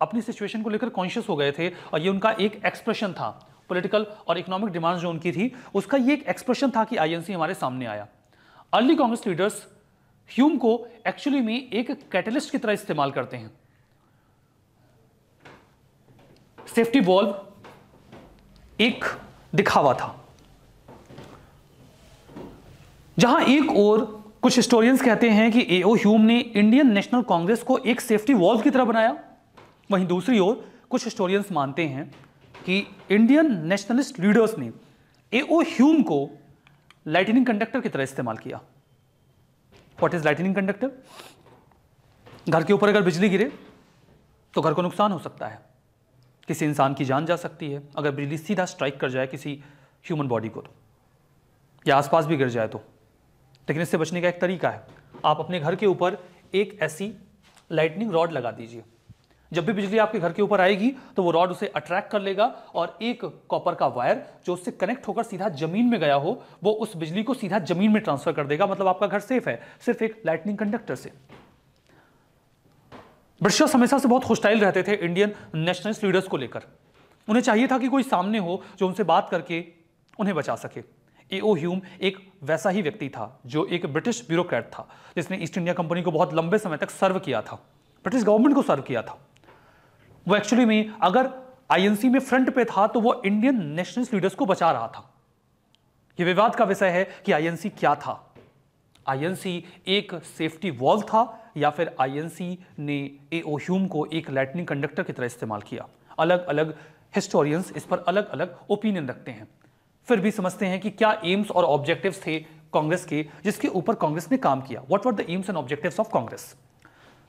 अपनी सिचुएशन को लेकर कॉन्शियस हो गए थे और ये उनका एक एक्सप्रेशन था। पॉलिटिकल और इकोनॉमिक डिमांड जो उनकी थी, उसका ये एक एक्सप्रेशन था कि आईएनसी हमारे सामने आया। अर्ली कांग्रेस लीडर्स ह्यूम को एक्चुअली में एक कैटलिस्ट की तरह इस्तेमाल करते हैं। सेफ्टी वॉल्व एक दिखावा था। जहाँ एक और कुछ हिस्टोरियंस कहते हैं कि एओ ह्यूम ने इंडियन नेशनल कांग्रेस को एक सेफ्टी वॉल्व की तरह बनाया। वहीं दूसरी ओर कुछ हिस्टोरियंस मानते हैं कि इंडियन नेशनलिस्ट लीडर्स ने एओ ह्यूम को लाइटनिंग कंडक्टर की तरह इस्तेमाल किया। व्हाट इज़ लाइटनिंग कंडक्टर घर के ऊपर अगर बिजली गिरे तो घर को नुकसान हो सकता है। किसी इंसान की जान जा सकती है, अगर बिजली सीधा स्ट्राइक कर जाए किसी ह्यूमन बॉडी को तो। या आसपास भी गिर जाए तो। लेकिन इससे बचने का एक तरीका है, आप अपने घर के ऊपर एक ऐसी लाइटनिंग रॉड लगा दीजिए। जब भी बिजली आपके घर के ऊपर आएगी तो वो रॉड उसे अट्रैक्ट कर लेगा और एक कॉपर का वायर जो उससे कनेक्ट होकर सीधा ज़मीन में गया हो, वो उस बिजली को सीधा ज़मीन में ट्रांसफ़र कर देगा। मतलब आपका घर सेफ़ है, सिर्फ़ एक लाइटनिंग कंडक्टर से। ब्रिटिशर्स हमेशा से बहुत खुशटाइल रहते थे इंडियन नेशनलिस्ट लीडर्स को लेकर। उन्हें चाहिए था कि कोई सामने हो जो उनसे बात करके उन्हें बचा सके। एओ ह्यूम एक वैसा ही व्यक्ति था, जो एक ब्रिटिश ब्यूरोक्रेट था, जिसने ईस्ट इंडिया कंपनी को बहुत लंबे समय तक सर्व किया था। ब्रिटिश गवर्नमेंट को सर्व किया था। वो एक्चुअली में अगर आईएनसी में फ्रंट पे था तो वो इंडियन नेशनलिस्ट लीडर्स को बचा रहा था। ये विवाद का विषय है कि आईएनसी क्या था। आईएनसी एक सेफ्टी वॉल था, या फिर आईएनसी ने एओ ह्यूम को एक लाइटनिंग कंडक्टर की तरह इस्तेमाल किया। अलग अलग हिस्टोरियंस इस पर अलग अलग ओपिनियन रखते हैं। फिर भी समझते हैं कि क्या एम्स और ऑब्जेक्टिव्स थे कांग्रेस के, जिसके ऊपर कांग्रेस ने काम किया। What were the aims and objectives of Congress?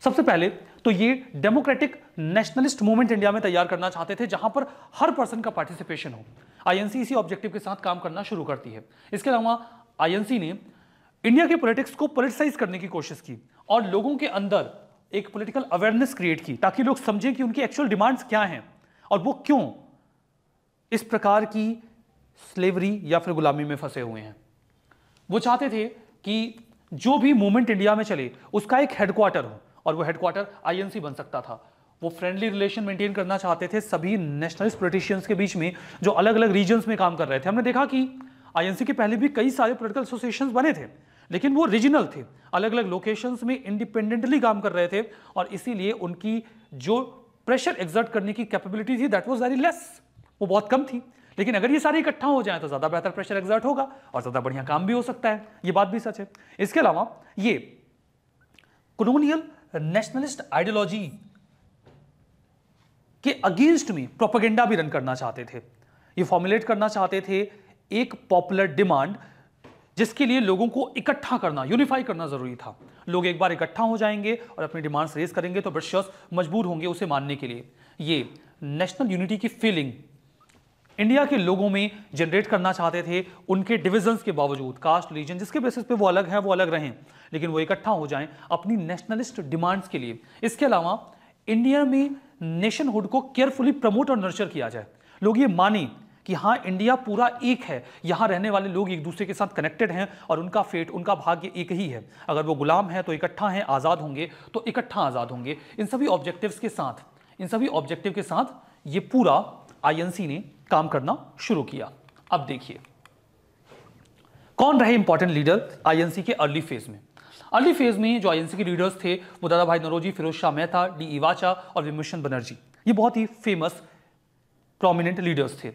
सबसे पहले तो ये डेमोक्रेटिक नेशनलिस्ट मूवमेंट इंडिया में तैयार करना चाहते थे, जहाँ पर हर पर्सन का पार्टिसिपेशन हो। आईएनसी इसी ऑब्जेक्टिव के साथ काम करना शुरू करती है। इसके अलावा आईएनसी ने इंडिया के पॉलिटिक्स को पोलिटिसाइज करने की कोशिश की और लोगों के अंदर एक पॉलिटिकल अवेयरनेस क्रिएट की ताकि लोग समझें कि उनकी एक्चुअल डिमांड्स क्या हैं और वो क्यों इस प्रकार की स्लेवरी या फिर गुलामी में फंसे हुए हैं। वो चाहते थे कि जो भी मूवमेंट इंडिया में चले, उसका एक हेडक्वार्टर हो और वो हेडक्वार्टर आईएनसी बन सकता था। वो फ्रेंडली रिलेशन मेंटेन करना चाहते थे सभी नेशनलिस्ट पोलिटिशियंस के बीच में जो अलग अलग रीजन्स में काम कर रहे थे। हमने देखा कि आईएनसी के पहले भी कई सारे पोलिटिकल एसोसिएशन बने थे। लेकिन वो रीजनल थे। अलग अलग लोकेशंस में इंडिपेंडेंटली काम कर रहे थे और इसीलिए उनकी जो प्रेशर एग्जर्ट करने की कैपेबिलिटी थी दैट वाज वेरी लेस वो बहुत कम थी। लेकिन अगर ये सारे इकट्ठा हो जाए तो ज़्यादा बेहतर प्रेशर एग्जर्ट होगा और ज़्यादा बढ़िया काम भी हो सकता है। ये बात भी सच है। इसके अलावा ये कॉलोनियल नेशनलिस्ट आइडियोलॉजी के अगेंस्ट में प्रोपेगेंडा भी रन करना चाहते थे। ये फॉर्मुलेट करना चाहते थे एक पॉपुलर डिमांड जिसके लिए लोगों को इकट्ठा करना यूनिफाई करना ज़रूरी था। लोग एक बार इकट्ठा हो जाएँगे और अपनी डिमांड्स रेज करेंगे तो ब्रिटिशर्स मजबूर होंगे उसे मानने के लिए। ये नेशनल यूनिटी की फीलिंग इंडिया के लोगों में जनरेट करना चाहते थे, उनके डिविजन्स के बावजूद कास्ट रिलीजन जिसके बेसिस पे वो अलग है, वो अलग रहें, लेकिन वो इकट्ठा हो जाएँ अपनी नेशनलिस्ट डिमांड्स के लिए। इसके अलावा, इंडिया में नेशनहुड को केयरफुली प्रमोट और नर्चर किया जाए। लोग ये माने कि हाँ इंडिया पूरा एक है। यहाँ रहने वाले लोग एक दूसरे के साथ कनेक्टेड हैं और उनका फेट उनका भाग्य एक ही है। अगर वो गुलाम है तो इकट्ठा हैं, आज़ाद होंगे तो इकट्ठा आज़ाद होंगे। इन सभी ऑब्जेक्टिव्स के साथ, इन सभी ऑब्जेक्टिव के साथ ये पूरा आईएनसी ने काम करना शुरू किया। अब देखिए, कौन रहे इंपॉर्टेंट लीडर आईएनसी के अर्ली फ़ेज़ में? अर्ली फ़ेज़ में जो आईएनसी के लीडर्स थे, वो Dadabhai Naoroji, Pherozeshah Mehta D इवाचा और विमोशन बनर्जी। ये बहुत ही फ़ेमस प्रोमिनेंट लीडर्स थे।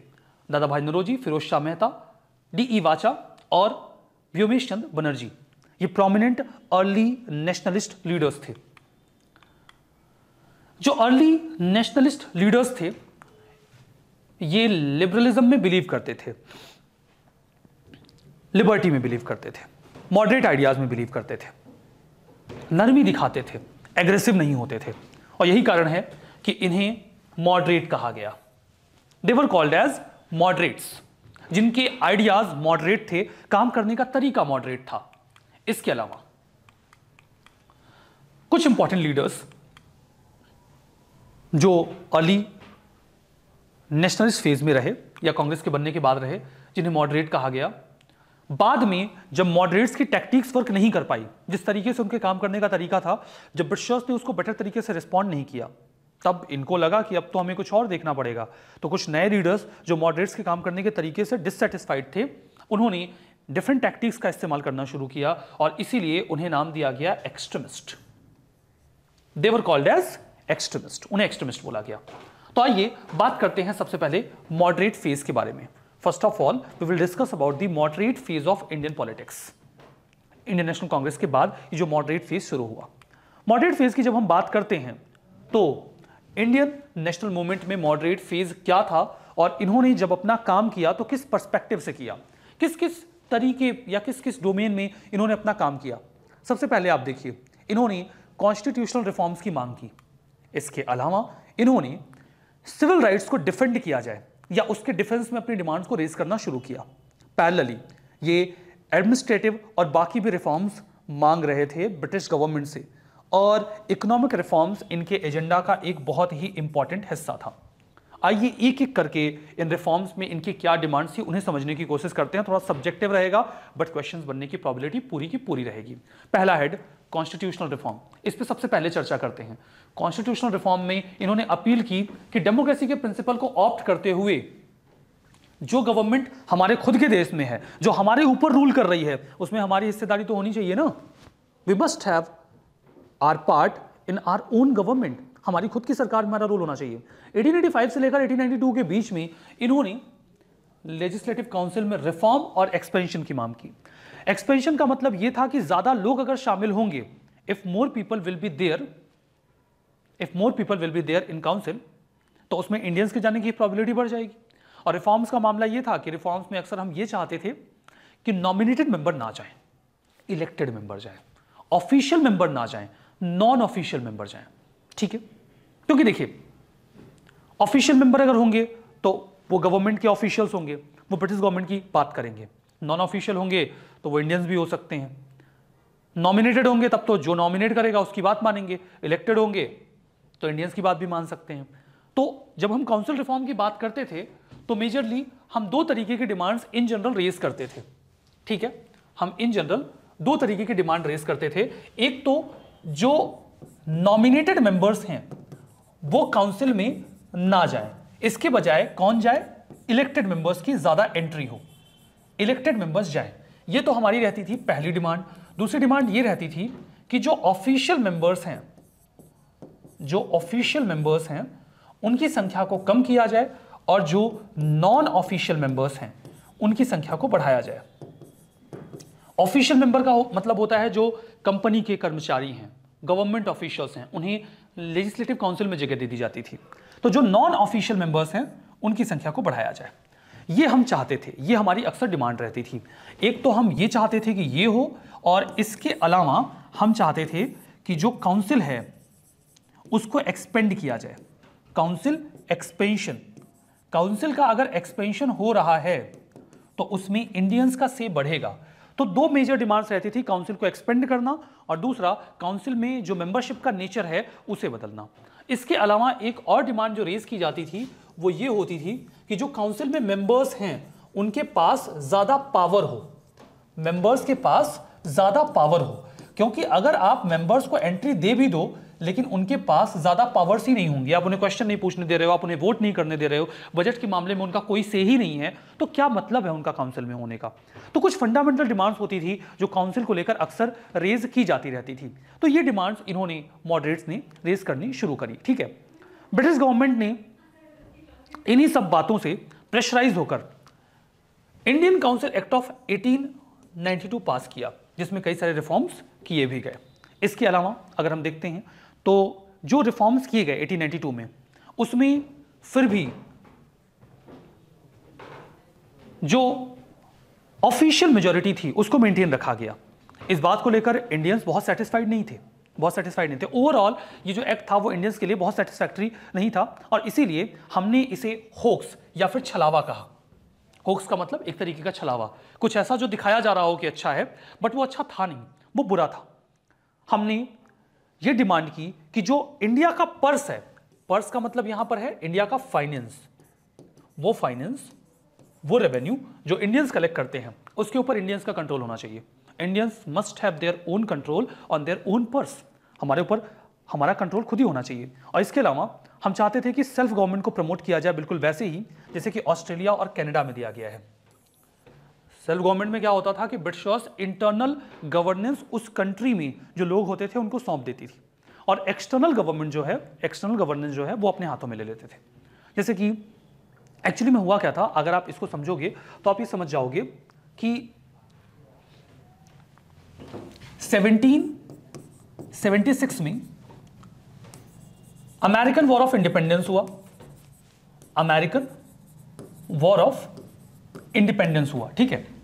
Dadabhai Naoroji Pherozeshah Mehta D E Wacha और व्योमेश चंद बनर्जी। ये प्रोमिनेंट अर्ली नेशनलिस्ट लीडर्स थे। जो अर्ली नेशनलिस्ट लीडर्स थे, ये लिबरलिज्म में बिलीव करते थे। लिबर्टी में बिलीव करते थे। मॉडरेट आइडियाज़ में बिलीव करते थे। नरमी दिखाते थे। एग्रेसिव नहीं होते थे। और यही कारण है कि इन्हें मॉडरेट कहा गया। They were called as moderates जिनके आइडियाज़ मॉडरेट थे, काम करने का तरीका मॉडरेट था। इसके अलावा, कुछ इंपॉर्टेंट लीडर्स जो अर्ली नेशनलिस्ट फ़ेज़ में रहे, या कांग्रेस के बनने के बाद रहे, जिन्हें मॉडरेट कहा गया। बाद में, जब मॉडरेट्स की टैक्टिक्स वर्क नहीं कर पाई, जिस तरीके से उनके काम करने का तरीका था, जब ब्रिटिशर्स ने उसको बेटर तरीके से रिस्पॉन्ड नहीं किया तब इनको लगा कि अब तो हमें कुछ और देखना पड़ेगा। तो कुछ नए रीडर्स जो मॉडरेट्स के काम करने के तरीके से डिससेटिस्फाइड थे, उन्होंने डिफरेंट टैक्टिक्स का इस्तेमाल करना शुरू किया और इसीलिए उन्हें नाम दिया गया extremist they were called as extremist उन्हें एक्सट्रीमिस्ट बोला गया। तो आइए बात करते हैं सबसे पहले मॉडरेट फ़ेज़ के बारे में। First of all we will discuss about the moderate phase of Indian politics Indian national Congress के बाद ये जो मॉडरेट फ़ेज़ शुरू हुआ। मॉडरेट फ़ेज़ की जब हम बात करते हैं तो इंडियन नेशनल मूवमेंट में मॉडरेट फ़ेज़ क्या था और इन्होंने जब अपना काम किया तो किस परस्पेक्टिव से किया? किस किस तरीके या किस किस डोमेन में इन्होंने अपना काम किया? सबसे पहले आप देखिए, इन्होंने कॉन्स्टिट्यूशनल रिफॉर्म्स की मांग की। इसके अलावा इन्होंने सिविल राइट्स को डिफेंड किया जाए या उसके डिफेंस में अपनी डिमांड्स को रेज करना शुरू किया। पैरेलली ये एडमिनिस्ट्रेटिव और बाकी भी रिफॉर्म्स मांग रहे थे ब्रिटिश गवर्नमेंट से। और इकोनॉमिक रिफॉर्म्स इनके एजेंडा का एक बहुत ही इंपॉर्टेंट हिस्सा था। आइए एक एक करके इन रिफॉर्म्स में इनकी क्या डिमांड्स थी उन्हें समझने की कोशिश करते हैं। थोड़ा सब्जेक्टिव रहेगा बट क्वेश्चंस बनने की प्रॉबिलिटी पूरी की पूरी रहेगी। पहला हेड कॉन्स्टिट्यूशनल रिफॉर्म इस पर सबसे पहले चर्चा करते हैं। कॉन्स्टिट्यूशनल रिफॉर्म में इन्होंने अपील की कि डेमोक्रेसी के प्रिंसिपल को ऑप्ट करते हुए जो गवर्नमेंट हमारे खुद के देश में है, जो हमारे ऊपर रूल कर रही है, उसमें हमारी हिस्सेदारी तो होनी चाहिए ना। We must have our part in our own government हमारी खुद की सरकार में हमारा रोल होना चाहिए। 1885 से लेकर 1892 के बीच में इन्होंने लेजिस्लेटिव काउंसिल में रिफॉर्म और एक्सपेंशन की मांग की। एक्सपेंशन का मतलब यह था कि ज़्यादा लोग अगर शामिल होंगे if more people will be there if more people will be there in council तो उसमें इंडियंस के जाने की प्रॉबिलिटी बढ़ जाएगी। और रिफॉर्म्स का मामला यह था कि रिफॉर्म्स में अक्सर हम ये चाहते थे कि नॉमिनेटेड मेंबर ना जाए इलेक्टेड मेंबर जाए ऑफिशियल मेंबर ना जाए। नॉन ऑफिशियल मेंबर जाएँ ठीक है? क्योंकि देखिए ऑफिशियल मेंबर अगर होंगे तो वो गवर्नमेंट के ऑफिशियल्स होंगे, वो ब्रिटिश गवर्नमेंट की बात करेंगे। नॉन ऑफिशियल होंगे तो वो इंडियंस भी हो सकते हैं। नॉमिनेटेड होंगे, तब तो जो नॉमिनेट करेगा, उसकी बात मानेंगे। इलेक्टेड होंगे तो इंडियंस की बात भी मान सकते हैं। तो जब हम काउंसिल रिफॉर्म की बात करते थे तो मेजरली हम दो तरीके की डिमांड्स इन जनरल रेज करते थे। ठीक है? हम इन जनरल दो तरीके की डिमांड रेज करते थे। एक तो जो नॉमिनेटेड मेंबर्स हैं, वो काउंसिल में ना जाए। इसके बजाय कौन जाए? इलेक्टेड मेंबर्स की ज़्यादा एंट्री हो। इलेक्टेड मेंबर्स जाए। ये तो हमारी रहती थी पहली डिमांड दूसरी डिमांड ये रहती थी कि जो ऑफिशियल मेंबर्स हैं, जो ऑफिशियल मेंबर्स हैं, उनकी संख्या को कम किया जाए और जो नॉन ऑफिशियल मेंबर्स हैं, उनकी संख्या को बढ़ाया जाए। ऑफिशियल मेंबर का मतलब होता है जो कंपनी के कर्मचारी हैं, गवर्नमेंट ऑफिशियल्स हैं, उन्हें लेजिस्लेटिव काउंसिल में जगह दे दी जाती थी। तो जो नॉन ऑफिशियल मेंबर्स हैं, उनकी संख्या को बढ़ाया जाए। ये हम चाहते थे, ये हमारी अक्सर डिमांड रहती थी। एक तो हम ये चाहते थे कि ये हो, और इसके अलावा हम चाहते थे कि जो काउंसिल है, उसको एक्सपेंड किया जाए। काउंसिल एक्सपेंशन काउंसिल का अगर एक्सपेंशन हो रहा है तो उसमें इंडियंस का से बढ़ेगा। तो दो मेजर डिमांड्स रहती थी काउंसिल को एक्सपेंड करना और दूसरा काउंसिल में जो मेंबरशिप का नेचर है, उसे बदलना। इसके अलावा एक और डिमांड जो रेज की जाती थी, वो ये होती थी कि जो काउंसिल में मेंबर्स हैं, उनके पास ज़्यादा पावर हो। मेंबर्स के पास ज़्यादा पावर हो। क्योंकि अगर आप मेंबर्स को एंट्री दे भी दो लेकिन उनके पास ज़्यादा पावर्स ही नहीं होंगी। आप उन्हें क्वेश्चन नहीं पूछने दे रहे हो, आप उन्हें वोट नहीं करने दे रहे हो। बजट के मामले में उनका कोई से ही नहीं है। तो क्या मतलब है उनका काउंसिल में होने का? तो कुछ फंडामेंटल डिमांड्स होती थी, जो काउंसिल को लेकर अक्सर रेज की जाती रहती थी। तो ये डिमांड्स इन्होंने मॉडरेट्स ने रेज करनी शुरू करी, ठीक है? ब्रिटिश गवर्नमेंट ने इन्हीं सब बातों से प्रेशराइज होकर Indian council act of 1892 pass किया, जिसमें कई सारे रिफॉर्म्स किए भी गए। इसके अलावा अगर हम देखते हैं तो जो रिफॉर्म्स किए गए 1892 में, उसमें फिर भी जो ऑफिशियल मेजोरिटी थी, उसको मेंटेन रखा गया। इस बात को लेकर इंडियंस बहुत सेटिस्फाइड नहीं थे। बहुत सेटिस्फाइड नहीं थे। ओवरऑल ये जो एक्ट था, वो इंडियंस के लिए बहुत सेटिस्फैक्ट्री नहीं था और इसीलिए हमने इसे होक्स या फिर छलावा कहा। होक्स का मतलब एक तरीके का छलावा। कुछ ऐसा जो दिखाया जा रहा हो कि अच्छा है बट वो अच्छा था नहीं। वो बुरा था। हमने ये डिमांड की कि जो इंडिया का पर्स है, पर्स का मतलब यहाँ पर है इंडिया का फाइनेंस। वो फाइनेंस, वो रेवेन्यू जो इंडियंस कलेक्ट करते हैं, उसके ऊपर इंडियंस का कंट्रोल होना चाहिए। Indians must have their own control on their own purse. हमारे ऊपर हमारा कंट्रोल खुद ही होना चाहिए। और इसके अलावा हम चाहते थे कि सेल्फ गवर्नमेंट को प्रमोट किया जाए बिल्कुल वैसे ही, जैसे कि ऑस्ट्रेलिया और कनाडा में दिया गया है। सेल्फ गवर्नमेंट में क्या होता था कि ब्रिटिशर्स इंटरनल गवर्नेंस उस कंट्री में जो लोग होते थे, उनको सौंप देती थी। और एक्सटर्नल गवर्नमेंट जो है, एक्सटर्नल गवर्नेंस जो है, वो अपने हाथों में ले लेते थे। जैसे कि एक्चुअली में हुआ क्या था, अगर आप इसको समझोगे तो आप ये समझ जाओगे कि 1776 में अमेरिकन वॉर ऑफ़ इंडिपेंडेंस हुआ। अमेरिकन वॉर ऑफ़ इंडिपेंडेंस हुआ, ठीक है?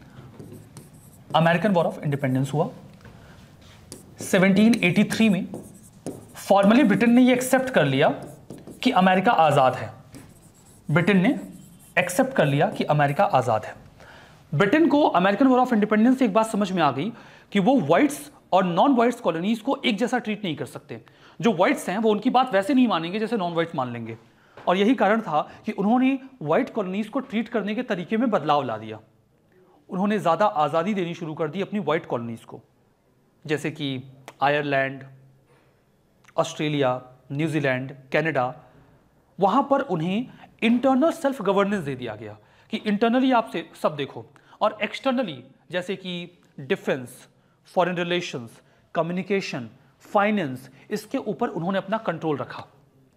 अमेरिकन वॉर ऑफ़ इंडिपेंडेंस हुआ। 1783 में फॉर्मली ब्रिटेन ने यह एक्सेप्ट कर लिया कि अमेरिका आज़ाद है। ब्रिटेन ने एक्सेप्ट कर लिया कि अमेरिका आज़ाद है। ब्रिटेन को अमेरिकन वॉर ऑफ़ इंडिपेंडेंस से एक बात समझ में आ गई कि वो व्हाइट्स और नॉन व्हाइट्स कॉलोनीज को एक जैसा ट्रीट नहीं कर सकते। जो व्हाइट्स हैं, वो उनकी बात वैसे नहीं मानेंगे जैसे नॉन व्हाइट्स मान लेंगे। और यही कारण था कि उन्होंने व्हाइट कॉलोनीज को ट्रीट करने के तरीके में बदलाव ला दिया। उन्होंने ज़्यादा आज़ादी देनी शुरू कर दी अपनी वाइट कॉलोनीज़ को। जैसे कि आयरलैंड ऑस्ट्रेलिया न्यूजीलैंड कनाडा वहाँ पर उन्हें इंटरनल सेल्फ गवर्नेंस दे दिया गया कि इंटरनली आप से सब देखो और एक्सटर्नली जैसे कि defence foreign relations communication finance इसके ऊपर उन्होंने अपना कंट्रोल रखा।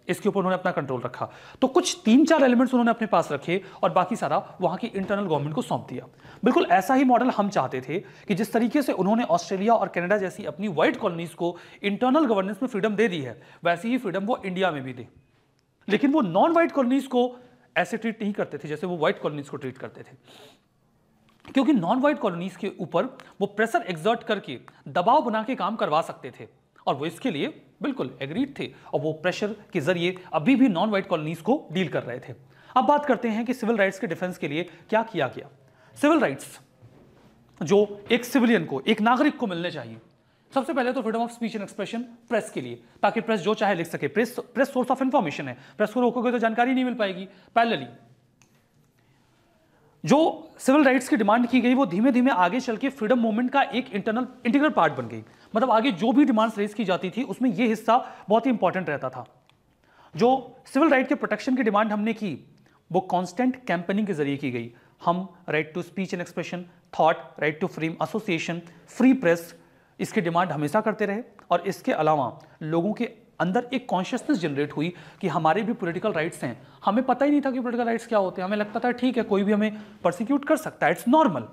इसके ऊपर उन्होंने अपना कंट्रोल रखा। तो कुछ तीन चार एलिमेंट्स उन्होंने अपने पास रखे और बाकी सारा वहाँ की इंटरनल गवर्नमेंट को सौंप दिया। बिल्कुल ऐसा ही मॉडल हम चाहते थे कि जिस तरीके से उन्होंने ऑस्ट्रेलिया और कनाडा जैसी अपनी व्हाइट कॉलोनीज को इंटरनल गवर्नेंस में फ्रीडम दे दी है, वैसी ही फ्रीडम वो इंडिया में भी दे। लेकिन वो नॉन व्हाइट कॉलोनीज को ऐसे ट्रीट नहीं करते थे जैसे वो व्हाइट कॉलोनीज को ट्रीट करते थे। क्योंकि नॉन व्हाइट कॉलोनीज के ऊपर वो प्रेशर एग्जर्ट करके दबाव बना के काम करवा सकते थे। और वो इसके लिए बिल्कुल एग्रीड थे। और वो प्रेशर के ज़रिए अभी भी नॉन वाइट कॉलोनीज को डील कर रहे थे। अब बात करते हैं कि सिविल राइट्स के डिफेंस के लिए क्या किया गया। सिविल राइट्स जो एक सिविलियन को, एक नागरिक को मिलने चाहिए। सबसे पहले तो freedom of speech and expression press के लिए, ताकि प्रेस जो चाहे लिख सके। Press press source of information है। प्रेस को रोकोगे तो जानकारी नहीं मिल पाएगी। पैरेलली जो सिविल राइट्स की डिमांड की गई, वो धीमे धीमे आगे चल के फ्रीडम मूवमेंट का एक इंटरनल इंटीग्रल पार्ट बन गई। मतलब आगे जो भी डिमांड्स रेज की जाती थी, उसमें ये हिस्सा बहुत ही इंपॉर्टेंट रहता था। जो सिविल राइट के प्रोटेक्शन की डिमांड हमने की, वो कॉन्स्टेंट कैंपेनिंग के ज़रिए की गई। हम right to speech and expression thought right to free association free press इसकी डिमांड हमेशा करते रहे। और इसके अलावा लोगों के अंदर एक कॉन्शियसनेस जनरेट हुई कि हमारे भी पॉलिटिकल राइट्स हैं। हमें पता ही नहीं था कि पॉलिटिकल राइट्स क्या होते हैं। हमें लगता था, ठीक है, कोई भी हमें प्रोसिक्यूट कर सकता है। इट्स नॉर्मल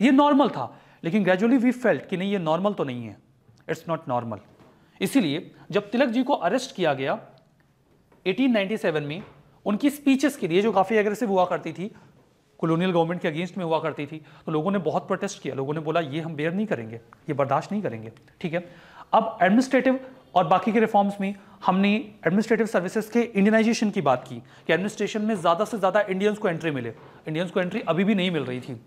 ये नॉर्मल था। लेकिन ग्रेजुअली वी फेल्ट कि नहीं, ये नॉर्मल तो नहीं है। It's not normal. इसीलिए जब तिलक जी को अरेस्ट किया गया 1897 में, उनकी स्पीचेस के लिए, जो काफ़ी एग्रेसिव हुआ करती थी कॉलोनियल गवर्नमेंट के अगेंस्ट में हुआ करती थी तो लोगों ने बहुत प्रोटेस्ट किया। लोगों ने बोला, ये हम बेयर नहीं करेंगे, ये बर्दाश्त नहीं करेंगे. ठीक है? अब एडमिनिस्ट्रेटिव और बाकी के रिफॉर्म्स में हमने एडमिनिस्ट्रेटिव सर्विसेज़ के इंडियनाइजेशन की बात की, कि एडमिनिस्ट्रेशन में ज़्यादा से ज़्यादा इंडियंस को एंट्री मिले। इंडियंस को एंट्री अभी भी नहीं मिल रही थी।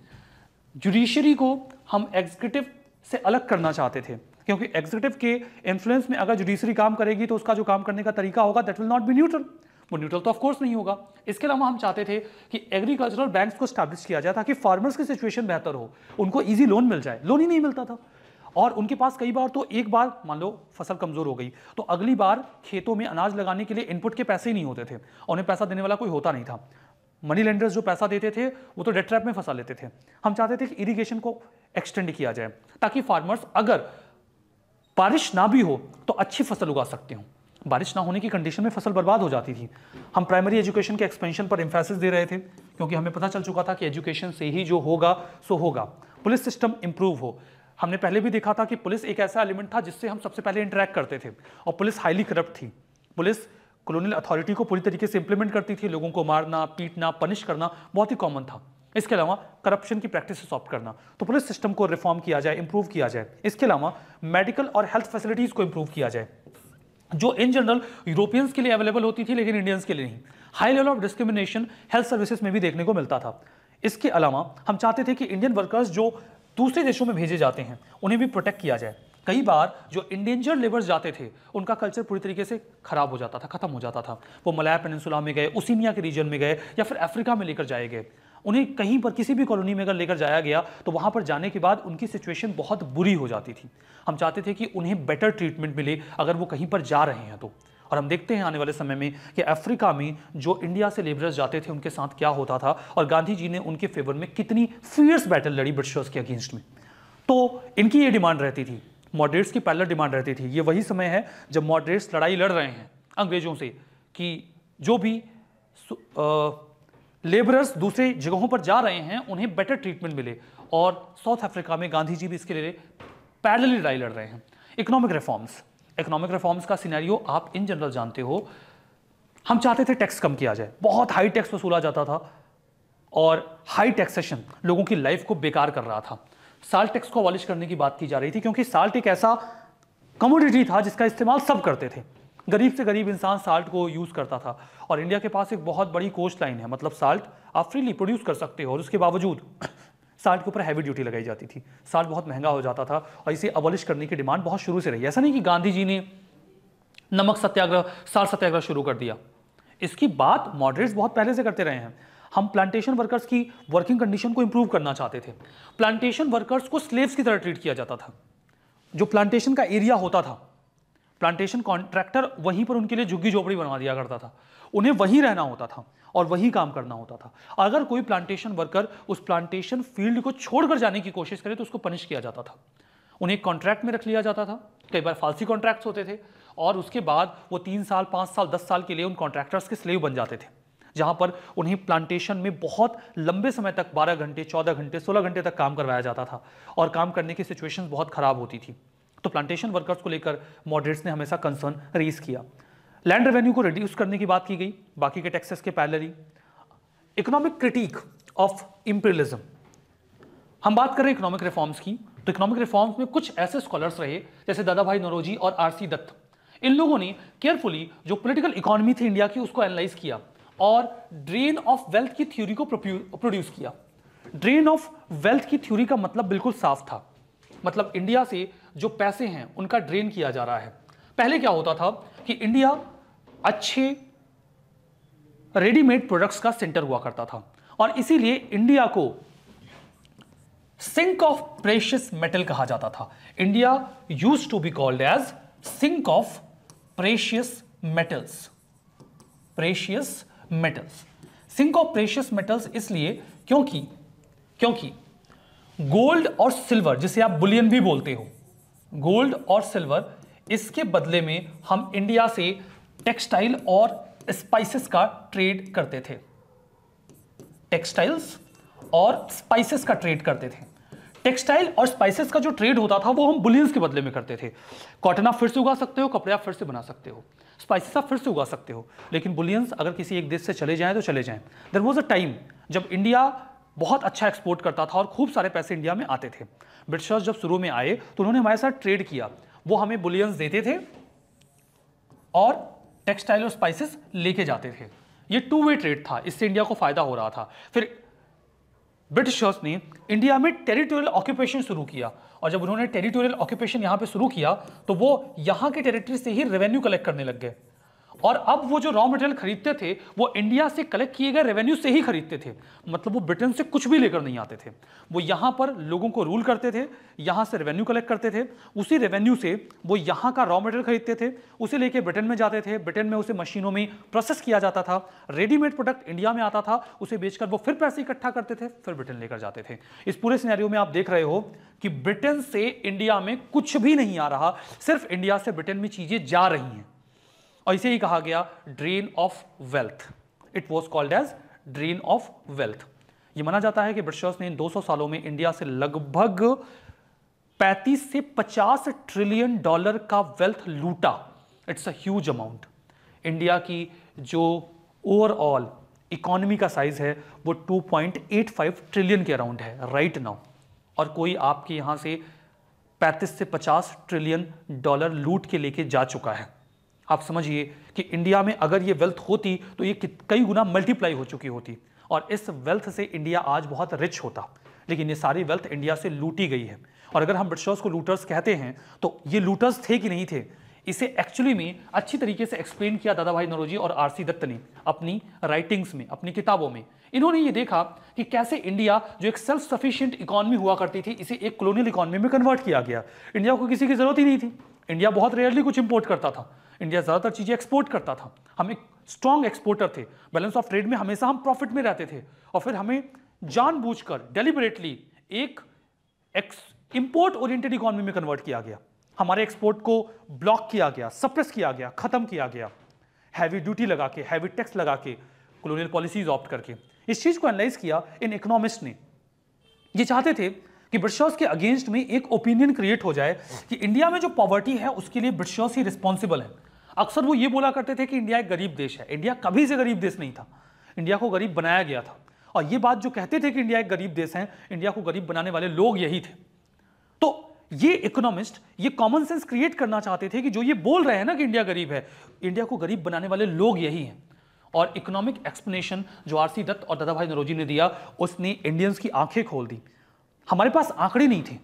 जुडिशरी को हम एग्जीक्यूटिव से अलग करना चाहते थे। क्योंकि एग्जीक्यूटिव के इन्फ्लुएंस में अगर जुडिशरी काम करेगी तो उसका जो काम करने का तरीका होगा that will not be neutral वो न्यूट्रल तो ऑफकोर्स नहीं होगा। इसके अलावा हम चाहते थे कि एग्रीकल्चरल बैंक्स को स्टैब्लिश किया जाए, ताकि फार्मर्स की सिचुएशन बेहतर हो, उनको ईजी लोन मिल जाए। लोन ही नहीं मिलता था। और उनके पास कई बार तो एक बार, मान लो, फ़सल कमज़ोर हो गई तो अगली बार खेतों में अनाज लगाने के लिए इनपुट के पैसे ही नहीं होते थे, और उन्हें पैसा देने वाला कोई होता नहीं था। मनी लेंडर्स जो पैसा देते थे, वो तो डेट ट्रैप में फंसा लेते थे। हम चाहते थे कि इरिगेशन को एक्सटेंड किया जाए, ताकि फार्मर्स अगर बारिश ना भी हो तो अच्छी फ़सल उगा सकते हो। बारिश ना होने की कंडीशन में फ़सल बर्बाद हो जाती थी। हम प्राइमरी एजुकेशन के एक्सपेंशन पर इंफेसिस दे रहे थे, क्योंकि हमें पता चल चुका था कि एजुकेशन से ही जो होगा, सो होगा। पुलिस सिस्टम इंप्रूव हो। हमने पहले भी देखा था कि पुलिस एक ऐसा एलिमेंट था जिससे हम सबसे पहले इंटरेक्ट करते थे, और पुलिस हाईली करप्ट थी। पुलिस कॉलोनियल अथॉरिटी को पूरी तरीके से इंप्लीमेंट करती थी। लोगों को मारना, पीटना पनिश करना बहुत ही कॉमन था। इसके अलावा करप्शन की प्रैक्टिस सॉफ्ट करना। तो पुलिस सिस्टम को रिफॉर्म किया जाए इंप्रूव किया जाए। इसके अलावा मेडिकल और हेल्थ फैसिलिटीज़ को इंप्रूव किया जाए। जो इन जनरल यूरोपियंस के लिए अवेलेबल होती थी, लेकिन इंडियंस के लिए नहीं। High level of discrimination health services में भी देखने को मिलता था। इसके अलावा हम चाहते थे कि इंडियन वर्कर्स जो दूसरे देशों में भेजे जाते हैं, उन्हें भी प्रोटेक्ट किया जाए। कई बार जो इंडेंजर लेबर्स जाते थे, उनका कल्चर पूरी तरीके से खराब हो जाता था, खत्म हो जाता था। वो मलाया पेनिनसुला में गए, उसीमिया के रीजन में गए, या फिर अफ्रीका में लेकर जाए गए। उन्हें कहीं पर किसी भी कॉलोनी में अगर लेकर जाया गया तो वहाँ पर जाने के बाद उनकी सिचुएशन बहुत बुरी हो जाती थी। हम चाहते थे कि उन्हें बेटर ट्रीटमेंट मिले अगर वो कहीं पर जा रहे हैं तो। और हम देखते हैं आने वाले समय में कि अफ्रीका में जो इंडिया से लेबरर्स जाते थे, उनके साथ क्या होता था और गांधी जी ने उनके फेवर में कितनी फियर्स बैटल लड़ी ब्रिटिशर्स के अगेंस्ट में। तो इनकी ये डिमांड रहती थी। मॉडरेट्स की पहले डिमांड रहती थी। ये वही समय है जब मॉडरेट्स लड़ाई लड़ रहे हैं अंग्रेज़ों से कि जो भी लेबरर्स दूसरे जगहों पर जा रहे हैं, उन्हें बेटर ट्रीटमेंट मिले। और साउथ अफ्रीका में गांधी जी भी इसके लिए पैरेलली लड़ाई लड़ रहे हैं। इकोनॉमिक रिफॉर्म्स इकोनॉमिक रिफॉर्म्स का सिनेरियो आप इन जनरल जानते हो। हम चाहते थे टैक्स कम किया जाए। बहुत हाई टैक्स वसूला जाता था और हाई टैक्सेशन लोगों की लाइफ को बेकार कर रहा था। साल्ट टैक्स को अबॉलिश करने की बात की जा रही थी, क्योंकि साल्ट एक ऐसा कमोडिटी था जिसका इस्तेमाल सब करते थे। गरीब से गरीब इंसान साल्ट को यूज़ करता था। और इंडिया के पास एक बहुत बड़ी कोस्ट लाइन है मतलब साल्ट आप फ्रीली प्रोड्यूस कर सकते हो और उसके बावजूद साल्ट के ऊपर हैवी ड्यूटी लगाई जाती थी। साल्ट बहुत महँगा हो जाता था और इसे अबॉलिश करने की डिमांड बहुत शुरू से रही। ऐसा नहीं कि गांधी जी ने नमक सत्याग्रह, साल्ट सत्याग्रह शुरू कर दिया। इसकी बात मॉडरेट्स बहुत पहले से करते रहे हैं। हम प्लांटेशन वर्कर्स की वर्किंग कंडीशन को इंप्रूव करना चाहते थे। प्लांटेशन वर्कर्स को स्लेव्स की तरह ट्रीट किया जाता था। जो प्लांटेशन का एरिया होता था प्लांटेशन कॉन्ट्रैक्टर वहीं पर उनके लिए झुग्गी झोपड़ी बनवा दिया करता था। उन्हें वहीं रहना होता था और वही काम करना होता था। अगर कोई प्लांटेशन वर्कर उस प्लांटेशन फ़ील्ड को छोड़कर जाने की कोशिश करे तो उसको पनिश किया जाता था। उन्हें कॉन्ट्रैक्ट में रख लिया जाता था। कई बार फालसी कॉन्ट्रैक्ट्स होते थे और उसके बाद वो तीन साल, पाँच साल, दस साल के लिए उन कॉन्ट्रैक्टर्स के स्लेव बन जाते थे, जहाँ पर उन्हें प्लांटेशन में बहुत लंबे समय तक 12 घंटे 14 घंटे 16 घंटे तक काम करवाया जाता था और काम करने की सिचुएशंस बहुत खराब होती थी। तो प्लांटेशन वर्कर्स को लेकर मॉडरेट्स ने हमेशा कंसर्न रेज किया। लैंड रेवेन्यू को रिड्यूस करने की बात की गई, बाकी के टैक्सेस के पैलरी इकोनॉमिक क्रिटिक ऑफ़ इंपीरियलिज्म हम बात कर इकोनॉमिक रिफॉर्म्स की। तो इकोनॉमिक रिफॉर्म्स में कुछ ऐसे स्कॉलर्स रहे, जैसे दादा भाई नरोजी और आर सी दत्त। इन लोगों ने केयरफुली जो पॉलिटिकल इकोनॉमी थी इंडिया की, उसको एनालाइज किया और ड्रेन ऑफ़ वेल्थ की थ्योरी को प्रोड्यूस किया। ड्रेन ऑफ़ वेल्थ की थ्योरी का मतलब बिल्कुल साफ़ था। मतलब इंडिया से जो पैसे हैं, उनका ड्रेन किया जा रहा है। पहले क्या होता था कि इंडिया अच्छे रेडीमेड प्रोडक्ट्स का सेंटर हुआ करता था और इसीलिए इंडिया को सिंक ऑफ़ प्रेशियस मेटल कहा जाता था। India used to be called as sink of precious metals precious metals sink of precious metals इसलिए क्योंकि क्योंकि गोल्ड और सिल्वर जिसे आप बुलियन भी बोलते हो गोल्ड और सिल्वर, इसके बदले में हम इंडिया से टेक्सटाइल और स्पाइसेस का ट्रेड करते थे। टेक्सटाइल्स और स्पाइसेस का ट्रेड करते थे। टेक्सटाइल और स्पाइसेस का जो ट्रेड होता था, वो हम बुलियंस के बदले में करते थे। कॉटन आप फिर से उगा सकते हो, कपड़े आप फिर से बना सकते हो। स्पाइसेस आप फिर से उगा सकते हो। लेकिन बुलियंस अगर किसी एक देश से चले जाएँ तो चले जाएँ। देर वॉज़ अ टाइम जब इंडिया बहुत अच्छा एक्सपोर्ट करता था और खूब सारे पैसे इंडिया में आते थे। ब्रिटिशर्स जब शुरू में आए तो उन्होंने हमारे साथ ट्रेड किया। वो हमें बुलियंस देते थे और टेक्सटाइल और स्पाइसेस लेके जाते थे। ये टू वे ट्रेड था। इससे इंडिया को फ़ायदा हो रहा था। फिर ब्रिटिशर्स ने इंडिया में टेरिटोरियल ऑक्यूपेशन शुरू किया और जब उन्होंने टेरिटोरियल ऑक्यूपेशन यहाँ पे शुरू किया तो वो यहाँ के टेरिटरी से ही रेवेन्यू कलेक्ट करने लग गए। और अब वो जो रॉ मटेरियल खरीदते थे, वो इंडिया से कलेक्ट किए गए रेवेन्यू से ही खरीदते थे। मतलब वो ब्रिटेन से कुछ भी लेकर नहीं आते थे। वो यहाँ पर लोगों को रूल करते थे, यहाँ से रेवेन्यू कलेक्ट करते थे, उसी रेवेन्यू से वो यहाँ का रॉ मटेरियल खरीदते थे, उसे लेके ब्रिटेन में जाते थे। ब्रिटेन में उसे मशीनों में प्रोसेस किया जाता था रेडीमेड प्रोडक्ट इंडिया में आता था, उसे बेचकर वो फिर पैसे इकट्ठा करते थे, फिर ब्रिटेन लेकर जाते थे। इस पूरे सिनेरियो में आप देख रहे हो कि ब्रिटेन से इंडिया में कुछ भी नहीं आ रहा, सिर्फ़ इंडिया से ब्रिटेन में चीज़ें जा रही हैं। और इसे ही कहा गया drain of wealth it was called as drain of wealth ये माना जाता है कि ब्रिटिशर्स ने इन 200 सालों में इंडिया से लगभग 35 से 50 ट्रिलियन डॉलर का वेल्थ लूटा. It's a huge amount India की जो ओवरऑल इकोनॉमी का साइज़ है, वो 2.85 ट्रिलियन के अराउंड है राइट right नाउ और कोई आपके यहाँ से 35 से 50 ट्रिलियन डॉलर लूट के लेके जा चुका है. आप समझिए कि इंडिया में अगर ये वेल्थ होती तो ये कई गुना मल्टीप्लाई हो चुकी होती। और इस वेल्थ से इंडिया आज बहुत रिच होता। लेकिन ये सारी वेल्थ इंडिया से लूटी गई है। और अगर हम ब्रिटिशर्स को लूटर्स कहते हैं तो ये लूटर्स थे कि नहीं थे? इसे एक्चुअली में अच्छी तरीके से एक्सप्लेन किया दादा भाई नरोजी और आरसी दत्त ने अपनी राइटिंग्स में, अपनी किताबों में। इन्होंने ये देखा कि कैसे इंडिया, जो एक सेल्फ सफिशिएंट इकोनॉमी हुआ करती थी, इसे एक कॉलोनियल इकोनॉमी में कन्वर्ट किया गया। इंडिया को किसी की ज़रूरत ही नहीं थी। इंडिया बहुत रेयरली कुछ इंपोर्ट करता था। इंडिया ज़्यादातर चीज़ें एक्सपोर्ट करता था। हम एक स्ट्रॉन्ग एक्सपोर्टर थे। बैलेंस ऑफ़ ट्रेड में हमेशा हम प्रॉफिट में रहते थे। और फिर हमें जानबूझकर डेलिबरेटली एक इंपोर्ट ओरिएंटेड इकोनॉमी में कन्वर्ट किया गया। हमारे एक्सपोर्ट को ब्लॉक किया गया सप्रेस किया गया, खत्म किया गया। हैवी ड्यूटी लगा के हैवी टैक्स लगा के कॉलोनियल पॉलिसीज़ ऑप्ट करके। इस चीज़ को एनालाइज किया इन इकोनॉमिस्ट ने। ये चाहते थे कि ब्रिटिशर्स के अगेंस्ट में एक ओपिनियन क्रिएट हो जाए कि इंडिया में जो पॉवर्टी है, उसके लिए ब्रिटिशर्स ही रिस्पॉन्सिबल है। अक्सर वो ये बोला करते थे कि इंडिया एक गरीब देश है। इंडिया कभी से गरीब देश नहीं था। इंडिया को गरीब बनाया गया था। और ये बात जो कहते थे कि इंडिया एक गरीब देश है, इंडिया को गरीब बनाने वाले लोग यही थे। तो ये इकोनॉमिस्ट ये कॉमन सेंस क्रिएट करना चाहते थे कि जो ये बोल रहे हैं ना कि इंडिया गरीब है, इंडिया को गरीब बनाने वाले लोग यही हैं। और इकोनॉमिक एक्सप्लेनेशन जो आरसी दत्त और दादा भाई नरोजी ने दिया, उसने इंडियंस की आँखें खोल दी। हमारे पास आंकड़े नहीं थे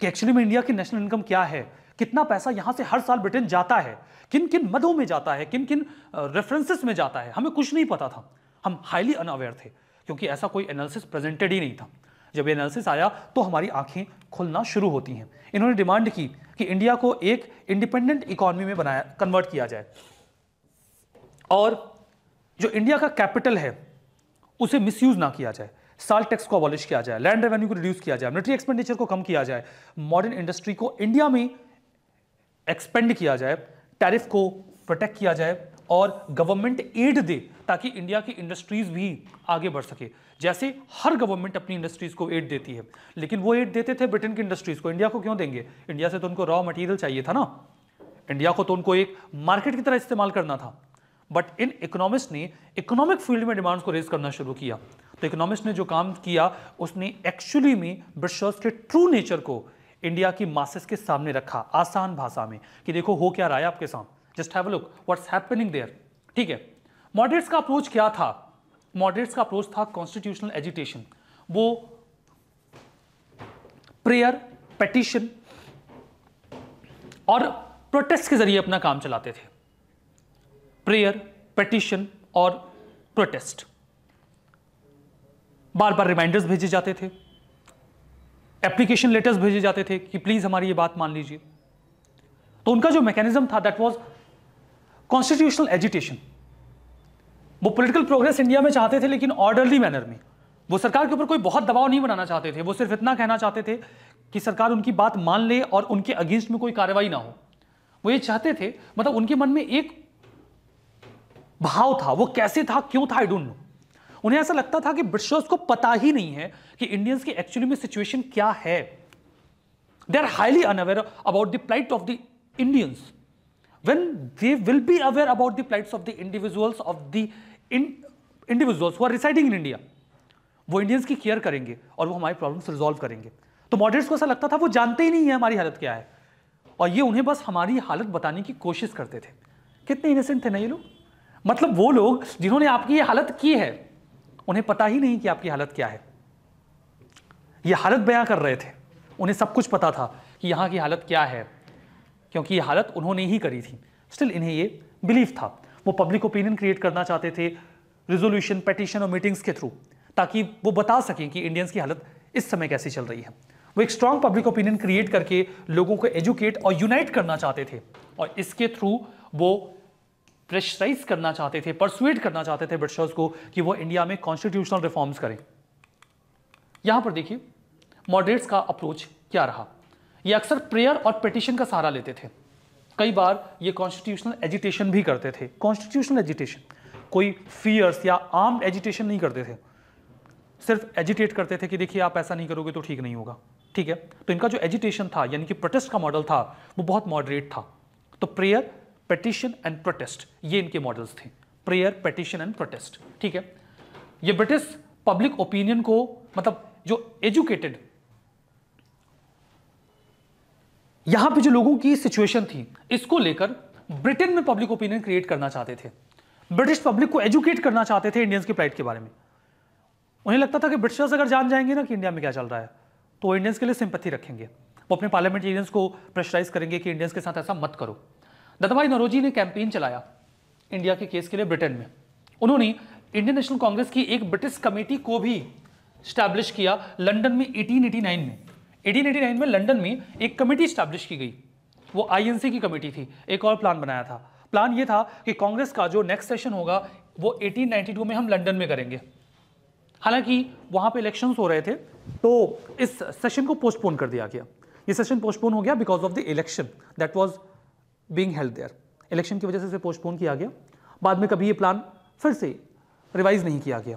कि एक्चुअली में इंडिया की नेशनल इनकम क्या है कितना पैसा यहाँ से हर साल ब्रिटेन जाता है किन किन मदों में जाता है किन किन रेफरेंसेस में जाता है, हमें कुछ नहीं पता था। हम हाईली अनअवेयर थे, क्योंकि ऐसा कोई एनालिसिस प्रेजेंटेड ही नहीं था। जब ये एनालिसिस आया तो हमारी आँखें खुलना शुरू होती हैं। इन्होंने डिमांड की कि इंडिया को एक इंडिपेंडेंट इकोनॉमी में बनाया कन्वर्ट किया जाए। और जो इंडिया का कैपिटल है, उसे मिसयूज ना किया जाए। साल टैक्स को अबॉलिश किया जाए लैंड रेवेन्यू को रिड्यूस किया जाए मिलिट्री एक्सपेंडिचर को कम किया जाए। मॉडर्न इंडस्ट्री को इंडिया में एक्सपेंड किया जाए टैरिफ को प्रोटेक्ट किया जाए और गवर्नमेंट एड दे ताकि इंडिया की इंडस्ट्रीज़ भी आगे बढ़ सके। जैसे हर गवर्नमेंट अपनी इंडस्ट्रीज़ को एड देती है, लेकिन वो एड देते थे ब्रिटेन की इंडस्ट्रीज़ को। इंडिया को क्यों देंगे? इंडिया से तो उनको रॉ मटेरियल चाहिए था ना। इंडिया को तो उनको एक मार्केट की तरह इस्तेमाल करना था। बट इन इकोनॉमिस्ट ने इकोनॉमिक फ़ील्ड में डिमांड्स को रेज करना शुरू किया। तो इकोनॉमिस्ट ने जो काम किया, उसने एक्चुअली में ब्रिटिशर्स के ट्रू नेचर को इंडिया की मासेस के सामने रखा आसान भाषा में कि देखो हो क्या रहा है आपके सामने। Just have look what's happening there ठीक है। मॉडरेट्स का अप्रोच क्या था? मॉडरेट्स का अप्रोच था कॉन्स्टिट्यूशनल एजुटेशन वो प्रेयर पेटिशन और प्रोटेस्ट के ज़रिए अपना काम चलाते थे। प्रेयर पेटिशन और प्रोटेस्ट बार बार रिमाइंडर्स भेजे जाते थे। एप्लीकेशन लेटर्स भेजे जाते थे कि प्लीज़ हमारी ये बात मान लीजिए। तो उनका जो मैकेनिज्म था दैट वाज कॉन्स्टिट्यूशनल एजुटेशन वो पॉलिटिकल प्रोग्रेस इंडिया में चाहते थे, लेकिन ऑर्डरली मैनर में। वो सरकार के ऊपर कोई बहुत दबाव नहीं बनाना चाहते थे। वो सिर्फ़ इतना कहना चाहते थे कि सरकार उनकी बात मान ले और उनके अगेंस्ट में कोई कार्रवाई ना हो। वो ये चाहते थे मतलब उनके मन में एक भाव था। वो कैसे था, क्यों था आई डोंट नो उन्हें ऐसा लगता था कि ब्रिटिशर्स को पता ही नहीं है कि इंडियंस की एक्चुअली में सिचुएशन क्या है। They are highly unaware about the plight of the Indians they will be aware about the plights of the individuals of the in, individuals who are residing in India वो Indians की care करेंगे और वो हमारी problems resolve करेंगे। तो moderates को ऐसा लगता था वो जानते ही नहीं है हमारी हालत क्या है। और ये उन्हें बस हमारी हालत बताने की कोशिश करते थे। कितने इनोसेंट थे ना ये लोग? मतलब वो लोग जिन्होंने आपकी ये हालत की है उन्हें पता ही नहीं कि आपकी हालत क्या है। ये हालत बयां कर रहे थे। उन्हें सब कुछ पता था कि यहाँ की हालत क्या है, क्योंकि ये हालत उन्होंने ही करी थी। स्टिल इन्हें ये बिलीव था। वो पब्लिक ओपिनियन क्रिएट करना चाहते थे रिजोल्यूशन पटिशन और मीटिंग्स के थ्रू ताकि वो बता सकें कि इंडियंस की हालत इस समय कैसी चल रही है। वो एक स्ट्रांग पब्लिक ओपिनियन क्रिएट करके लोगों को एजुकेट और यूनाइट करना चाहते थे। और इसके थ्रू वो प्रेशराइज करना चाहते थे परसुएट करना चाहते थे ब्रिटिशर्स को कि वो इंडिया में कॉन्स्टिट्यूशनल रिफॉर्म्स करें। यहाँ पर देखिए मॉडरेट्स का अप्रोच क्या रहा? ये अक्सर प्रेयर और पिटिशन का सहारा लेते थे। कई बार ये कॉन्स्टिट्यूशनल एजिटेशन भी करते थे। कॉन्स्टिट्यूशनल एजिटेशन कोई फियर्स या आर्म्ड एजिटेशन नहीं करते थे। सिर्फ़ एजिटेट करते थे कि देखिए, आप ऐसा नहीं करोगे तो ठीक नहीं होगा। ठीक है? तो इनका जो एजिटेशन था, यानी कि प्रोटेस्ट का मॉडल था, वो बहुत मॉडरेट था। तो प्रेयर पेटिशन एंड प्रोटेस्ट ये इनके मॉडल्स थे। प्रेयर पेटिशन एंड प्रोटेस्ट ठीक है? ये ब्रिटिश पब्लिक ओपिनियन को मतलब जो एजुकेटेड यहाँ पे जो लोगों की सिचुएशन थी, इसको लेकर ब्रिटेन में पब्लिक ओपिनियन क्रिएट करना चाहते थे। ब्रिटिश पब्लिक को एजुकेट करना चाहते थे इंडियंस की प्लाइट के बारे में। उन्हें लगता था कि ब्रिटिशर्स अगर जान जाएँगे ना कि इंडिया में क्या चल रहा है तो इंडियंस के लिए सिंपथी रखेंगे। वो अपने पार्लियामेंटेरियंस को प्रेशराइज करेंगे कि इंडियंस के साथ ऐसा मत करो। दत्ताभाई नरोजी ने कैंपेन चलाया इंडिया के केस के लिए ब्रिटेन में। उन्होंने इंडियन नेशनल कांग्रेस की एक ब्रिटिश कमेटी को भी स्टैब्लिश किया लंदन में 1889 में। 1889 में लंदन में एक कमेटी स्टैब्लिश की गई। वो आईएनसी की कमेटी थी, एक और प्लान बनाया था। प्लान ये था कि कांग्रेस का जो नेक्स्ट सेशन होगा, वो 1892 में हम लंदन में करेंगे। हालाँकि वहाँ पे इलेक्शंस हो रहे थे तो इस सेशन को पोस्टपोन कर दिया गया। ये सेशन पोस्टपोन हो गया because of the election. That was being held there election की वजह से इसे पोस्टपोन किया गया। बाद में कभी ये प्लान फिर से रिवाइज नहीं किया गया।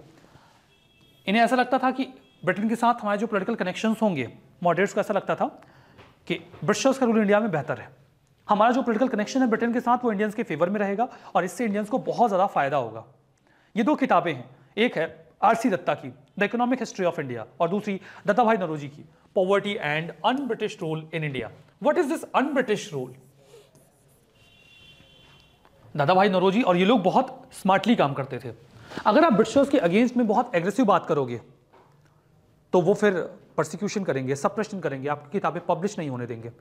इन्हें ऐसा लगता था कि ब्रिटेन के साथ हमारे जो पोलिटिकल कनेक्शन होंगे मॉडरेट्स को ऐसा लगता था कि ब्रिटिशर्स का रूल इंडिया में बेहतर है। हमारा जो पोलिटिकल कनेक्शन है ब्रिटेन के साथ, वो इंडियंस के फेवर में रहेगा और इससे इंडियंस को बहुत ज़्यादा फ़ायदा होगा। ये दो किताबें हैं। एक है आर सी दत्ता की the economic history of India और दूसरी दत्ता भाई नरोजी की poverty and un British rule in India what is this un British rule Dadabhai Naoroji और ये लोग बहुत स्मार्टली काम करते थे। अगर आप ब्रिटिशर्स के अगेंस्ट में बहुत एग्रेसिव बात करोगे तो वो फिर प्रोसिक्यूशन करेंगे सप्रेशन करेंगे, आपकी किताबें पब्लिश नहीं होने देंगे।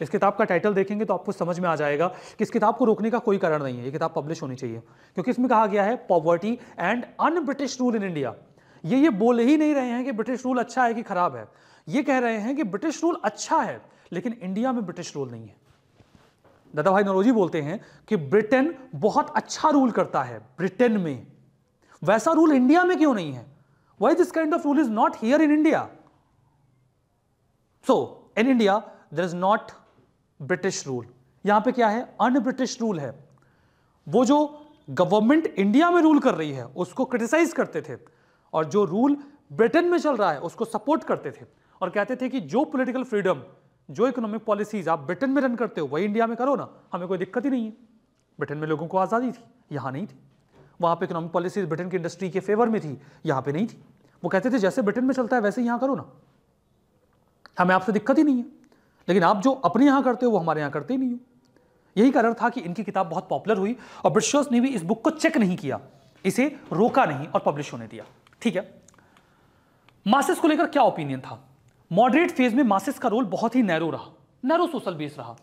इस किताब का टाइटल देखेंगे तो आपको समझ में आ जाएगा कि इस किताब को रोकने का कोई कारण नहीं है, ये किताब पब्लिश होनी चाहिए। क्योंकि इसमें कहा गया है poverty and un British rule in India ये ये बोल ही नहीं रहे हैं कि ब्रिटिश रूल अच्छा है कि खराब है। ये कह रहे हैं कि ब्रिटिश रूल अच्छा है, लेकिन इंडिया में ब्रिटिश रूल नहीं है। दादा भाई नरोजी बोलते हैं कि ब्रिटेन बहुत अच्छा रूल करता है, ब्रिटेन में। वैसा रूल इंडिया में क्यों नहीं है? Why this kind of rule is not here in India so in India there is not British rule यहाँ पे क्या है? अन ब्रिटिश रूल है। वो जो गवर्नमेंट इंडिया में रूल कर रही है, उसको क्रिटिसाइज करते थे और जो रूल ब्रिटेन में चल रहा है, उसको सपोर्ट करते थे। और कहते थे कि जो पॉलिटिकल फ्रीडम जो इकोनॉमिक पॉलिसीज़ आप ब्रिटेन में रन करते हो, वही इंडिया में करो ना, हमें कोई दिक्कत ही नहीं है। ब्रिटेन में लोगों को आज़ादी थी, यहाँ नहीं थी। वहाँ पे इकोनॉमिक पॉलिसीज़ ब्रिटेन की इंडस्ट्री के फेवर में थी, यहाँ पे नहीं थी। वो कहते थे, जैसे ब्रिटेन में चलता है, वैसे यहाँ करो ना। हमें आपसे दिक्कत ही नहीं है। लेकिन आप जो अपने यहाँ करते हो, वो हमारे यहाँ करते ही नहीं हो। यही कारण था कि इनकी किताब बहुत पॉपुलर हुई और ब्रिटिशर्स ने भी इस बुक को चेक नहीं किया। इसे रोका नहीं और पब्लिश होने दिया। ठीक है? मासिस को लेकर क्या ओपिनियन था? मॉडरेट फ़ेज़ में मासिस का रोल बहुत ही नैरो रहा नैरो सोशल बेस रहा।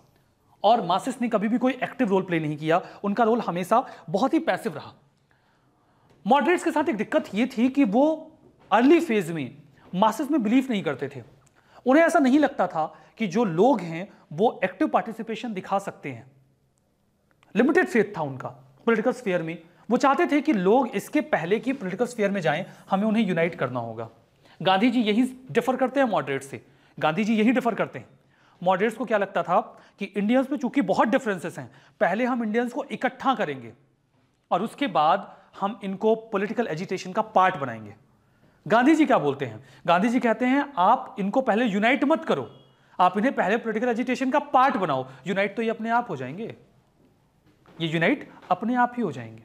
और मासिस ने कभी भी कोई एक्टिव रोल प्ले नहीं किया, उनका रोल हमेशा बहुत ही पैसिव रहा। मॉडरेट्स के साथ एक दिक्कत यह थी कि वो अर्ली फ़ेज़ में मासिस में बिलीव नहीं करते थे। उन्हें ऐसा नहीं लगता था कि जो लोग हैं, वो एक्टिव पार्टिसिपेशन दिखा सकते हैं। लिमिटेड फेथ था उनका पॉलिटिकल स्फेयर में। वो चाहते थे कि लोग इसके पहले की पॉलिटिकल स्फेयर में जाएँ, हमें उन्हें यूनाइट करना होगा। गांधी जी यही डिफर करते हैं मॉडरेट से। गांधी जी यही डिफर करते हैं। मॉडरेट्स को क्या लगता था कि इंडियंस में चूँकि बहुत डिफरेंसेस हैं, पहले हम इंडियंस को इकट्ठा करेंगे और उसके बाद हम इनको पॉलिटिकल एजिटेशन का पार्ट बनाएँगे। गांधी जी क्या बोलते हैं? गांधी जी कहते हैं, आप इनको पहले यूनाइट मत करो। आप इन्हें पहले पॉलिटिकल एजिटेशन का पार्ट बनाओ। यूनाइट तो ये अपने आप हो जाएँगे। ये यूनाइट अपने आप ही हो जाएँगे।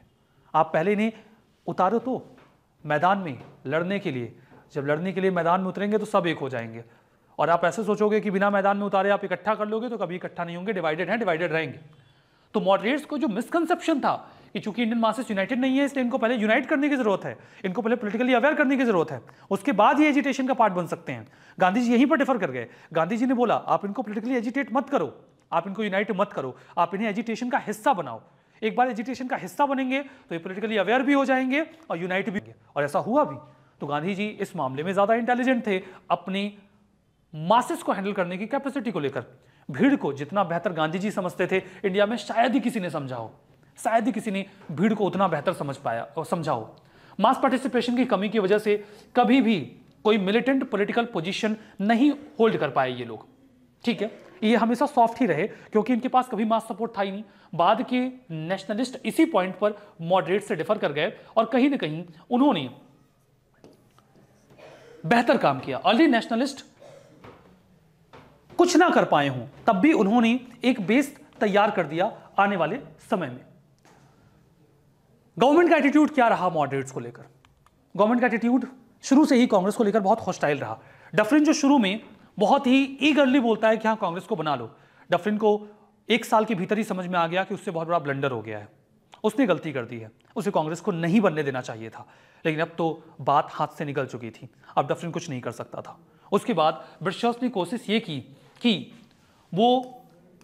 आप पहले इन्हें उतारो तो मैदान में लड़ने के लिए। जब लड़ने के लिए मैदान में उतरेंगे तो सब एक हो जाएँगे। और आप ऐसे सोचोगे कि बिना मैदान में उतारे आप इकट्ठा कर लोगे तो कभी इकट्ठा नहीं होंगे डिवाइडेड हैं डिवाइडेड रहेंगे। तो मॉडरेट्स को जो मिसकंसेप्शन था कि चूँकि इंडियन मासेस यूनाइटेड नहीं है, इसलिए इनको पहले यूनाइट करने की ज़रूरत है, इनको पहले पोलिटिकली अवेयर करने की ज़रूरत है, उसके बाद ही एजिटेशन का पार्ट बन सकते हैं। गांधी जी यहीं पर डिफर कर गए। गांधी जी ने बोला, आप इनको पोलिटिकली एजिटेट मत करो, आप इनको यूनाइट मत करो, आप इन्हें एजिटेशन का हिस्सा बनाओ। एक बार एजुटेशन का हिस्सा बनेंगे तो ये पोलिटिकली अवेयर भी हो जाएँगे और यूनाइट भी और ऐसा हुआ भी। तो गांधी जी इस मामले में ज़्यादा इंटेलिजेंट थे अपनी मासिस को हैंडल करने की कैपेसिटी को लेकर। भीड़ को जितना बेहतर गांधी जी समझते थे, इंडिया में शायद ही किसी ने समझा हो। शायद ही किसी ने भीड़ को उतना बेहतर समझ पाया और समझा हो। मास पार्टिसिपेशन की कमी की वजह से कभी भी कोई मिलिटेंट पॉलिटिकल पोजीशन नहीं होल्ड कर पाए ये लोग। ठीक है? ये हमेशा सॉफ्ट ही रहे, क्योंकि इनके पास कभी मास सपोर्ट था ही नहीं। बाद के नेशनलिस्ट इसी पॉइंट पर मॉडरेट से डिफर कर गए और कहीं ना कहीं उन्होंने बेहतर काम किया। अर्ली नेशनलिस्ट कुछ ना कर पाए हों, तब भी उन्होंने एक बेस तैयार कर दिया आने वाले समय में। गवर्नमेंट का एटीट्यूड क्या रहा मॉडरेट्स को लेकर? गवर्नमेंट का एटीट्यूड शुरू से ही कांग्रेस को लेकर बहुत हॉस्टाइल रहा। डफरिन जो शुरू में बहुत ही ईगरली बोलता है कि हाँ कांग्रेस को बना लो। डफरिन को एक साल के भीतर ही समझ में आ गया कि उससे बहुत बड़ा ब्लंडर हो गया है। उसने गलती कर दी है। उसे कांग्रेस को नहीं बनने देना चाहिए था। लेकिन अब तो बात हाथ से निकल चुकी थी। अब डफरिन कुछ नहीं कर सकता था। उसके बाद ब्रिटिशर्स ने कोशिश ये की कि वो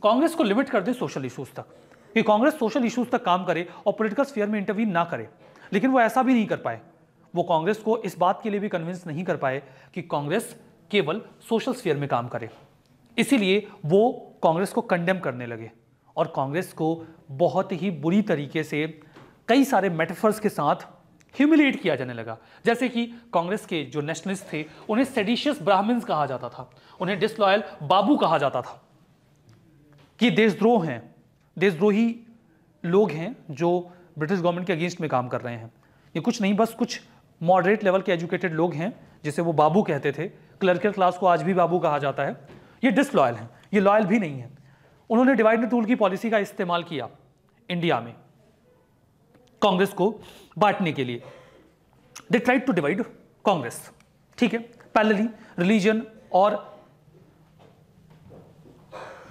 कांग्रेस को लिमिट कर दे सोशल इशूज़ तक, कि कांग्रेस सोशल इशूज़ तक काम करे और पोलिटिकल स्फीयर में इंटरवीन ना करे। लेकिन वो ऐसा भी नहीं कर पाए। वो कांग्रेस को इस बात के लिए भी कन्विंस नहीं कर पाए कि कांग्रेस केवल सोशल स्फीयर में काम करे। इसीलिए वो कांग्रेस को कंडेम करने लगे और कांग्रेस को बहुत ही बुरी तरीके से कई सारे मेटाफर्स के साथ ह्यूमिलेट किया जाने लगा। जैसे कि कांग्रेस के जो नेशनलिस्ट थे, उन्हें सेडिशियस ब्राह्मण्स कहा जाता था। उन्हें डिसलॉयल बाबू कहा जाता था। कि देशद्रोह हैं। देशद्रोही लोग हैं जो ब्रिटिश गवर्नमेंट के अगेंस्ट में काम कर रहे हैं। ये कुछ नहीं, बस कुछ मॉडरेट लेवल के एजुकेटेड लोग हैं, जिसे वो बाबू कहते थे। क्लर्कल क्लास को आज भी बाबू कहा जाता है। ये डिसलॉयल हैं। ये लॉयल भी नहीं है। उन्होंने डिवाइड रूल की पॉलिसी का इस्तेमाल किया। इंडिया में। कांग्रेस को बांटने के लिए। They tried to divide Congress, ठीक है? पैरेलली रिलीजन और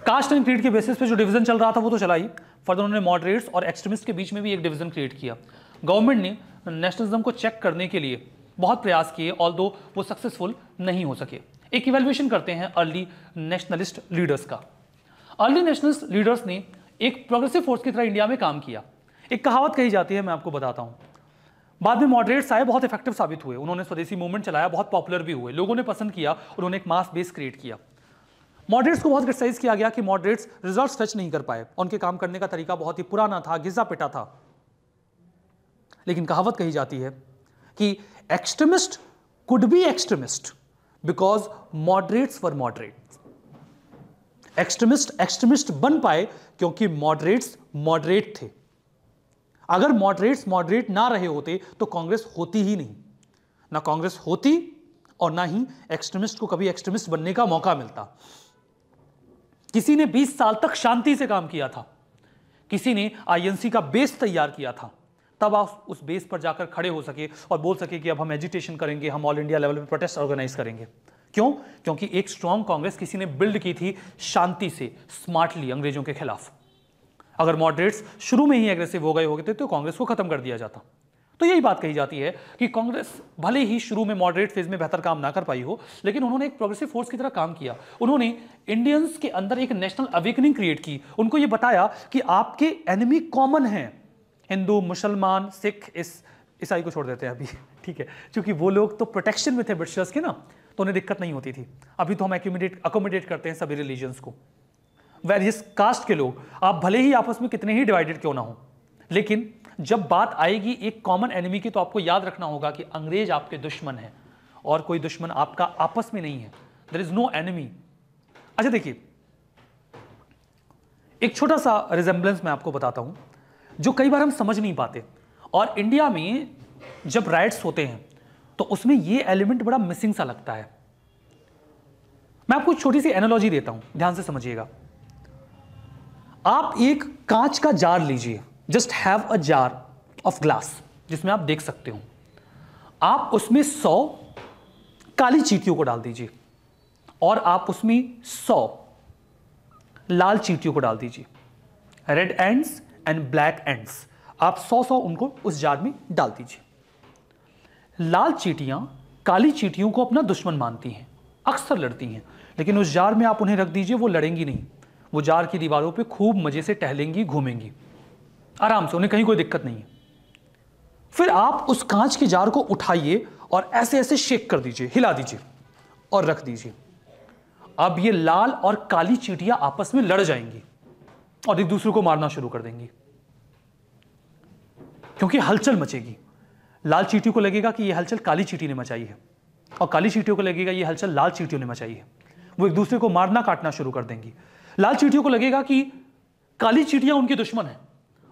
कास्ट एंड क्रीड के बेसिस पे जो डिवीज़न चल रहा था, वो तो चला ही। फर्दर उन्होंने मॉडरेट्स और एक्सट्रीमिस्ट के बीच में भी एक डिवीज़न क्रिएट किया। गवर्नमेंट ने नेशनलिज्म को चेक करने के लिए बहुत प्रयास किए ऑल दो वो सक्सेसफुल नहीं हो सके। एक इवेल्युएशन करते हैं अर्ली नेशनलिस्ट लीडर्स का। अर्ली नेशनलिस्ट लीडर्स ने एक प्रोग्रेसिव फोर्स की तरह इंडिया में काम किया। एक कहावत कही जाती है, मैं आपको बताता हूँ। बाद में मॉडरेट्स आए, बहुत इफ़ेक्टिव साबित हुए। उन्होंने स्वदेशी मूवमेंट चलाया, बहुत पॉपुलर भी हुए। लोगों ने पसंद किया उन्होंने एक मास बेस क्रिएट किया। मॉडरेट्स को बहुत क्रिटिसाइज किया गया कि मॉडरेट्स रिज़ल्ट फेच नहीं कर पाए। उनके काम करने का तरीका बहुत ही पुराना था गिजा पिटा था। लेकिन कहावत कही जाती है कि extremist could be extremist because moderates for moderate extremist extremist बन पाए क्योंकि मॉडरेट्स मॉडरेट थे। अगर मॉडरेट्स मॉडरेट ना रहे होते तो कांग्रेस होती ही नहीं। ना कांग्रेस होती और ना ही एक्सट्रीमिस्ट को कभी एक्सट्रीमिस्ट बनने का मौका मिलता। किसी ने 20 साल तक शांति से काम किया था। किसी ने आईएनसी का बेस तैयार किया था। तब आप उस बेस पर जाकर खड़े हो सके और बोल सके कि अब हम एजुटेशन करेंगे, हम ऑल इंडिया लेवल पर प्रोटेस्ट ऑर्गेनाइज करेंगे। क्यों? क्योंकि एक स्ट्रांग कांग्रेस किसी ने बिल्ड की थी शांति से स्मार्टली अंग्रेज़ों के खिलाफ। अगर मॉडरेट्स शुरू में ही एग्रेसिव हो गए होते तो कांग्रेस को खत्म कर दिया जाता। तो यही बात कही जाती है कि कांग्रेस भले ही शुरू में मॉडरेट फ़ेज़ में बेहतर काम ना कर पाई हो, लेकिन उन्होंने एक प्रोग्रेसिव फोर्स की तरह काम किया। उन्होंने इंडियंस के अंदर एक नेशनल अवेकनिंग क्रिएट की। उनको यह बताया कि आपके एनिमी कॉमन हैं। हिंदू, मुसलमान, सिख, इस, ईसाई को छोड़ देते हैं अभी। ठीक है, क्योंकि वो लोग तो प्रोटेक्शन में थे ब्रिटिशर्स के ना तो उन्हें दिक्कत नहीं होती थी। अभी तो हम एक्यूमिडेट अकोमोडेट करते हैं सभी रिलीजन्स को। वेरियस कास्ट के लोग, आप भले ही आपस में कितने ही डिवाइडेड क्यों ना हो, लेकिन जब बात आएगी एक कॉमन एनिमी की तो आपको याद रखना होगा कि अंग्रेज़ आपके दुश्मन है और कोई दुश्मन आपका आपस में नहीं है। देर इज़ नो एनिमी अच्छा देखिए, एक छोटा सा रिजेंबलेंस मैं आपको बताता हूँ, जो कई बार हम समझ नहीं पाते। और इंडिया में जब राइट्स होते हैं तो उसमें यह एलिमेंट बड़ा मिसिंग सा लगता है। मैं आपको छोटी सी एनोलॉजी देता हूँ, ध्यान से समझिएगा। आप एक कांच का जार लीजिए। Just have a jar of glass जिसमें आप देख सकते हो। आप उसमें सौ काली चीटियों को डाल दीजिए और आप उसमें सौ लाल चीटियों को डाल दीजिए। Red ants and black ants आप सौ सौ उनको उस जार में डाल दीजिए। लाल चीटियाँ काली चीटियों को अपना दुश्मन मानती हैं, अक्सर लड़ती हैं, लेकिन उस जार में आप उन्हें रख दीजिए, वो लड़ेंगी नहीं। वो जार की दीवारों पे खूब मज़े से टहलेंगी, घूमेंगी। आराम से, उन्हें कहीं कोई दिक्कत नहीं है। फिर आप उस कांच के जार को उठाइए और ऐसे ऐसे शेक कर दीजिए, हिला दीजिए और रख दीजिए। अब ये लाल और काली चीटियाँ आपस में लड़ जाएँगी और एक दूसरे को मारना शुरू कर देंगी। क्योंकि हलचल मचेगी। लाल चीटियों को लगेगा कि यह हलचल काली चीटी ने मचाई है और काली चीटियों को लगेगा यह हलचल लाल चीटियों ने मचाई है। वो एक दूसरे को मारना काटना शुरू कर देंगी। लाल चीटियों को लगेगा कि काली चीटियाँ उनकी दुश्मन है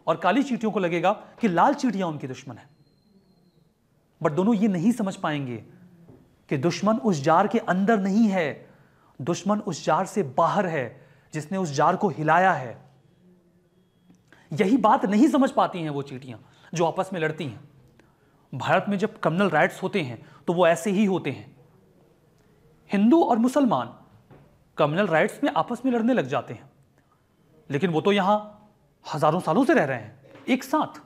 और काली चीटियों को लगेगा कि लाल चीटियाँ उनकी दुश्मन है। बट दोनों ये नहीं समझ पाएँगे कि दुश्मन उस जार के अंदर नहीं है। दुश्मन उस जार से बाहर है जिसने उस जार को हिलाया है। यही बात नहीं समझ पाती हैं वो चीटियाँ जो आपस में लड़ती हैं। भारत में जब कम्युनल राइट्स होते हैं तो वो ऐसे ही होते हैं। हिंदू और मुसलमान कम्युनल राइट्स में आपस में लड़ने लग जाते हैं। लेकिन वो तो यहाँ हज़ारों सालों से रह रहे हैं, एक साथ।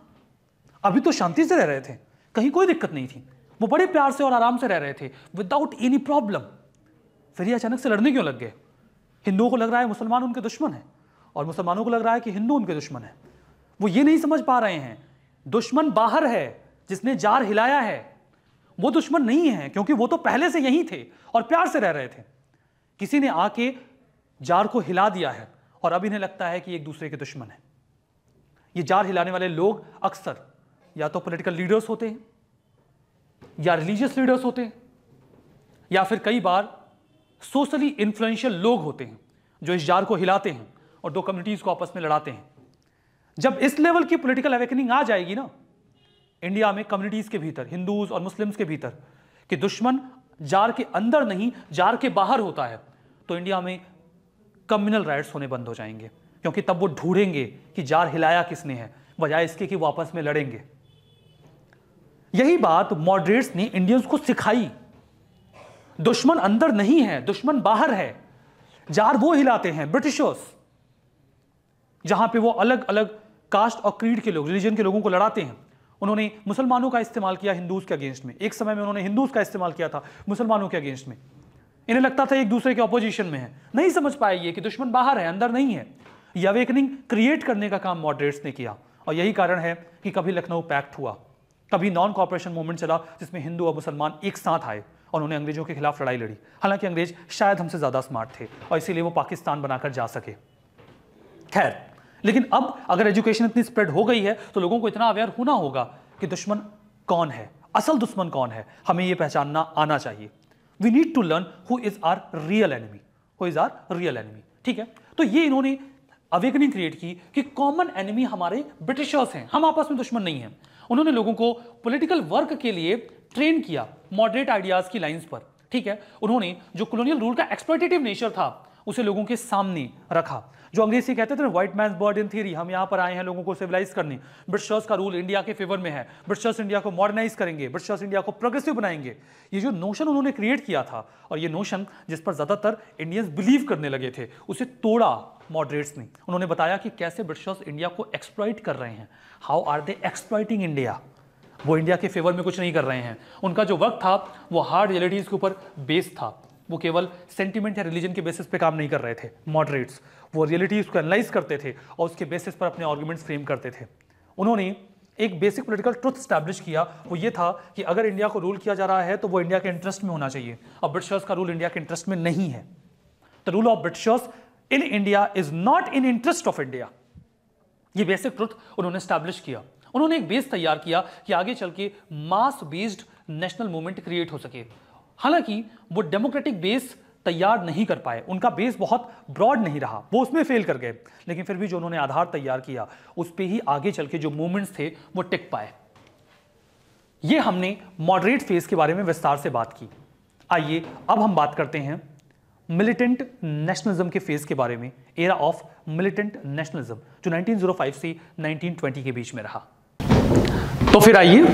अभी तो शांति से रह रहे थे, कहीं कोई दिक्कत नहीं थी। वो बड़े प्यार से और आराम से रह रहे थे विदाउट एनी प्रॉब्लम फिर ये अचानक से लड़ने क्यों लग गए? हिंदुओं को लग रहा है मुसलमान उनके दुश्मन है, और मुसलमानों को लग रहा है कि हिंदू उनके दुश्मन है। वो ये नहीं समझ पा रहे हैं, दुश्मन बाहर है, जिसने जार हिलाया है। वो दुश्मन नहीं है, क्योंकि वो तो पहले से यही थे और प्यार से रह रहे थे। किसी ने आके जार को हिला दिया है और अब इन्हें लगता है कि एक दूसरे के दुश्मन है। ये जार हिलाने वाले लोग अक्सर या तो पॉलिटिकल लीडर्स होते हैं, या रिलीजियस लीडर्स होते हैं, या फिर कई बार सोशली इन्फ्लुएंशियल लोग होते हैं जो इस जार को हिलाते हैं और दो कम्युनिटीज को आपस में लड़ाते हैं। जब इस लेवल की पॉलिटिकल अवेकनिंग आ जाएगी ना इंडिया में कम्युनिटीज के भीतर हिंदूज और मुस्लिम्स के भीतर, कि दुश्मन जार के अंदर नहीं, जार के बाहर होता है। तो इंडिया में कम्युनल राइट्स होने बंद हो जाएँगे, क्योंकि तब वो ढूंढेंगे कि जार हिलाया किसने है, बजाय इसके कि वो आपस में लड़ेंगे। यही बात मॉडरेट्स ने इंडियंस को सिखाई। दुश्मन अंदर नहीं है, दुश्मन बाहर है। जार वो हिलाते हैं, ब्रिटिशर्स, जहाँ पे वो अलग अलग कास्ट और क्रीड के लोग रिलीजन के लोगों को लड़ाते हैं। उन्होंने मुसलमानों का इस्तेमाल किया हिंदूज के अगेंस्ट में। एक समय में उन्होंने हिंदूज का इस्तेमाल किया था मुसलमानों के अगेंस्ट में। इन्हें लगता था एक दूसरे के ऑपोजिशन में है। नहीं समझ पाए ये कि दुश्मन बाहर है, अंदर नहीं है। ये अवेकनिंग क्रिएट करने का काम मॉडरेट्स ने किया। और यही कारण है कि कभी लखनऊ पैक्ट हुआ। कभी नॉन कॉपरेशन मूवमेंट चला जिसमें हिंदू और मुसलमान एक साथ आए और उन्होंने अंग्रेज़ों के खिलाफ लड़ाई लड़ी। हालाँकि अंग्रेज़ शायद हमसे ज़्यादा स्मार्ट थे और इसीलिए वो पाकिस्तान बनाकर जा सके। खैर लेकिन अब अगर एजुकेशन इतनी स्प्रेड हो गई है तो लोगों को इतना अवेयर होना होगा कि दुश्मन कौन है, असल दुश्मन कौन है, हमें यह पहचानना आना चाहिए। We need to learn who is our real enemy who is our real enemy ठीक है? तो ये इन्होंने अवेकनिंग क्रिएट की कि कॉमन एनिमी हमारे ब्रिटिशर्स हैं, हम आपस में दुश्मन नहीं हैं। उन्होंने लोगों को पॉलिटिकल वर्क के लिए ट्रेन किया मॉडरेट आइडियाज़ की लाइंस पर, ठीक है? उन्होंने जो कॉलोनियल रूल का एक्सप्लोटेटिव नेचर था उसे लोगों के सामने रखा। जो अंग्रेज़ी कहते थे व्हाइट मैन इन थ्योरी हम यहाँ पर आए हैं लोगों को सिविलाइज करने। ब्रिटिशर्स का रूल इंडिया के फेवर में है। ब्रिटिशर्स इंडिया को मॉडर्नाइज करेंगे। ब्रिटिशर्स इंडिया को प्रोग्रेसिव बनाएँगे। ये जो नोशन उन्होंने क्रिएट किया था, और ये नोशन जिस पर ज़्यादातर इंडियंस बिलीव करने लगे थे, उसे तोड़ा मॉडरेट्स ने। उन्होंने बताया कि कैसे ब्रिटिशर्स इंडिया को एक्सप्लॉइट कर रहे हैं। How are they exploiting India वो इंडिया के फेवर में कुछ नहीं कर रहे हैं। उनका जो वक्त था, वो हार्ड रियलिटीज़ के ऊपर बेस्ड था। वो केवल सेंटिमेंट या रिलीजन के बेसिस पे काम नहीं कर रहे थे मॉडरेट्स वो रियलिटी को एनालाइज करते थे और उसके बेसिस पर अपने आर्ग्यूमेंट्स फ्रेम करते थे। उन्होंने एक बेसिक पॉलिटिकल ट्रुथ स्टैब्लिश किया। वो ये था कि अगर इंडिया को रूल किया जा रहा है तो वो इंडिया के इंटरेस्ट में होना चाहिए। अब ब्रिटिशर्स का रूल इंडिया के इंटरेस्ट में नहीं है। The rule of Britishers in India is not in interest of India ये बेसिक ट्रुथ उन्होंने स्टैब्लिश किया। उन्होंने एक बेस तैयार किया कि आगे चल के mass based national movement create हो सके। हालाँकि वो डेमोक्रेटिक बेस तैयार नहीं कर पाए। उनका बेस बहुत ब्रॉड नहीं रहा। वो उसमें फेल कर गए। लेकिन फिर भी जो उन्होंने आधार तैयार किया, उस पर ही आगे चल के जो मूवमेंट्स थे, वो टिक पाए। ये हमने मॉडरेट फ़ेज़ के बारे में विस्तार से बात की। आइए, अब हम बात करते हैं मिलिटेंट नेशनलिज्म के फ़ेज़ के बारे में। एरा ऑफ़ मिलिटेंट नेशनलिज्म, जो 1905 से 1920 के बीच में रहा। तो फिर आइए,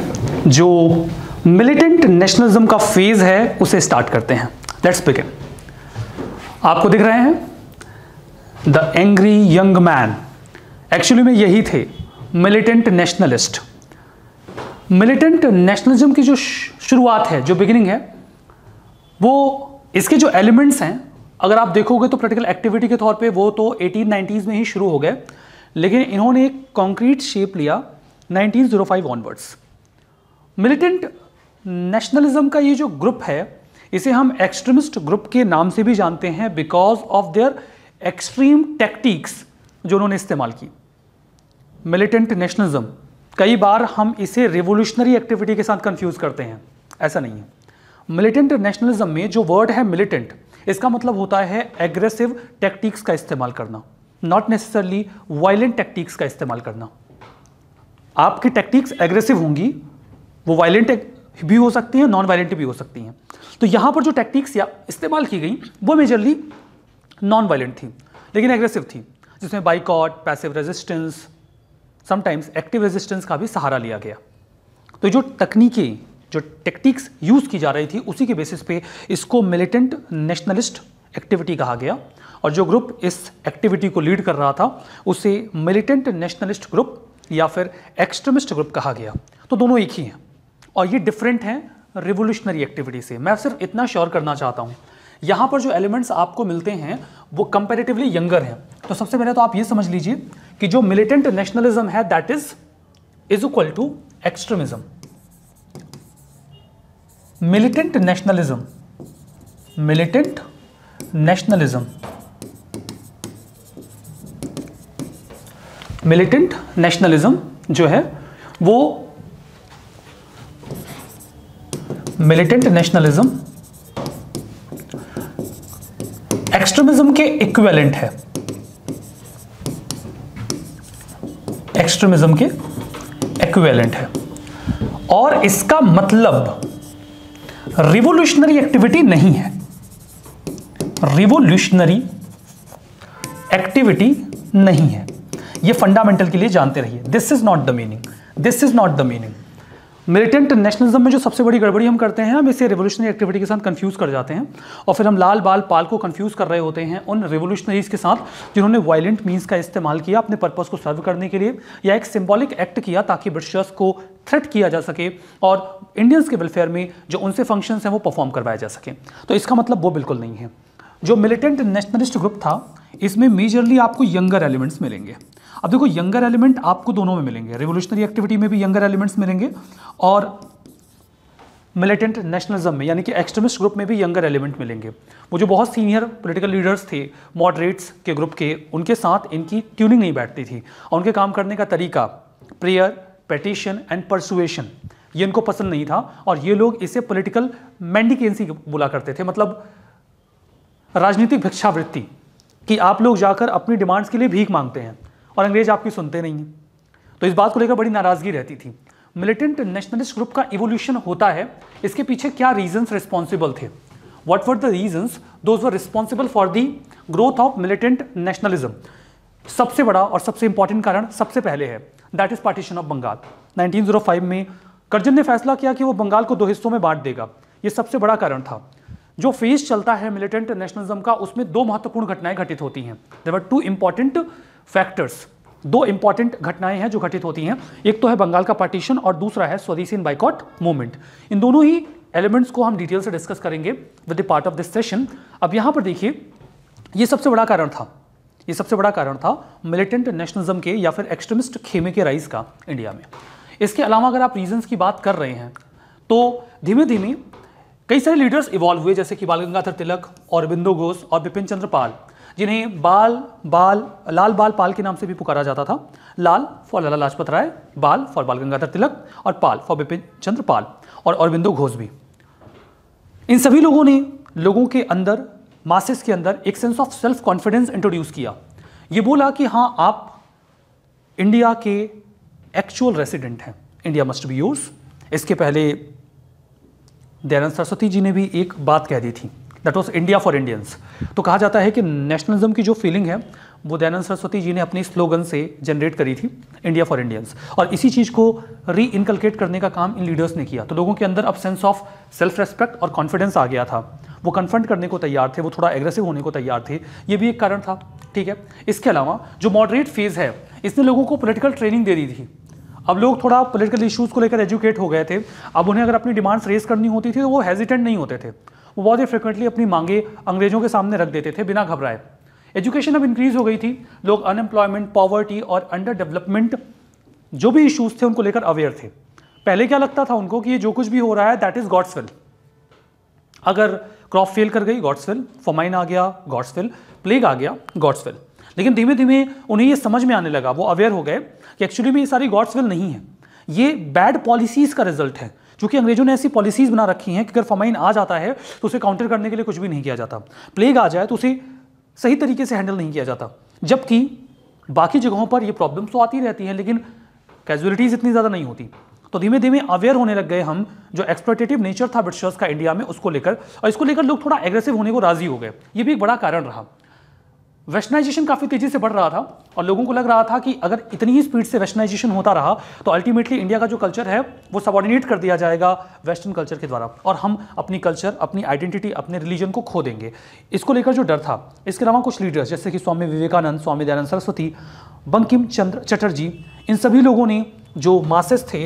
जो मिलिटेंट नेशनलिज्म का फ़ेज़ है, उसे स्टार्ट करते हैं। लेट्स बिगिन आपको दिख रहे हैं? The angry young man actually में यही थे मिलिटेंट नेशनलिस्ट मिलिटेंट नेशनलिज्म की जो शुरुआत है, जो बिगिनिंग है, वो इसके जो एलिमेंट्स हैं, अगर आप देखोगे तो प्रैक्टिकल एक्टिविटी के तौर पे वो तो 1890s में ही शुरू हो गए, लेकिन इन्होंने एक कॉन्क्रीट शेप लिया 1905 ऑनवर्ड्स मिलिटेंट नेशनलिज्म का ये जो ग्रुप है, इसे हम एक्सट्रीमिस्ट ग्रुप के नाम से भी जानते हैं because of their extreme tactics जो उन्होंने इस्तेमाल की। मिलिटेंट नेशनलिज्म कई बार हम इसे रिवोल्यूशनरी एक्टिविटी के साथ कंफ्यूज करते हैं, ऐसा नहीं है। मिलिटेंट नेशनलिज्म में जो वर्ड है मिलिटेंट इसका मतलब होता है एग्रेसिव टेक्टिक्स का इस्तेमाल करना नॉट नेसेसरली वायलेंट टेक्टिक्स का इस्तेमाल करना। आपकी टेक्टिक्स एग्रेसिव होंगी, वो वायलेंट भी हो सकती हैं नॉन वायलेंट भी हो सकती हैं। तो यहाँ पर जो टेक्टिक्स या इस्तेमाल की गई, वो मेजरली नॉन वायलेंट थी, लेकिन एग्रेसिव थी। जिसमें boycott passive resistance sometimes active resistance का भी सहारा लिया गया। तो जो तकनीकें, जो टेक्टिक्स यूज़ की जा रही थी, उसी के बेसिस पे इसको मिलिटेंट नेशनलिस्ट एक्टिविटी कहा गया। और जो ग्रुप इस एक्टिविटी को लीड कर रहा था, उसे मिलिटेंट नेशनलिस्ट ग्रुप या फिर एक्सट्रीमिस्ट ग्रुप कहा गया तो दोनों एक ही हैं। और ये डिफरेंट हैं रिवोल्यूशनरी एक्टिविटी से। मैं सिर्फ़ इतना श्योर करना चाहता हूँ, यहाँ पर जो एलिमेंट्स आपको मिलते हैं, वो कंपेरेटिवली यंगर हैं। तो सबसे पहले तो आप ये समझ लीजिए कि जो मिलिटेंट नेशनलिज्म है that is is equal to extremism militant nationalism militant nationalism militant nationalism जो है, वो मिलिटेंट नेशनलिज्म एक्सट्रीमिज्म के इक्विवेलेंट है। एक्सट्रीमिज्म के इक्विवेलेंट है। और इसका मतलब रिवोल्यूशनरी एक्टिविटी नहीं है। रिवोल्यूशनरी एक्टिविटी नहीं है। यह फंडामेंटल के लिए जानते रहिए। This is not the meaning this is not the meaning militant nationalism में जो सबसे बड़ी गड़बड़ी हम करते हैं, हम इसे रिवोल्यूशनरी एक्टिविटी के साथ कंफ्यूज कर जाते हैं और फिर हम लाल बाल पाल को कंफ्यूज कर रहे होते हैं उन रिवोल्यूशनरीज के साथ जिन्होंने वायलेंट मीन्स का इस्तेमाल किया अपने पर्पज को सर्व करने के लिए या एक सिंबॉलिक एक्ट किया ताकि ब्रिटिशर्स को थ्रेट किया जा सके और इंडियंस के वेलफेयर में जो उनसे फ़ंक्शन हैं वो परफॉर्म करवाए जा सके। तो इसका मतलब वो बिल्कुल नहीं है। जो मिलिटेंट नेशनलिस्ट ग्रुप था, इसमें मेजरली आपको यंगर एलिमेंट्स मिलेंगे। अब देखो यंगर एलिमेंट आपको दोनों में मिलेंगे। रिवोल्यूशनरी एक्टिविटी में भी यंगर एलिमेंट्स मिलेंगे और मिलिटेंट नेशनलिज्म में, यानी कि एक्सट्रीमिस्ट ग्रुप में भी यंगर एलिमेंट मिलेंगे। वो जो बहुत सीनियर पॉलिटिकल लीडर्स थे मॉडरेट्स के ग्रुप के, उनके साथ इनकी ट्यूनिंग नहीं बैठती थी। और उनके काम करने का तरीका प्रेयर पेटिशन एंड परसुएशन ये इनको पसंद नहीं था। और ये लोग इसे पॉलिटिकल मैंडिकेंसी बुला करते थे। मतलब राजनीतिक भिक्षावृत्ति, कि आप लोग जाकर अपनी डिमांड्स के लिए भीख मांगते हैं। और अंग्रेज़ आपकी सुनते नहीं हैं। तो इस बात को लेकर बड़ी नाराज़गी रहती थी। मिलिटेंट नेशनलिस्ट ग्रुप का इवोल्यूशन होता है। इसके पीछे क्या रीजंस रिस्पॉन्सिबल थे? What were the reasons? Those were responsible for the growth of militant nationalism सबसे बड़ा और सबसे इंपॉर्टेंट कारण सबसे पहले है। That is partition of Bengal 1905 में कर्जन ने फैसला किया कि वो बंगाल को दो हिस्सों में बांट देगा। ये सबसे बड़ा कारण था। जो फ़ेज़ चलता है मिलिटेंट नेशनलिज्म का, उसमें दो महत्वपूर्ण घटनाएँ घटित होती हैं। There were two important factors दो इंपॉर्टेंट घटनाएँ हैं जो घटित होती हैं। एक तो है बंगाल का पार्टीशन और दूसरा है स्वदेशी इन बाइकॉट मूवमेंट इन दोनों ही एलिमेंट्स को हम डिटेल से डिस्कस करेंगे with the part of this session अब यहाँ पर देखिए, ये सबसे बड़ा कारण था। ये सबसे बड़ा कारण था मिलिटेंट नेशनलिज्म के या फिर एक्सट्रीमिस्ट खेमे के राइज का इंडिया में। इसके अलावा अगर आप रीजंस की बात कर रहे हैं तो धीमे धीमे कई सारे लीडर्स इवॉल्व हुए, जैसे कि बाल गंगाधर तिलक और बिंदु घोष और बिपिन चंद्र पाल, जिन्हें बाल बाल, लाल बाल पाल के नाम से भी पुकारा जाता था। लाल फॉर लाला लाजपत राय, बाल फॉर बाल गंगाधर तिलक और पाल फॉर बिपिन चंद्र पाल और अरविंदो घोष भी। इन सभी लोगों ने लोगों के अंदर मासेस के अंदर एक sense of self confidence introduce किया। ये बोला कि हाँ आप इंडिया के एक्चुअल रेसिडेंट हैं। इंडिया मस्ट बी यूर्स इसके पहले दयानंद सरस्वती जी ने भी एक बात कह दी थी that was India for Indians तो कहा जाता है कि नेशनलिज्म की जो फीलिंग है, वो दयानंद सरस्वती जी ने अपनी स्लोगन से जनरेट करी थी इंडिया फॉर इंडियंस और इसी चीज़ को री इनकलकेट करने का काम इन लीडर्स ने किया। तो लोगों के अंदर अब सेंस ऑफ़ सेल्फ रेस्पेक्ट और कॉन्फिडेंस आ गया था। वो कन्फ्रंट करने को तैयार थे, वो थोड़ा एग्रेसिव होने को तैयार थे। ये भी एक कारण था, ठीक है? इसके अलावा जो मॉडरेट फ़ेज़ है, इसने लोगों को पोलिटिकल ट्रेनिंग दे दी थी। अब लोग थोड़ा पॉलिटिकल इश्यूज़ को लेकर एजुकेट हो गए थे। अब उन्हें अगर अपनी डिमांड्स रेज करनी होती थी तो वो हेजिटेंट नहीं होते थे। वो बहुत ही फ्रिक्वेंटली अपनी मांगे अंग्रेज़ों के सामने रख देते थे बिना घबराए। एजुकेशन अब इंक्रीज हो गई थी। लोग अनएम्प्लॉयमेंट पॉवर्टी और अंडर डेवलपमेंट जो भी इश्यूज़ थे, उनको लेकर अवेयर थे। पहले क्या लगता था उनको कि ये जो कुछ भी हो रहा है दैट इज़ गॉड्स विल अगर क्रॉप फेल कर गई गॉड्स विल फॉमाइन आ गया गॉड्स विल प्लेग आ गया गॉड्स विल लेकिन धीमे धीमे उन्हें ये समझ में आने लगा। वो अवेयर हो गए कि एक्चुअली में ये सारी गॉड्स विल नहीं है। ये बैड पॉलिसीज़ का रिज़ल्ट है। क्योंकि अंग्रेज़ों ने ऐसी पॉलिसीज़ बना रखी हैं कि अगर फमाइन आ जाता है तो उसे काउंटर करने के लिए कुछ भी नहीं किया जाता। प्लेग आ जाए तो उसे सही तरीके से हैंडल नहीं किया जाता। जबकि बाकी जगहों पर ये प्रॉब्लम्स तो आती रहती हैं, लेकिन कैजुअलिटीज़ इतनी ज़्यादा नहीं होती। तो धीमे धीमे अवेयर होने लग गए हम, जो एक्सप्लोटेटिव नेचर था ब्रिटिशर्स का इंडिया में, उसको लेकर। और इसको लेकर लोग थोड़ा एग्रेसिव होने को राज़ी हो गए। ये भी एक बड़ा कारण रहा। वेस्टर्नाइजेशन काफ़ी तेज़ी से बढ़ रहा था और लोगों को लग रहा था कि अगर इतनी ही स्पीड से वेस्टर्नाइजेशन होता रहा तो अल्टीमेटली इंडिया का जो कल्चर है, वो सबॉर्डिनेट कर दिया जाएगा वेस्टर्न कल्चर के द्वारा। और हम अपनी कल्चर अपनी आइडेंटिटी अपने रिलीजन को खो देंगे। इसको लेकर जो डर था, इसके अलावा कुछ लीडर्स जैसे कि स्वामी विवेकानंद, स्वामी दयानंद सरस्वती, बंकिम चंद्र चटर्जी, इन सभी लोगों ने जो मासेस थे,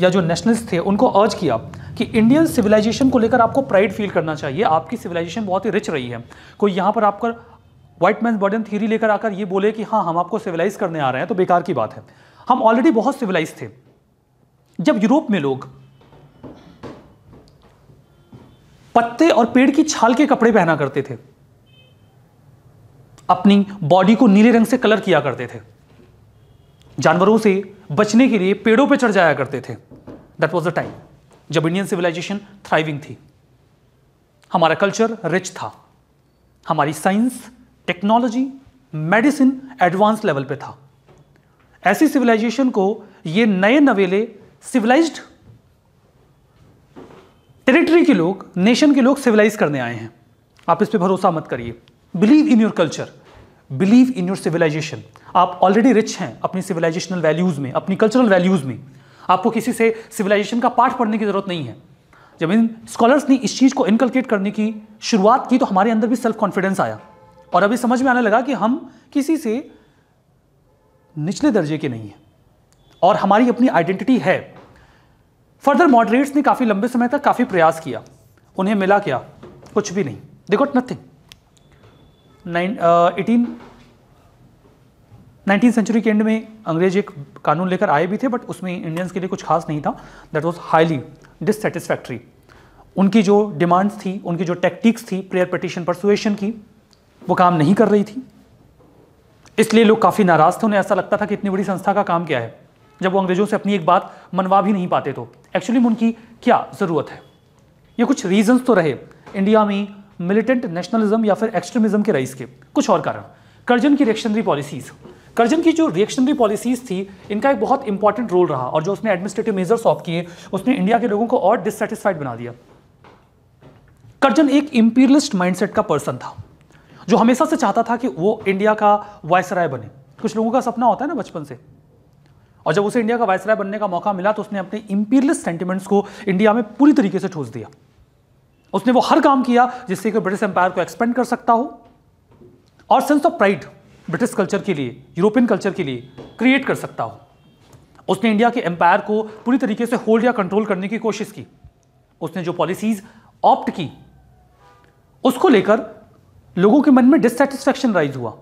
या जो नेशनलिस्ट थे, उनको अर्ज़ किया कि इंडियन सिविलाइजेशन को लेकर आपको प्राइड फील करना चाहिए। आपकी सिविलाइजेशन बहुत ही रिच रही है। कोई यहाँ पर आपका व्हाइट मैन बर्डन थ्योरी लेकर आकर ये बोले कि हाँ हम आपको सिविलाइज करने आ रहे हैं तो बेकार की बात है। हम ऑलरेडी बहुत सिविलाइज थे। जब यूरोप में लोग पत्ते और पेड़ की छाल के कपड़े पहना करते थे, अपनी बॉडी को नीले रंग से कलर किया करते थे, जानवरों से बचने के लिए पेड़ों पर पे चढ़ जाया करते थे। दैट वॉज़ द टाइम जब इंडियन सिविलाइजेशन थ्राइविंग थी। हमारा कल्चर रिच था। हमारी science technology medicine advance level पे था। ऐसी सिविलाइजेशन को ये नए नवेले सिविलाइज्ड टेरिटरी के लोग नेशन के लोग सिविलाइज करने आए हैं। आप इस पर भरोसा मत करिए। Believe in your culture believe in your civilisation आप ऑलरेडी रिच हैं अपनी सिविलाइजेशनल वैल्यूज़ में, अपनी कल्चरल वैल्यूज़ में। आपको किसी से सिविलाइजेशन का पाठ पढ़ने की ज़रूरत नहीं है। जब इन स्कॉलर्स ने इस चीज़ को इनकलकेट करने की शुरुआत की तो हमारे अंदर भी सेल्फ कॉन्फिडेंस आया। और अभी समझ में आने लगा कि हम किसी से निचले दर्जे के नहीं हैं। और हमारी अपनी आइडेंटिटी है। फर्दर मॉडरेट्स ने काफ़ी लंबे समय तक काफ़ी प्रयास किया। उन्हें मिला क्या? कुछ भी नहीं। They got nothing nine eighteen nineteen century के एंड में अंग्रेज़ एक कानून लेकर आए भी थे बट उसमें इंडियंस के लिए कुछ खास नहीं था। दैट वॉज़ हाईली डिससेटिस्फैक्ट्री उनकी जो डिमांड्स थी, उनकी जो टेक्टिक्स थी प्रेयर पटिशन परसुएशन की, वो काम नहीं कर रही थी। इसलिए लोग काफ़ी नाराज़ थे, उन्हें ऐसा लगता था कि इतनी बड़ी संस्था का काम क्या है। जब वो अंग्रेज़ों से अपनी एक बात मनवा भी नहीं पाते तो। एक्चुअली में उनकी क्या ज़रूरत है? ये कुछ रीजंस तो रहे इंडिया में मिलिटेंट नेशनलिज्म या फिर एक्सट्रीमिज्म के रईस के। कुछ और कारण। कर्जन की रिएक्शनरी पॉलिसीज़ कर्जन की जो रिएक्शनरी पॉलिसीज़ थी, इनका एक बहुत इंपॉर्टेंट रोल रहा और जो उसने एडमिनिस्ट्रेटिव मेजर्स ऑफ़ किए, उसने इंडिया के लोगों को और डिससेटिस्फाइड बना दिया। कर्जन एक इंपीरियलिस्ट माइंडसेट का पर्सन था, जो हमेशा से चाहता था कि वो इंडिया का वायसराय बने। कुछ लोगों का सपना होता है ना बचपन से, और जब उसे इंडिया का वायसराय बनने का मौका मिला तो उसने अपने इंपीरियलिस्ट सेंटिमेंट्स को इंडिया में पूरी तरीके से ठोस दिया। उसने वो हर काम किया जिससे कि ब्रिटिश एम्पायर को एक्सपेंड कर सकता हो, और sense of pride British culture के लिए, यूरोपियन कल्चर के लिए क्रिएट कर सकता हो। उसने इंडिया के एम्पायर को पूरी तरीके से होल्ड या कंट्रोल करने की कोशिश की। उसने जो पॉलिसीज़ ऑप्ट की, उसको लेकर लोगों के मन में डिससेटिस्फैक्शन राइज हुआ।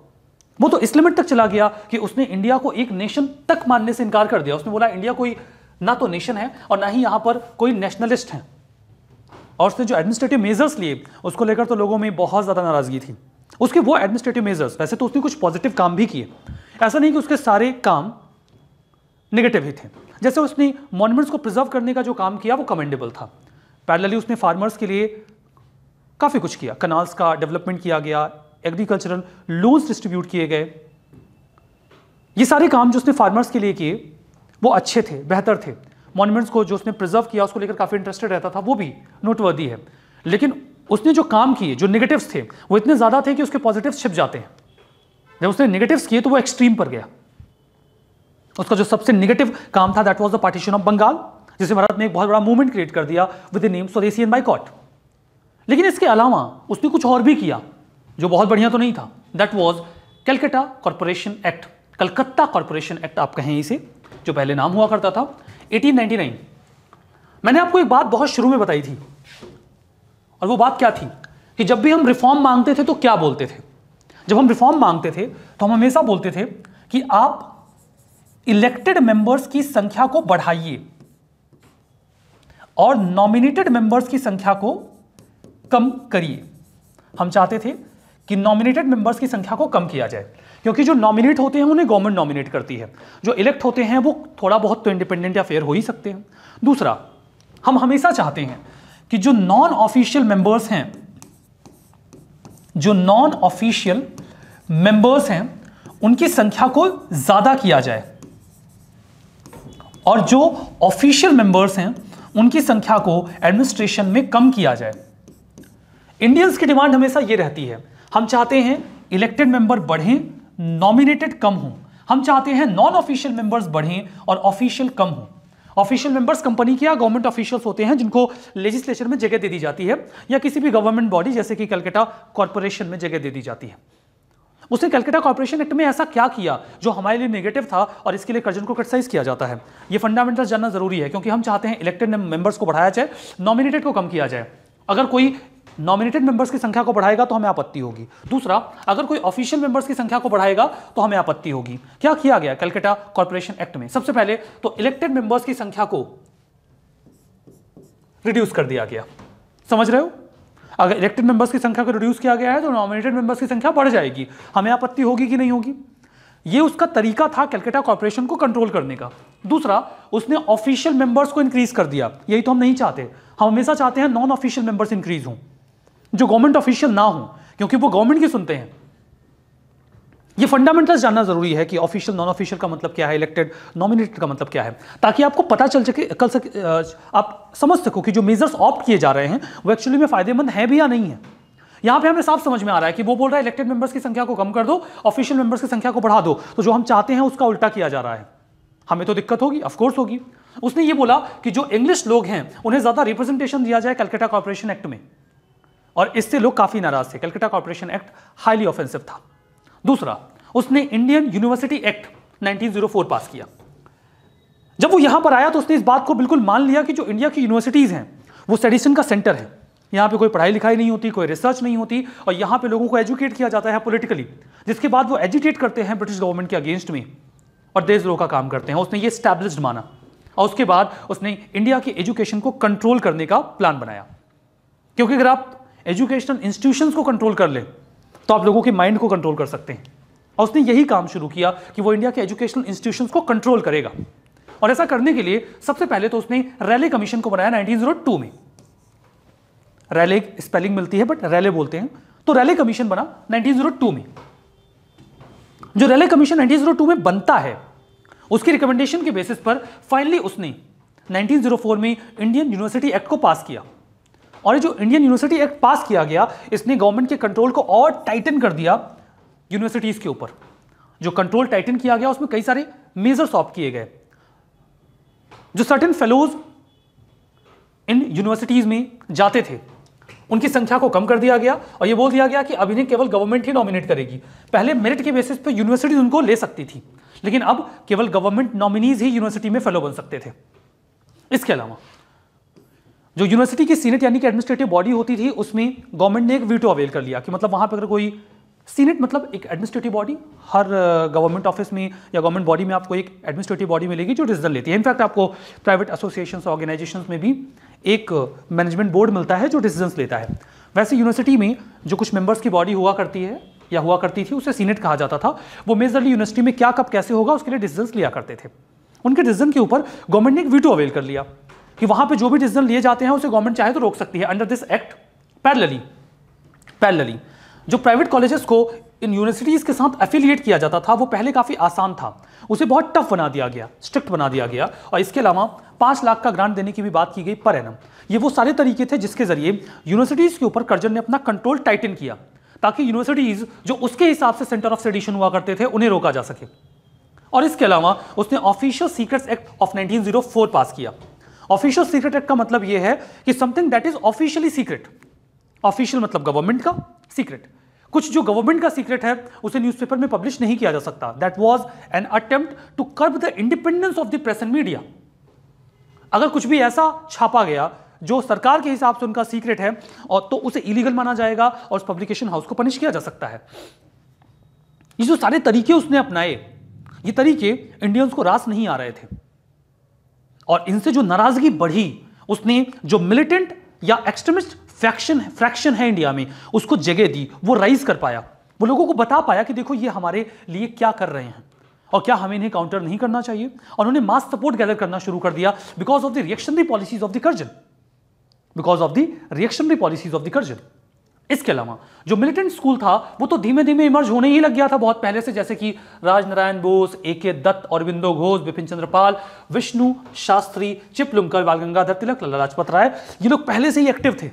वो तो इस लिमिट तक चला गया कि उसने इंडिया को एक नेशन तक मानने से इनकार कर दिया। उसने बोला, इंडिया कोई ना तो नेशन है और ना ही यहाँ पर कोई नेशनलिस्ट है। और उसने जो एडमिनिस्ट्रेटिव मेजर्स लिए, उसको लेकर तो लोगों में बहुत ज़्यादा नाराज़गी थी। उसके वो एडमिनिस्ट्रेटिव मेजर्स वैसे तो उसने कुछ पॉजिटिव काम भी किए। ऐसा नहीं कि उसके सारे काम नेगेटिव ही थे। जैसे उसने मॉन्यूमेंट्स को प्रिजर्व करने का जो काम किया, वो कमेंडेबल था। पैरेलली उसने फार्मर्स के लिए काफ़ी कुछ किया। कनाल्स का डेवलपमेंट किया गया एग्रीकल्चरल लोन्स डिस्ट्रीब्यूट किए गए। ये सारे काम जो उसने फार्मर्स के लिए किए, वो अच्छे थे, बेहतर थे। मॉन्यूमेंट्स को जो उसने प्रिजर्व किया, उसको लेकर काफ़ी इंटरेस्टेड रहता था, वो भी नोटवर्दी है। लेकिन उसने जो काम किए, जो नेगेटिव्स थे, वो इतने ज़्यादा थे कि उसके पॉजिटिव्स छिप जाते हैं। जब उसने नेगेटिव्स किए तो वो एक्सट्रीम पर गया। उसका जो सबसे निगेटिव काम था that was the partition of Bengal जिसे भारत ने एक बहुत बड़ा मूवमेंट क्रिएट कर दिया with the name swadeshi and boycott लेकिन इसके अलावा, उसने कुछ और भी किया, जो बहुत बढ़िया तो नहीं था। That was Calcutta corporation act Calcutta corporation act आप कहें इसे, जो पहले नाम हुआ करता था 1899 मैंने आपको एक बात बहुत शुरू में बताई थी। और वो बात क्या थी? कि जब भी हम रिफॉर्म मांगते थे तो क्या बोलते थे? जब हम रिफॉर्म मांगते थे तो हम हमेशा बोलते थे कि आप इलेक्टेड मेंबर्स की संख्या को बढ़ाइए और नॉमिनेटेड मेंबर्स की संख्या को कम करिए। हम चाहते थे कि नॉमिनेटेड मेंबर्स की संख्या को कम किया जाए, क्योंकि जो नॉमिनेट होते हैं, उन्हें गवर्नमेंट नॉमिनेट करती है। जो इलेक्ट होते हैं, वो थोड़ा बहुत तो इंडिपेंडेंट या फेयर हो ही सकते हैं। दूसरा, हम हमेशा चाहते हैं कि जो नॉन ऑफिशियल मेंबर्स हैं, जो नॉन ऑफिशियल मेंबर्स हैं, उनकी संख्या को ज़्यादा किया जाए। और जो ऑफिशियल मेंबर्स हैं, उनकी संख्या को एडमिनिस्ट्रेशन में कम किया जाए। इंडियंस की डिमांड हमेशा ये रहती है, हम चाहते हैं इलेक्टेड मेंबर बढ़ें नॉमिनेटेड कम हों। हम चाहते हैं नॉन ऑफिशियल मेंबर्स बढ़ें और ऑफिशियल कम हों। ऑफिशियल मेंबर्स कंपनी के या गवर्नमेंट ऑफिशियल्स होते हैं जिनको लेजिस्लेचर में जगह दे दी जाती है या किसी भी गवर्नमेंट बॉडी जैसे कि कलकत्ता कॉरपोरेशन में जगह दे दी जाती है। उसने कलकत्ता कॉरपोरेशन एक्ट में ऐसा क्या किया जो हमारे लिए नेगेटिव था और इसके लिए कर्जन को क्रिटिसाइज किया जाता है? ये फंडामेंटल जानना ज़रूरी है, क्योंकि हम चाहते हैं इलेक्टेड मेंबर्स को बढ़ाया जाए नॉमिनेटेड को कम किया जाए। अगर कोई नॉमिनेटेड मेंबर्स की संख्या को बढ़ाएगा तो हमें आपत्ति होगी। दूसरा, अगर कोई ऑफिशियल मेंबर्स की संख्या को बढ़ाएगा तो हमें आपत्ति होगी। क्या किया गया? कलकत्ता कॉर्पोरेशन एक्ट में। सबसे पहले तो इलेक्टेड मेंबर्स की संख्या को रिड्यूस कर दिया गया। समझ रहे हो? अगर इलेक्टेड मेंबर्स की संख्या को रिड्यूस किया गया है तो नॉमिनेटेड मेंबर्स की संख्या बढ़ जाएगी। हमें आपत्ति होगी कि नहीं होगी? ये उसका तरीका था कैलकाटा कॉर्पोरेशन को कंट्रोल करने का। दूसरा, उसने ऑफिशियल मेंबर्स को इंक्रीज कर दिया। यही तो हम नहीं चाहते। हम हमेशा चाहते हैं नॉन ऑफिशियल मेंबर्स इंक्रीज हों। जो गवर्नमेंट ऑफिशियल ना हो, क्योंकि वो गवर्नमेंट की सुनते हैं। ये फंडामेंटल्स जानना ज़रूरी है कि ऑफिशियल नॉन ऑफिशियल का मतलब क्या है इलेक्टेड नॉमिनेटेड का मतलब क्या है, ताकि आपको पता चल सके, कल सके आप समझ सको कि जो मेजर्स ऑप्ट किए जा रहे हैं, वो एक्चुअली में फ़ायदेमंद है भी या नहीं है। यहाँ पे हमें साफ़ समझ में आ रहा है कि वो बोल रहा है इलेक्टेड मेंबर्स की संख्या को कम कर दो ऑफिशियल मेंबर्स की संख्या को बढ़ा दो। तो जो हम चाहते हैं, उसका उल्टा किया जा रहा है। हमें तो दिक्कत होगी ऑफकोर्स होगी। उसने ये बोला कि जो इंग्लिश लोग हैं, उन्हें ज़्यादा रिप्रेजेंटेशन दिया जाए कलकत्ता कॉर्पोरेशन एक्ट में। और इससे लोग काफ़ी नाराज़ थे। Calcutta corporation act highly offensive था। दूसरा, उसने इंडियन यूनिवर्सिटी एक्ट 1904 पास किया। जब वो यहाँ पर आया तो उसने इस बात को बिल्कुल मान लिया कि जो इंडिया की यूनिवर्सिटीज हैं, वो सेडिशन का सेंटर है। यहाँ पे कोई पढ़ाई लिखाई नहीं होती, कोई रिसर्च नहीं होती और यहाँ पे लोगों को एजुकेट किया जाता है पॉलिटिकली जिसके बाद वो एजुकेट करते हैं ब्रिटिश गवर्नमेंट के अगेंस्ट में और देशद्रोह का काम करते हैं। उसने ये स्टैब्लिश्ड माना और उसके बाद उसने इंडिया की एजुकेशन को कंट्रोल करने का प्लान बनाया। क्योंकि अगर आप एजुकेशनल इंस्टीट्यूशंस को कंट्रोल कर ले तो आप लोगों के माइंड को कंट्रोल कर सकते हैं। और उसने यही काम शुरू किया कि वो इंडिया के एजुकेशनल इंस्टीट्यूशंस को कंट्रोल करेगा। और ऐसा करने के लिए सबसे पहले तो उसने रैले कमीशन को बनाया 1902 में। रैले स्पेलिंग मिलती है बट रैले बोलते हैं। तो रैले कमीशन बना 1902 में। जो रैले कमीशन 1902 में बनता है, उसकी रिकमेंडेशन के बेसिस पर फाइनली उसने 1904 में इंडियन यूनिवर्सिटी एक्ट को पास किया। और ये जो इंडियन यूनिवर्सिटी एक्ट पास किया गया, इसने गवर्नमेंट के कंट्रोल को और टाइटन कर दिया यूनिवर्सिटीज के ऊपर। जो कंट्रोल टाइटन किया गया, उसमें कई सारे मेजर्स ऑफ़ किए गए। जो सर्टेन फेलोज इन यूनिवर्सिटीज में जाते थे, उनकी संख्या को कम कर दिया गया और यह बोल दिया गया कि अब इन्हें केवल गवर्नमेंट ही नॉमिनेट करेगी। पहले मेरिट के बेसिस पे यूनिवर्सिटी उनको ले सकती थी, लेकिन अब केवल गवर्नमेंट नॉमिनीज ही यूनिवर्सिटी में फेलो बन सकते थे। इसके अलावा जो यूनिवर्सिटी की सीनेट यानी कि एडमिनिस्ट्रेटिव बॉडी होती थी, उसमें गवर्नमेंट ने एक वीटो अवेल कर लिया कि मतलब वहाँ पर अगर कोई सीनेट मतलब एक एडमिनिस्ट्रेटिव बॉडी हर गवर्नमेंट ऑफ़िस में या गवर्नमेंट बॉडी में आपको एक एडमिनिस्ट्रेटिव बॉडी मिलेगी जो डिसीज़न लेती है। इनफैक्ट आपको प्राइवेट एसोसिएशन ऑर्गेनाइजेशन में भी एक मैनेजमेंट बोर्ड मिलता है जो डिसीज़न लेता है। वैसे यूनिवर्सिटी में जो कुछ मेंबर्स की बॉडी हुआ करती है या हुआ करती थी, उसे सीनेट कहा जाता था। वो मेजरली यूनिवर्सिटी में क्या, कब, कैसे होगा, उसके लिए डिसीज़न लिया करते थे। उनके डिसीज़न के ऊपर गवर्नमेंट ने एक वीटो अवेल कर लिया। कि वहाँ पे जो भी डिसीज़न लिए जाते हैं, उसे गवर्नमेंट चाहे तो रोक सकती है under this act parallelly parallelly जो प्राइवेट कॉलेजेस को इन यूनिवर्सिटीज के साथ एफिलिएट किया जाता था, वो पहले काफ़ी आसान था। उसे बहुत टफ बना दिया गया स्ट्रिक्ट बना दिया गया, और इसके अलावा पाँच लाख का ग्रांट देने की भी बात की गई पर एनम ये वो सारे तरीके थे जिसके ज़रिए यूनिवर्सिटीज के ऊपर कर्जन ने अपना कंट्रोल टाइटन किया, ताकि यूनिवर्सिटीज जो उसके हिसाब से सेंटर ऑफ़ सेडिशन हुआ करते थे, उन्हें रोका जा सके। और इसके अलावा उसने official secrets act of 1904 pass किया। ऑफिशियल सीक्रेट एक्ट का मतलब यह है कि something that is officially secret official मतलब गवर्नमेंट का सीक्रेट कुछ जो गवर्नमेंट का सीक्रेट है, उसे न्यूज़पेपर में पब्लिश नहीं किया जा सकता. That was an attempt to curb the independence of the press and media अगर कुछ भी ऐसा छापा गया, जो सरकार के हिसाब से उनका सीक्रेट है, और तो उसे इलीगल माना जाएगा और उस पब्लिकेशन हाउस को पनिश किया जा सकता है. ये जो सारे तरीके उसने अपनाए, ये तरीके इंडियंस को रास नहीं आ रहे थे. और इनसे जो नाराज़गी बढ़ी, उसने जो मिलिटेंट या एक्सट्रीमिस्ट फैक्शन फ्रैक्शन है इंडिया में, उसको जगह दी, वो राइज कर पाया। वो लोगों को बता पाया कि देखो ये हमारे लिए क्या कर रहे हैं और क्या हमें इन्हें काउंटर नहीं करना चाहिए। और उन्होंने मास सपोर्ट गैदर करना शुरू कर दिया because of the reactionary policies of the Curzon because of the reactionary policies of the Curzon इसके अलावा, जो मिलिटेंट स्कूल था, वो तो धीमे धीमे इमर्ज होने ही लग गया था बहुत पहले से, जैसे कि राजनारायण बोस ए के दत्त अरविंदो घोष बिपिन चंद्रपाल विष्णु शास्त्री चिपलुंकर बाल गंगाधर तिलक लाला लाजपत राय, ये लोग पहले से ही एक्टिव थे।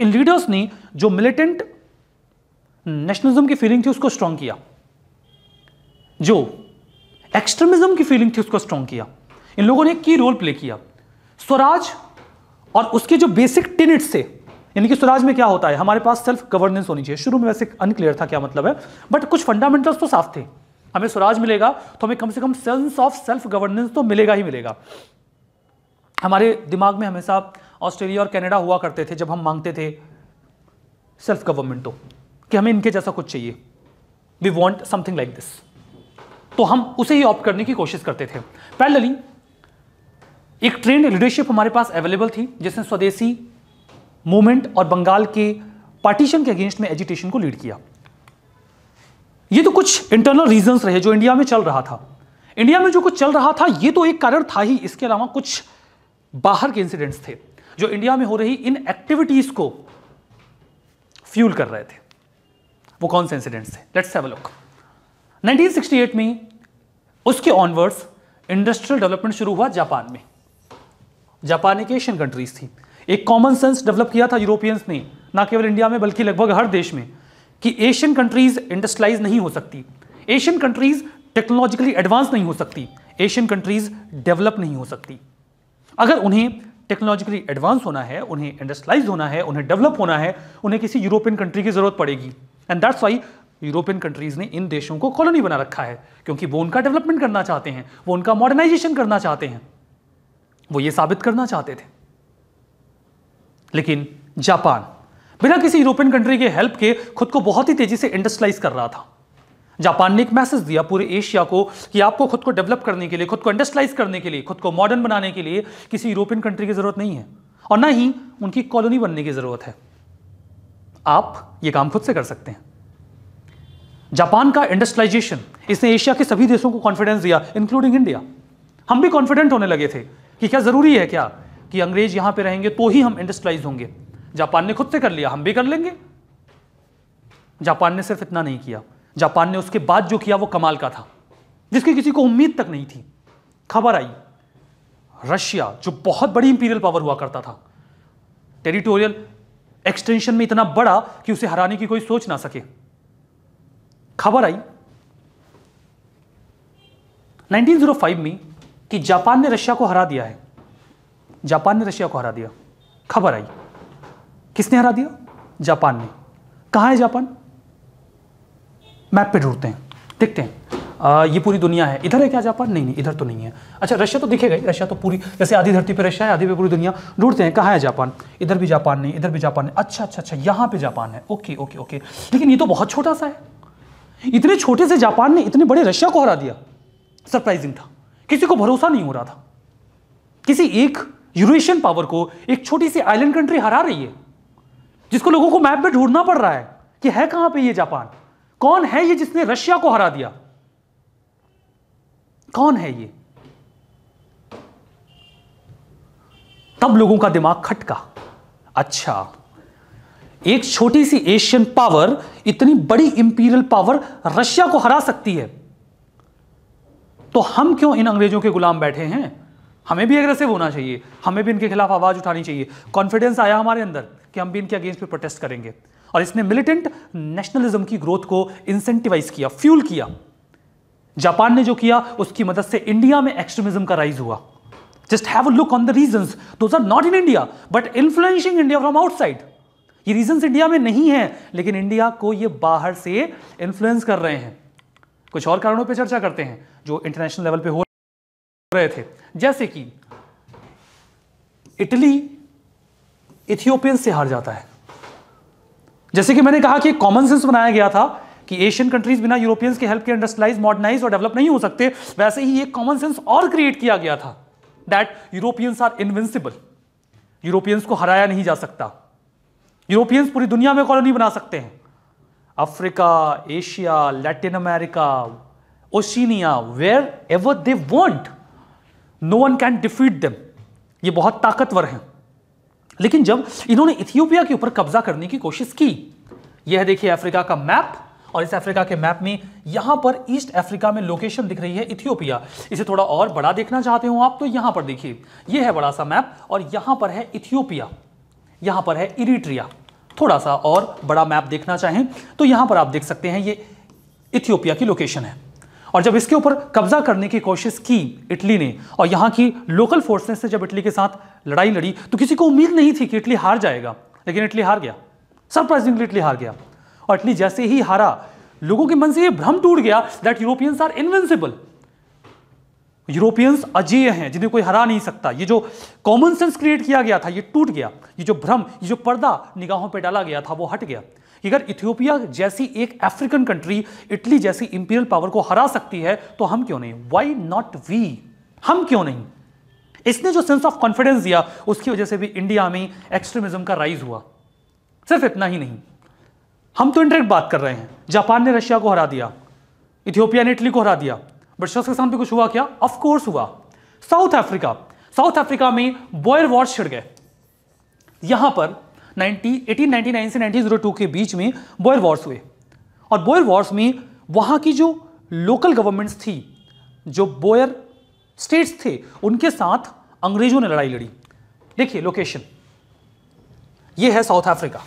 इन लीडर्स ने जो मिलिटेंट नेशनलिज्म की फीलिंग थी, उसको स्ट्रांग किया। जो एक्सट्रीमिज्म की फीलिंग थी, उसको स्ट्रांग किया। इन लोगों ने की रोल प्ले किया। स्वराज और उसके जो बेसिक टेनिट्स थे यानी कि स्वराज में क्या होता है? हमारे पास सेल्फ गवर्नेंस होनी चाहिए। शुरू में वैसे अनक्लियर था क्या मतलब है? बट कुछ फंडामेंटल्स तो साफ़ थे। हमें स्वराज मिलेगा तो हमें कम से कम सेंस ऑफ़ सेल्फ गवर्नेंस तो मिलेगा ही मिलेगा। हमारे दिमाग में हमेशा ऑस्ट्रेलिया और कनाडा हुआ करते थे जब हम मांगते थे सेल्फ गवर्नमेंट तो कि हमें इनके जैसा कुछ चाहिए। We want something like this तो हम उसे ही ऑप्ट करने की कोशिश करते थे। पैरेलली एक ट्रेंड लीडरशिप हमारे पास अवेलेबल थी जिसने स्वदेशी मूवमेंट और बंगाल के पार्टीशन के अगेंस्ट में एजिटेशन को लीड किया। ये तो कुछ इंटरनल रीजंस रहे जो इंडिया में चल रहा था। इंडिया में जो कुछ चल रहा था, ये तो एक कारण था ही। इसके अलावा कुछ बाहर के इंसिडेंट्स थे, जो इंडिया में हो रही इन एक्टिविटीज़ को फ्यूल कर रहे थे। वो कौन से इंसिडेंट्स थे? लेट्स हैव अ लुक 1968 में उसके ऑनवर्ड्स इंडस्ट्रियल डेवलपमेंट शुरू हुआ जापान में। जापान एक एशियन कंट्रीज़ थी। एक कॉमन सेंस डेवलप किया था यूरोपियंस ने, ना केवल इंडिया में, बल्कि लगभग हर देश में, कि एशियन कंट्रीज़ इंडस्ट्रियलाइज नहीं हो सकती। एशियन कंट्रीज़ टेक्नोलॉजिकली एडवांस नहीं हो सकती। एशियन कंट्रीज़ डेवलप नहीं हो सकती। अगर उन्हें टेक्नोलॉजिकली एडवांस होना है, उन्हें इंडस्ट्रियलाइज होना है, उन्हें डेवलप होना है, उन्हें किसी यूरोपियन कंट्री की ज़रूरत पड़ेगी। And that's why European countries ने इन देशों को कॉलोनी बना रखा है, क्योंकि वो उनका डेवलपमेंट करना चाहते हैं, वो उनका मॉडर्नाइजेशन करना चाहते हैं, वो ये साबित करना चाहते थे। लेकिन जापान बिना किसी यूरोपियन कंट्री के हेल्प के खुद को बहुत ही तेज़ी से इंडस्ट्रियलाइज कर रहा था। जापान ने एक मैसेज दिया पूरे एशिया को कि आपको खुद को डेवलप करने के लिए, खुद को इंडस्ट्रियलाइज करने के लिए, खुद को मॉडर्न बनाने के लिए किसी यूरोपियन कंट्री की ज़रूरत नहीं है और ना ही उनकी कॉलोनी बनने की ज़रूरत है। आप ये काम खुद से कर सकते हैं। जापान का इंडस्ट्रियलाइजेशन, इसने एशिया के सभी देशों को कॉन्फिडेंस दिया इंक्लूडिंग इंडिया हम भी कॉन्फिडेंट होने लगे थे कि क्या ज़रूरी है क्या? कि अंग्रेज़ यहाँ पे रहेंगे तो ही हम इंडस्ट्रियलाइज होंगे। जापान ने खुद से कर लिया, हम भी कर लेंगे। जापान ने सिर्फ़ इतना नहीं किया। जापान ने उसके बाद जो किया वो कमाल का था, जिसकी किसी को उम्मीद तक नहीं थी। खबर आई, रशिया, जो बहुत बड़ी इंपीरियल पावर हुआ करता था टेरिटोरियल एक्सटेंशन में इतना बड़ा कि उसे हराने की कोई सोच ना सके। खबर आई 1905 में कि जापान ने रशिया को हरा दिया है। जापान ने रशिया को हरा दिया। खबर आई। किसने हरा दिया? जापान ने। कहाँ है जापान? मैप पे ढूंढते हैं। देखते हैं। आ, ये पूरी दुनिया है। इधर है क्या जापान? नहीं नहीं इधर तो नहीं है। अच्छा रशिया तो दिखेगा ही रशिया तो पूरी जैसे आधी धरती पे रशिया है आधी पे पूरी दुनिया। ढूंढते हैं कहाँ है जापान? इधर भी जापान नहीं इधर भी जापान है अच्छा अच्छा अच्छा यहाँ पे जापान है। Okay okay okay. लेकिन ये तो बहुत छोटा सा है। इतने छोटे से जापान ने इतने बड़े रशिया को हरा दिया। सरप्राइजिंग था। किसी को भरोसा नहीं हो रहा था। किसी एक यूरेशियन पावर को एक छोटी सी आइलैंड कंट्री हरा रही है, जिसको लोगों को मैप में ढूंढना पड़ रहा है कि है कहाँ पे ये जापान? कौन है ये जिसने रशिया को हरा दिया? कौन है ये? तब लोगों का दिमाग खटका। अच्छा एक छोटी सी एशियन पावर इतनी बड़ी इंपीरियल पावर रशिया को हरा सकती है। तो हम क्यों इन अंग्रेज़ों के गुलाम बैठे हैं? हमें भी एग्रेसिव होना चाहिए। हमें भी इनके खिलाफ आवाज़ उठानी चाहिए। कॉन्फिडेंस आया हमारे अंदर कि हम भी इनके अगेंस्ट पे प्रोटेस्ट करेंगे। और इसने मिलिटेंट नेशनलिज्म की ग्रोथ को इंसेंटिवाइज किया फ्यूल किया। जापान ने जो किया, उसकी मदद से इंडिया में एक्सट्रीमिज्म का राइज हुआ। Just have a look on the reasons those are not in India but influencing India from outside ये रीजंस इंडिया में नहीं है, लेकिन इंडिया को ये बाहर से इन्फ्लुएंस कर रहे हैं। कुछ और कारणों पे चर्चा करते हैं, जो इंटरनेशनल लेवल पे हो रहे थे। जैसे कि इटली इथियोपियन से हार जाता है। जैसे कि मैंने कहा कि कॉमन सेंस बनाया गया था कि एशियन कंट्रीज़ बिना यूरोपियंस के हेल्प के इंडस्ट्रियलाइज मॉडर्नाइज और डेवलप नहीं हो सकते, वैसे ही एक कॉमन सेंस और क्रिएट किया गया था that Europeans are invincible Europeans को हराया नहीं जा सकता। यूरोपियंस पूरी दुनिया में कॉलोनी बना सकते हैं। Africa, Asia, Latin America, Oceania wherever they want no one can defeat them ये बहुत ताकतवर हैं। लेकिन जब इन्होंने इथियोपिया के ऊपर कब्जा करने की कोशिश की, यह देखिए अफ्रीका का मैप, और इस अफ्रीका के मैप में यहाँ पर ईस्ट अफ्रीका में लोकेशन दिख रही है इथियोपिया। इसे थोड़ा और बड़ा देखना चाहते हो आप तो यहाँ पर देखिए। यह है बड़ा सा मैप, और यहाँ पर है इथियोपिया। यहाँ पर है इरिट्रिया। थोड़ा सा और बड़ा मैप देखना चाहें तो यहाँ पर आप देख सकते हैं ये इथियोपिया की लोकेशन है। और जब इसके ऊपर कब्जा करने की कोशिश की इटली ने, और यहाँ की लोकल फोर्सेस ने जब इटली के साथ लड़ाई लड़ी तो किसी को उम्मीद नहीं थी कि इटली हार जाएगा, लेकिन इटली हार गया। सरप्राइजिंगली इटली हार गया। और इटली जैसे ही हारा, लोगों के मन से यह भ्रम टूट गया that Europeans are invincible Europeans अजेय हैं, जिन्हें कोई हरा नहीं सकता। ये जो कॉमन सेंस क्रिएट किया गया था, ये टूट गया। ये जो भ्रम, ये जो पर्दा निगाहों पर डाला गया था, वो हट गया। कि अगर इथियोपिया जैसी एक अफ्रीकन कंट्री इटली जैसी इंपीरियल पावर को हरा सकती है तो हम क्यों नहीं? वाई नॉट वी हम क्यों नहीं? इसने जो सेंस ऑफ़ कॉन्फिडेंस दिया, उसकी वजह से भी इंडिया में एक्सट्रीमिज्म का राइज हुआ। सिर्फ़ इतना ही नहीं। हम तो इंटरेक्ट बात कर रहे हैं। जापान ने रशिया को हरा दिया। इथियोपिया ने इटली को हरा दिया। बट शख्स के सामने कुछ हुआ क्या? ऑफ़ कोर्स हुआ। साउथ अफ्रीका साउथ अफ्रीका में बॉयर वॉर्स छिड़ गए। यहाँ पर 1899 से 1902 के बीच में बॉयर वॉर्स हुए। और बॉयर वॉर्स में वहाँ की जो लोकल गवर्नमेंट्स थी, जो बोयर स्टेट्स थे, उनके साथ अंग्रेज़ों ने लड़ाई लड़ी। देखिए लोकेशन ये है साउथ अफ्रीका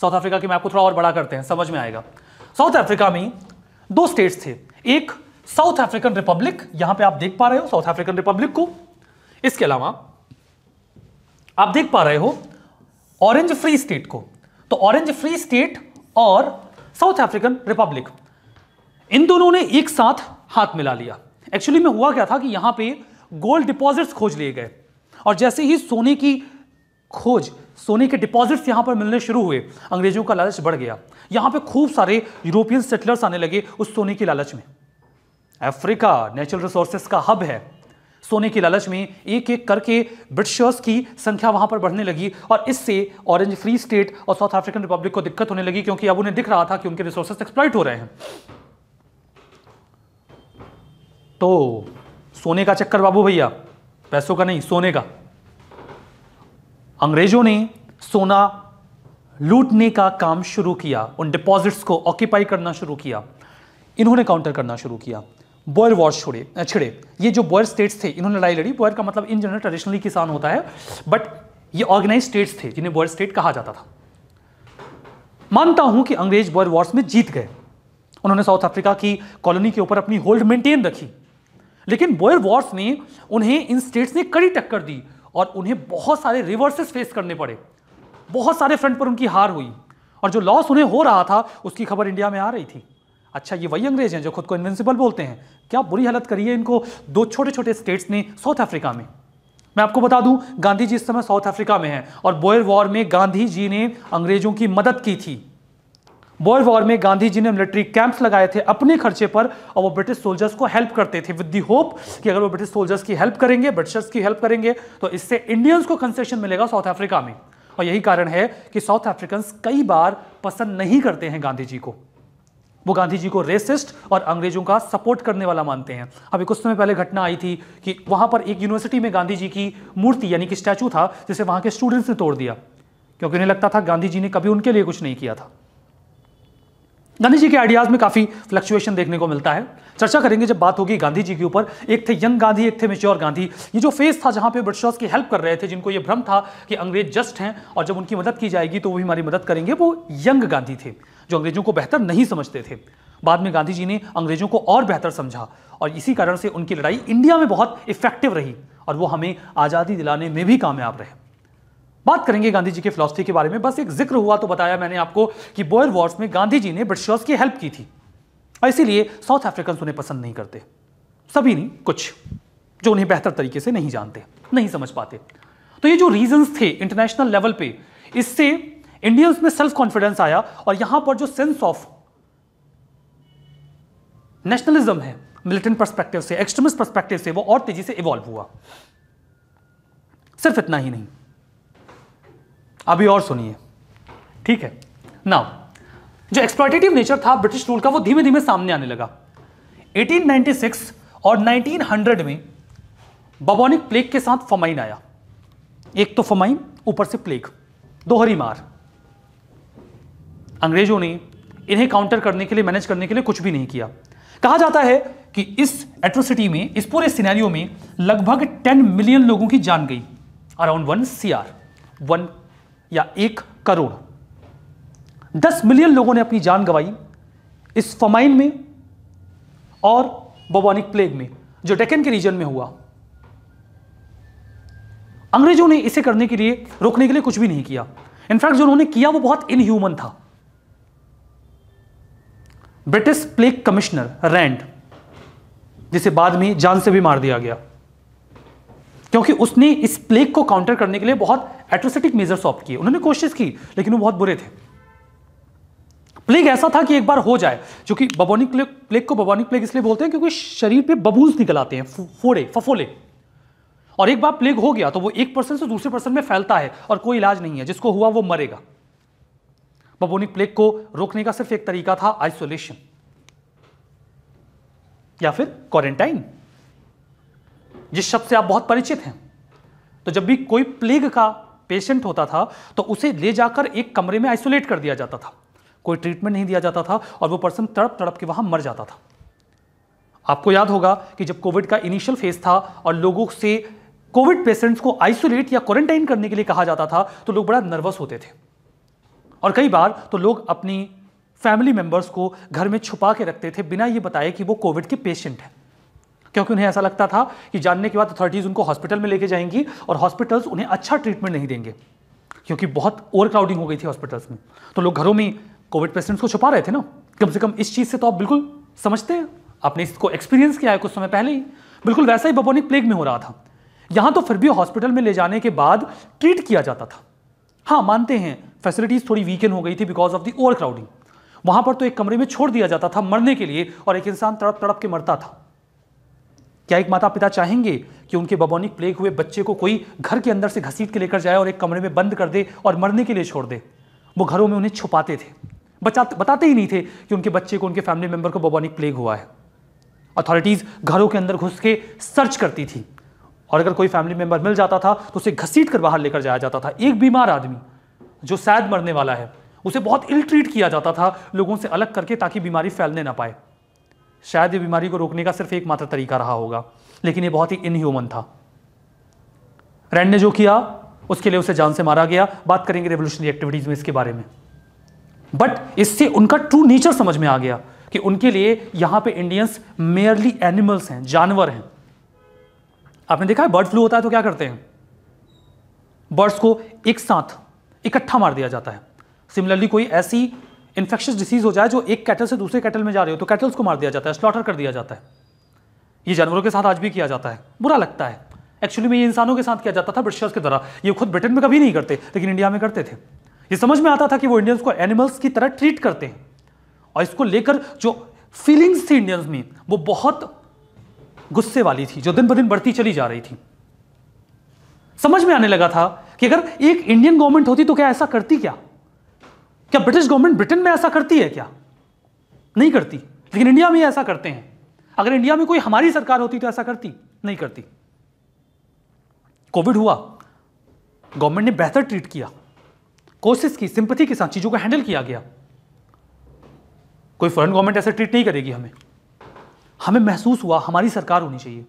साउथ अफ्रीका की मैं आपको थोड़ा और बड़ा करते हैं, समझ में आएगा। साउथ अफ्रीका में दो स्टेट्स थे। एक साउथ अफ्रीकन रिपब्लिक यहाँ पे आप देख पा रहे हो साउथ अफ्रीकन रिपब्लिक को। इसके अलावा आप देख पा रहे हो ऑरेंज फ्री स्टेट को। तो ऑरेंज फ्री स्टेट और साउथ अफ्रीकन रिपब्लिक इन दोनों ने एक साथ हाथ मिला लिया। एक्चुअली में हुआ क्या था कि यहाँ पे गोल्ड डिपॉजिट्स खोज लिए गए। और जैसे ही सोने की खोज, सोने के डिपॉजिट्स यहाँ पर मिलने शुरू हुए, अंग्रेज़ों का लालच बढ़ गया। यहाँ पे खूब सारे यूरोपियन सेटलर्स आने लगे उस सोने की लालच में। अफ्रीका नेचुरल रिसोर्सेस का हब है। सोने की लालच में एक एक करके ब्रिटिशर्स की संख्या वहाँ पर बढ़ने लगी और इससे ऑरेंज फ्री स्टेट और साउथ अफ्रीकन रिपब्लिक को दिक्कत होने लगी क्योंकि अब उन्हें दिख रहा था कि उनके रिसोर्सेस एक्सप्लॉइट हो रहे हैं। तो सोने का चक्कर बाबू भैया, पैसों का नहीं, सोने का। अंग्रेज़ों ने सोना लूटने का काम शुरू किया, उन डिपॉजिट्स को ऑक्यूपाई करना शुरू किया, इन्होंने काउंटर करना शुरू किया। बॉयर वॉर छोड़े छिड़े। ये जो बॉयर स्टेट्स थे, इन्होंने लड़ाई लड़ी। बॉयर का मतलब इन जनरल ट्रेडिशनली किसान होता है, बट ये ऑर्गेनाइज स्टेट्स थे, जिन्हें बॉयर स्टेट कहा जाता था। मानता हूँ कि अंग्रेज़ बॉयर वॉर्स में जीत गए। उन्होंने साउथ अफ्रीका की कॉलोनी के ऊपर अपनी होल्ड मेंटेन रखी। लेकिन बॉयर वॉर्स ने उन्हें इन स्टेट्स ने कड़ी टक्कर दी और उन्हें बहुत सारे रिवर्सेस फेस करने पड़े। बहुत सारे फ्रंट पर उनकी हार हुई और जो लॉस उन्हें हो रहा था, उसकी खबर इंडिया में आ रही थी। अच्छा ये वही अंग्रेज़ हैं जो खुद को इन्विंसिबल बोलते हैं। क्या बुरी हालत करी है इनको? दो छोटे छोटे स्टेट्स ने साउथ अफ्रीका में। मैं आपको बता दूँ, गांधी जी इस समय साउथ अफ्रीका में हैं और बोयर वॉर में गांधी जी ने अंग्रेज़ों की मदद की थी। बोयर वॉर में गांधी जी ने मिलिट्री कैंप्स लगाए थे अपने खर्चे पर और वो ब्रिटिश सोल्जर्स को हेल्प करते थे विद दी होप कि अगर वो ब्रिटिश सोल्जर्स की हेल्प करेंगे ब्रिटिशर्स की हेल्प करेंगे तो इससे इंडियंस को कंसेशन मिलेगा साउथ अफ्रीका में। और यही कारण है कि साउथ अफ्रीकन कई बार पसंद नहीं करते हैं गांधी जी को। वो गांधी जी को रेसिस्ट और अंग्रेज़ों का सपोर्ट करने वाला मानते हैं। अभी कुछ समय पहले घटना आई थी कि वहाँ पर एक यूनिवर्सिटी में गांधी जी की मूर्ति, यानी कि स्टैचू था, जिसे वहाँ के स्टूडेंट्स ने तोड़ दिया। क्योंकि उन्हें लगता था गांधी जी ने कभी उनके लिए कुछ नहीं किया था। गांधी जी के आइडियाज़ में काफ़ी फ्लक्चुएशन देखने को मिलता है। चर्चा करेंगे जब बात होगी गांधी जी के ऊपर। एक थे यंग गांधी, एक थे मेच्योर गांधी। ये जो फ़ेज़ था जहाँ पे ब्रिटिशर्स की हेल्प कर रहे थे, जिनको ये भ्रम था कि अंग्रेज़ जस्ट हैं और जब उनकी मदद की जाएगी तो वो भी हमारी मदद करेंगे, वो यंग गांधी थे, जो अंग्रेज़ों को बेहतर नहीं समझते थे। बाद में गांधी जी ने अंग्रेज़ों को और बेहतर समझा और इसी कारण से उनकी लड़ाई इंडिया में बहुत इफ़ेक्टिव रही और वो हमें आज़ादी दिलाने में भी कामयाब रहे। बात करेंगे गांधी जी के फिलोसफी के बारे में। बस एक ज़िक्र हुआ तो बताया मैंने आपको कि बोयर वॉर्स में गांधी जी ने ब्रिटिशर्स की हेल्प की थी। इसीलिए साउथ अफ्रीकन उन्हें पसंद नहीं करते। सभी नहीं, कुछ, जो उन्हें बेहतर तरीके से नहीं जानते, नहीं समझ पाते। तो ये जो रीजंस थे इंटरनेशनल लेवल पे, इससे इंडियंस में सेल्फ कॉन्फिडेंस आया और यहाँ पर जो सेंस ऑफ़ नेशनलिज्म है मिलिटेंट परस्पेक्टिव से एक्सट्रीमिस्ट परस्पेक्टिव से, वो और तेज़ी से इवॉल्व हुआ। सिर्फ़ इतना ही नहीं अभी और सुनिए। ठीक है? नाउ जो एक्सप्लॉटेटिव नेचर था ब्रिटिश रूल का, वो धीमे धीमे सामने आने लगा। 1896 और 1900 में बबोनिक प्लेग के साथ फमाइन आया। एक तो फमाइन, ऊपर से प्लेग दोहरी मार। अंग्रेज़ों ने इन्हें काउंटर करने के लिए मैनेज करने के लिए कुछ भी नहीं किया। कहा जाता है कि इस एट्रोसिटी में, इस पूरे सिनेरियो में लगभग 10 मिलियन लोगों की जान गई। Around one C R one या एक करोड़। 10 मिलियन लोगों ने अपनी जान गंवाई इस फमाइन में और बोबोनिक प्लेग में, जो डेकन के रीजन में हुआ। अंग्रेज़ों ने इसे करने के लिए रोकने के लिए कुछ भी नहीं किया। इनफैक्ट जो उन्होंने किया, वो बहुत इनह्यूमन था। ब्रिटिश प्लेग कमिश्नर रैंड, जिसे बाद में जान से भी मार दिया गया, क्योंकि उसने इस प्लेग को काउंटर करने के लिए बहुत एट्रोसिटिक मेजर सॉफ्ट किए। उन्होंने कोशिश की, लेकिन वो बहुत बुरे थे। प्लेग ऐसा था कि एक बार हो जाए क्योंकि बबोनिक प्लेग प्लेग को बबोनिक प्लेग इसलिए बोलते हैं क्योंकि शरीर पे बबूल्स निकल आते हैं फोड़े, फफोले। और एक बार प्लेग हो गया तो वो एक पर्सन से दूसरे पर्सन में फैलता है और कोई इलाज नहीं है। जिसको हुआ वो मरेगा। बबोनिक प्लेग को रोकने का सिर्फ़ एक तरीका था आइसोलेशन या फिर क्वारंटाइन जिस शब्द से आप बहुत परिचित हैं। तो जब भी कोई प्लेग का पेशेंट होता था तो उसे ले जाकर एक कमरे में आइसोलेट कर दिया जाता था। कोई ट्रीटमेंट नहीं दिया जाता था और वो पर्सन तड़प तड़प के वहाँ मर जाता था। आपको याद होगा कि जब कोविड का इनिशियल फ़ेज़ था और लोगों से कोविड पेशेंट्स को आइसोलेट या क्वारंटाइन करने के लिए कहा जाता था तो लोग बड़ा नर्वस होते थे। और कई बार तो लोग अपनी फैमिली मेंबर्स को घर में छुपा के रखते थे, बिना ये बताए कि वो कोविड के पेशेंट हैं। क्योंकि उन्हें ऐसा लगता था कि जानने के बाद अथॉरिटीज़ उनको हॉस्पिटल में लेके जाएँगी और हॉस्पिटल्स उन्हें अच्छा ट्रीटमेंट नहीं देंगे, क्योंकि बहुत ओवर क्राउडिंग हो गई थी हॉस्पिटल्स में। तो लोग घरों में कोविड पेशेंट्स को छुपा रहे थे ना? कम से कम इस चीज़ से तो आप बिल्कुल समझते हैं। आपने इसको एक्सपीरियंस किया है कुछ समय पहले ही। बिल्कुल वैसा ही बबोनिक प्लेग में हो रहा था। यहाँ तो फिर भी हॉस्पिटल में ले जाने के बाद ट्रीट किया जाता था। हाँ मानते हैं फैसिलिटीज़ थोड़ी वीकन हो गई थी because of the over crowding वहाँ पर तो एक कमरे में छोड़ दिया जाता था मरने के लिए और एक इंसान तड़प तड़प के मरता था। क्या एक माता पिता चाहेंगे कि उनके बबोनिक प्लेग हुए बच्चे को कोई घर के अंदर से घसीट के लेकर जाए और एक कमरे में बंद कर दे और मरने के लिए छोड़ दे? वो घरों में उन्हें छुपाते थे। बचाते बताते ही नहीं थे कि उनके बच्चे को, उनके फैमिली मेंबर को बबोनिक प्लेग हुआ है। अथॉरिटीज घरों के अंदर घुस के सर्च करती थी। और अगर कोई फैमिली मेंबर मिल जाता था तो उसे घसीट कर बाहर लेकर जाया जाता था। एक बीमार आदमी जो शायद मरने वाला है, उसे बहुत इल ट्रीट किया जाता था लोगों से अलग करके ताकि बीमारी फैलने ना पाए। शायद ये बीमारी को रोकने का सिर्फ़ एकमात्र तरीका रहा होगा, लेकिन ये बहुत ही इनह्यूमन था। रैंड ने जो किया, उसके लिए उसे जान से मारा गया। बात करेंगे रेवोल्यूशनरी एक्टिविटीज़ में इसके बारे में। बट इससे उनका ट्रू नेचर समझ में आ गया कि उनके लिए यहाँ पे इंडियंस मेयरली एनिमल्स हैं, जानवर हैं। आपने देखा है बर्ड फ्लू होता है तो क्या करते हैं? बर्ड्स को एक साथ इकट्ठा मार दिया जाता है। सिमिलरली कोई ऐसी इन्फेक्शस डिसीज हो जाए जो एक कैटल से दूसरे कैटल में जा रही हो तो कैटल्स को मार दिया जाता है स्लॉटर कर दिया जाता है। ये जानवरों के साथ आज भी किया जाता है, बुरा लगता है। एक्चुअली में ये इंसानों के साथ किया जाता था ब्रिटिशर्स के द्वारा ये खुद ब्रिटेन में कभी नहीं करते, लेकिन इंडिया में करते थे। ये समझ में आता था कि वो इंडियंस को एनिमल्स की तरह ट्रीट करते हैं। और इसको लेकर जो फीलिंग्स थी इंडियंस में, वो बहुत गुस्से वाली थी, जो दिन ब दिन बढ़ती चली जा रही थी। समझ में आने लगा था कि अगर एक इंडियन गवर्नमेंट होती तो क्या ऐसा करती क्या? क्या ब्रिटिश गवर्नमेंट ब्रिटेन में ऐसा करती है क्या? नहीं करती। लेकिन इंडिया में ऐसा करते हैं। अगर इंडिया में कोई हमारी सरकार होती तो ऐसा करती। नहीं करती। कोविड हुआ। गवर्नमेंट ने बेहतर ट्रीट किया। कोशिश की, सिंपथी के साथ चीज़ों को हैंडल किया गया। कोई फॉरेन गवर्नमेंट ऐसे ट्रीट नहीं करेगी हमें। हमें महसूस हुआ, हमारी सरकार होनी चाहिए।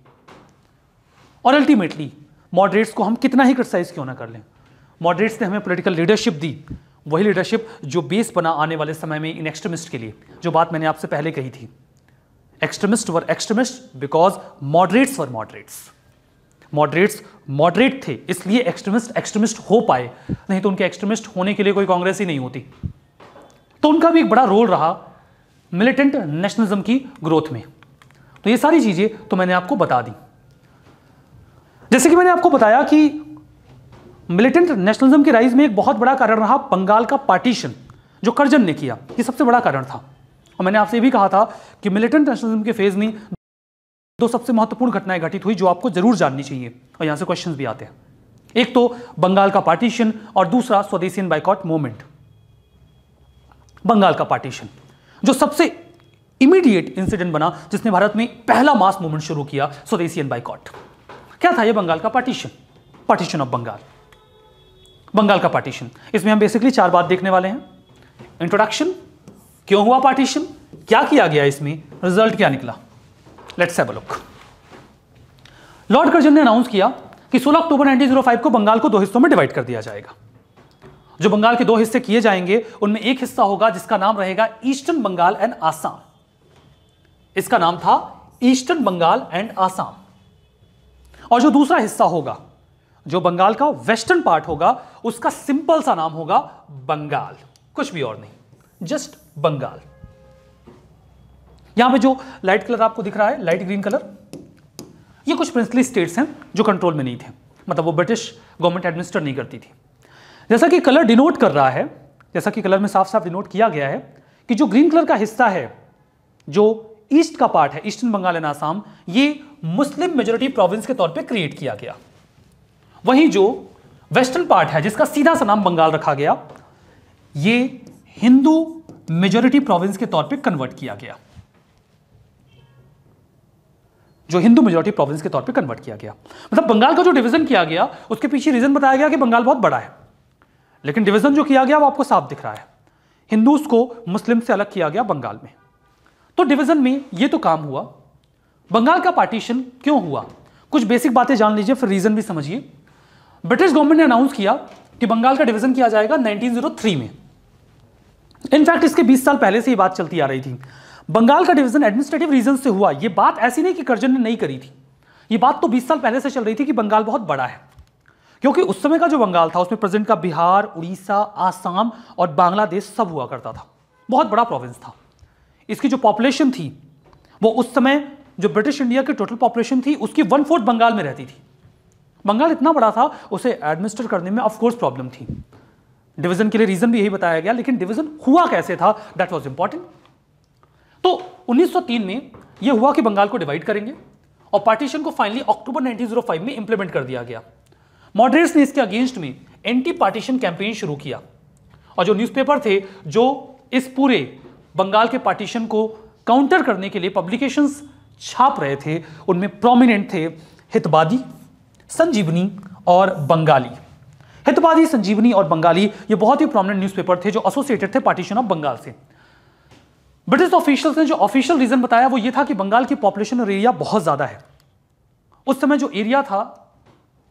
और अल्टीमेटली, मॉडरेट्स को हम कितना ही क्रिटिसाइज क्यों ना कर लें। मॉडरेट्स ने हमें पॉलिटिकल लीडरशिप दी। वही लीडरशिप जो बेस बना आने वाले समय में इन एक्सट्रीमिस्ट के लिए, जो बात मैंने आपसे पहले कही थी। Extremist were extremist because moderates were moderates moderates moderate थे, इसलिए एक्सट्रीमिस्ट एक्सट्रीमिस्ट हो पाए। नहीं तो उनके एक्सट्रीमिस्ट होने के लिए कोई कांग्रेस ही नहीं होती। तो उनका भी एक बड़ा रोल रहा मिलिटेंट नेशनलिज्म की ग्रोथ में। तो ये सारी चीज़ें तो मैंने आपको बता दी। जैसे कि मैंने आपको बताया कि मिलिटेंट नेशनलिज्म की राइज में एक बहुत बड़ा कारण रहा बंगाल का पार्टीशन जो करजन ने किया। ये सबसे बड़ा कारण था। और मैंने आपसे भी कहा था कि मिलिटेंट नेशनलिज्म के फ़ेज़ में दो सबसे महत्वपूर्ण घटनाएँ घटित हुई, जो आपको ज़रूर जाननी चाहिए। और यहाँ से क्वेश्चंस भी आते हैं। एक तो बंगाल का पार्टीशन और दूसरा स्वदेशी बाइकॉट मूवमेंट बंगाल का पार्टीशन जो सबसे इमीडिएट इंसिडेंट बना, जिसने भारत में पहला मास मूवमेंट शुरू किया, स्वदेशी बाइकॉट क्या था यह बंगाल का partition partition of Bengal Bengal का पार्टीशन इसमें हम बेसिकली चार बात देखने वाले हैं। इंट्रोडक्शन क्यों हुआ पार्टीशन क्या किया गया इसमें? रिज़ल्ट क्या निकला? Let's have a look Lord Curzon ने अनाउंस किया कि 16 अक्टूबर 1905 को बंगाल को दो हिस्सों में डिवाइड कर दिया जाएगा। जो बंगाल के दो हिस्से किए जाएँगे, उनमें एक हिस्सा होगा जिसका नाम रहेगा ईस्टर्न बंगाल एंड आसाम इसका नाम था ईस्टर्न बंगाल एंड आसाम और जो दूसरा हिस्सा होगा जो बंगाल का वेस्टर्न पार्ट होगा, उसका सिंपल सा नाम होगा बंगाल। कुछ भी और नहीं, जस्ट बंगाल। यहाँ पे जो लाइट कलर आपको दिख रहा है, लाइट ग्रीन कलर, ये कुछ प्रिंसली स्टेट्स हैं जो कंट्रोल में नहीं थे। मतलब वो ब्रिटिश गवर्नमेंट एडमिनिस्टर नहीं करती थी। जैसा कि कलर डिनोट कर रहा है, जैसा कि कलर में साफ़ साफ़ डिनोट किया गया है कि जो ग्रीन कलर का हिस्सा है, जो ईस्ट का पार्ट है ईस्टर्न बंगाल एंड आसाम, ये मुस्लिम मेजोरिटी प्रोविंस के तौर पे क्रिएट किया गया। वहीं जो वेस्टर्न पार्ट है, जिसका सीधा सा नाम बंगाल रखा गया, ये हिंदू मेजोरिटी प्रोविंस के तौर पे कन्वर्ट किया गया। जो हिंदू मेजोरिटी प्रोविंस के तौर पे कन्वर्ट किया गया। मतलब बंगाल का जो डिवीज़न किया गया, उसके पीछे रीजन बताया गया कि बंगाल बहुत बड़ा है। लेकिन डिवीज़न जो किया गया, वो आपको साफ़ दिख रहा है। हिंदूज को मुस्लिम से अलग किया गया बंगाल में। तो डिवीज़न में ये तो काम हुआ। बंगाल का पार्टीशन क्यों हुआ? कुछ बेसिक बातें जान लीजिए, फिर रीजन भी समझिए। ब्रिटिश गवर्नमेंट ने अनाउंस किया कि बंगाल का डिवीज़न किया जाएगा 1903 में। इनफैक्ट इसके 20 साल पहले से ये बात चलती आ रही थी। बंगाल का डिवीज़न एडमिनिस्ट्रेटिव रीजन से हुआ। ये बात ऐसी नहीं कि कर्जन ने नहीं करी थी। ये बात तो 20 साल पहले से चल रही थी कि बंगाल बहुत बड़ा है। क्योंकि उस समय का जो बंगाल था, उसमें प्रेजेंट का बिहार, उड़ीसा, आसाम और बांग्लादेश सब हुआ करता था। बहुत बड़ा प्रोविंस था। इसकी जो पॉपुलेशन थी, वो उस समय जो ब्रिटिश इंडिया की टोटल पॉपुलेशन थी, उसकी वन फोर्थ बंगाल में रहती थी। बंगाल इतना बड़ा था, उसे एडमिनिस्टर करने में ऑफकोर्स प्रॉब्लम थी। डिवीज़न के लिए रीजन भी यही बताया गया, लेकिन डिवीज़न हुआ कैसे था दैट वॉज़ इंपॉर्टेंट तो 1903 में यह हुआ कि बंगाल को डिवाइड करेंगे, और पार्टीशन को फाइनली अक्टूबर 1905 में इंप्लीमेंट कर दिया गया। मॉडरेट्स ने इसके अगेंस्ट में एंटी पार्टीशन कैंपेन शुरू किया। और जो न्यूज़पेपर थे, जो इस पूरे बंगाल के पार्टीशन को काउंटर करने के लिए पब्लिकेशंस छाप रहे थे, उनमें प्रोमिनेंट थे हितवादी संजीवनी और बंगाली। हितवादी संजीवनी और बंगाली, ये बहुत ही प्रोमिनेंट न्यूज़पेपर थे जो एसोसिएटेड थे पार्टीशन ऑफ़ बंगाल से। ब्रिटिश ऑफिशियल्स ने जो ऑफिशियल रीजन बताया, वो ये था कि बंगाल की पॉपुलेशन और एरिया बहुत ज़्यादा है। उस समय जो एरिया था,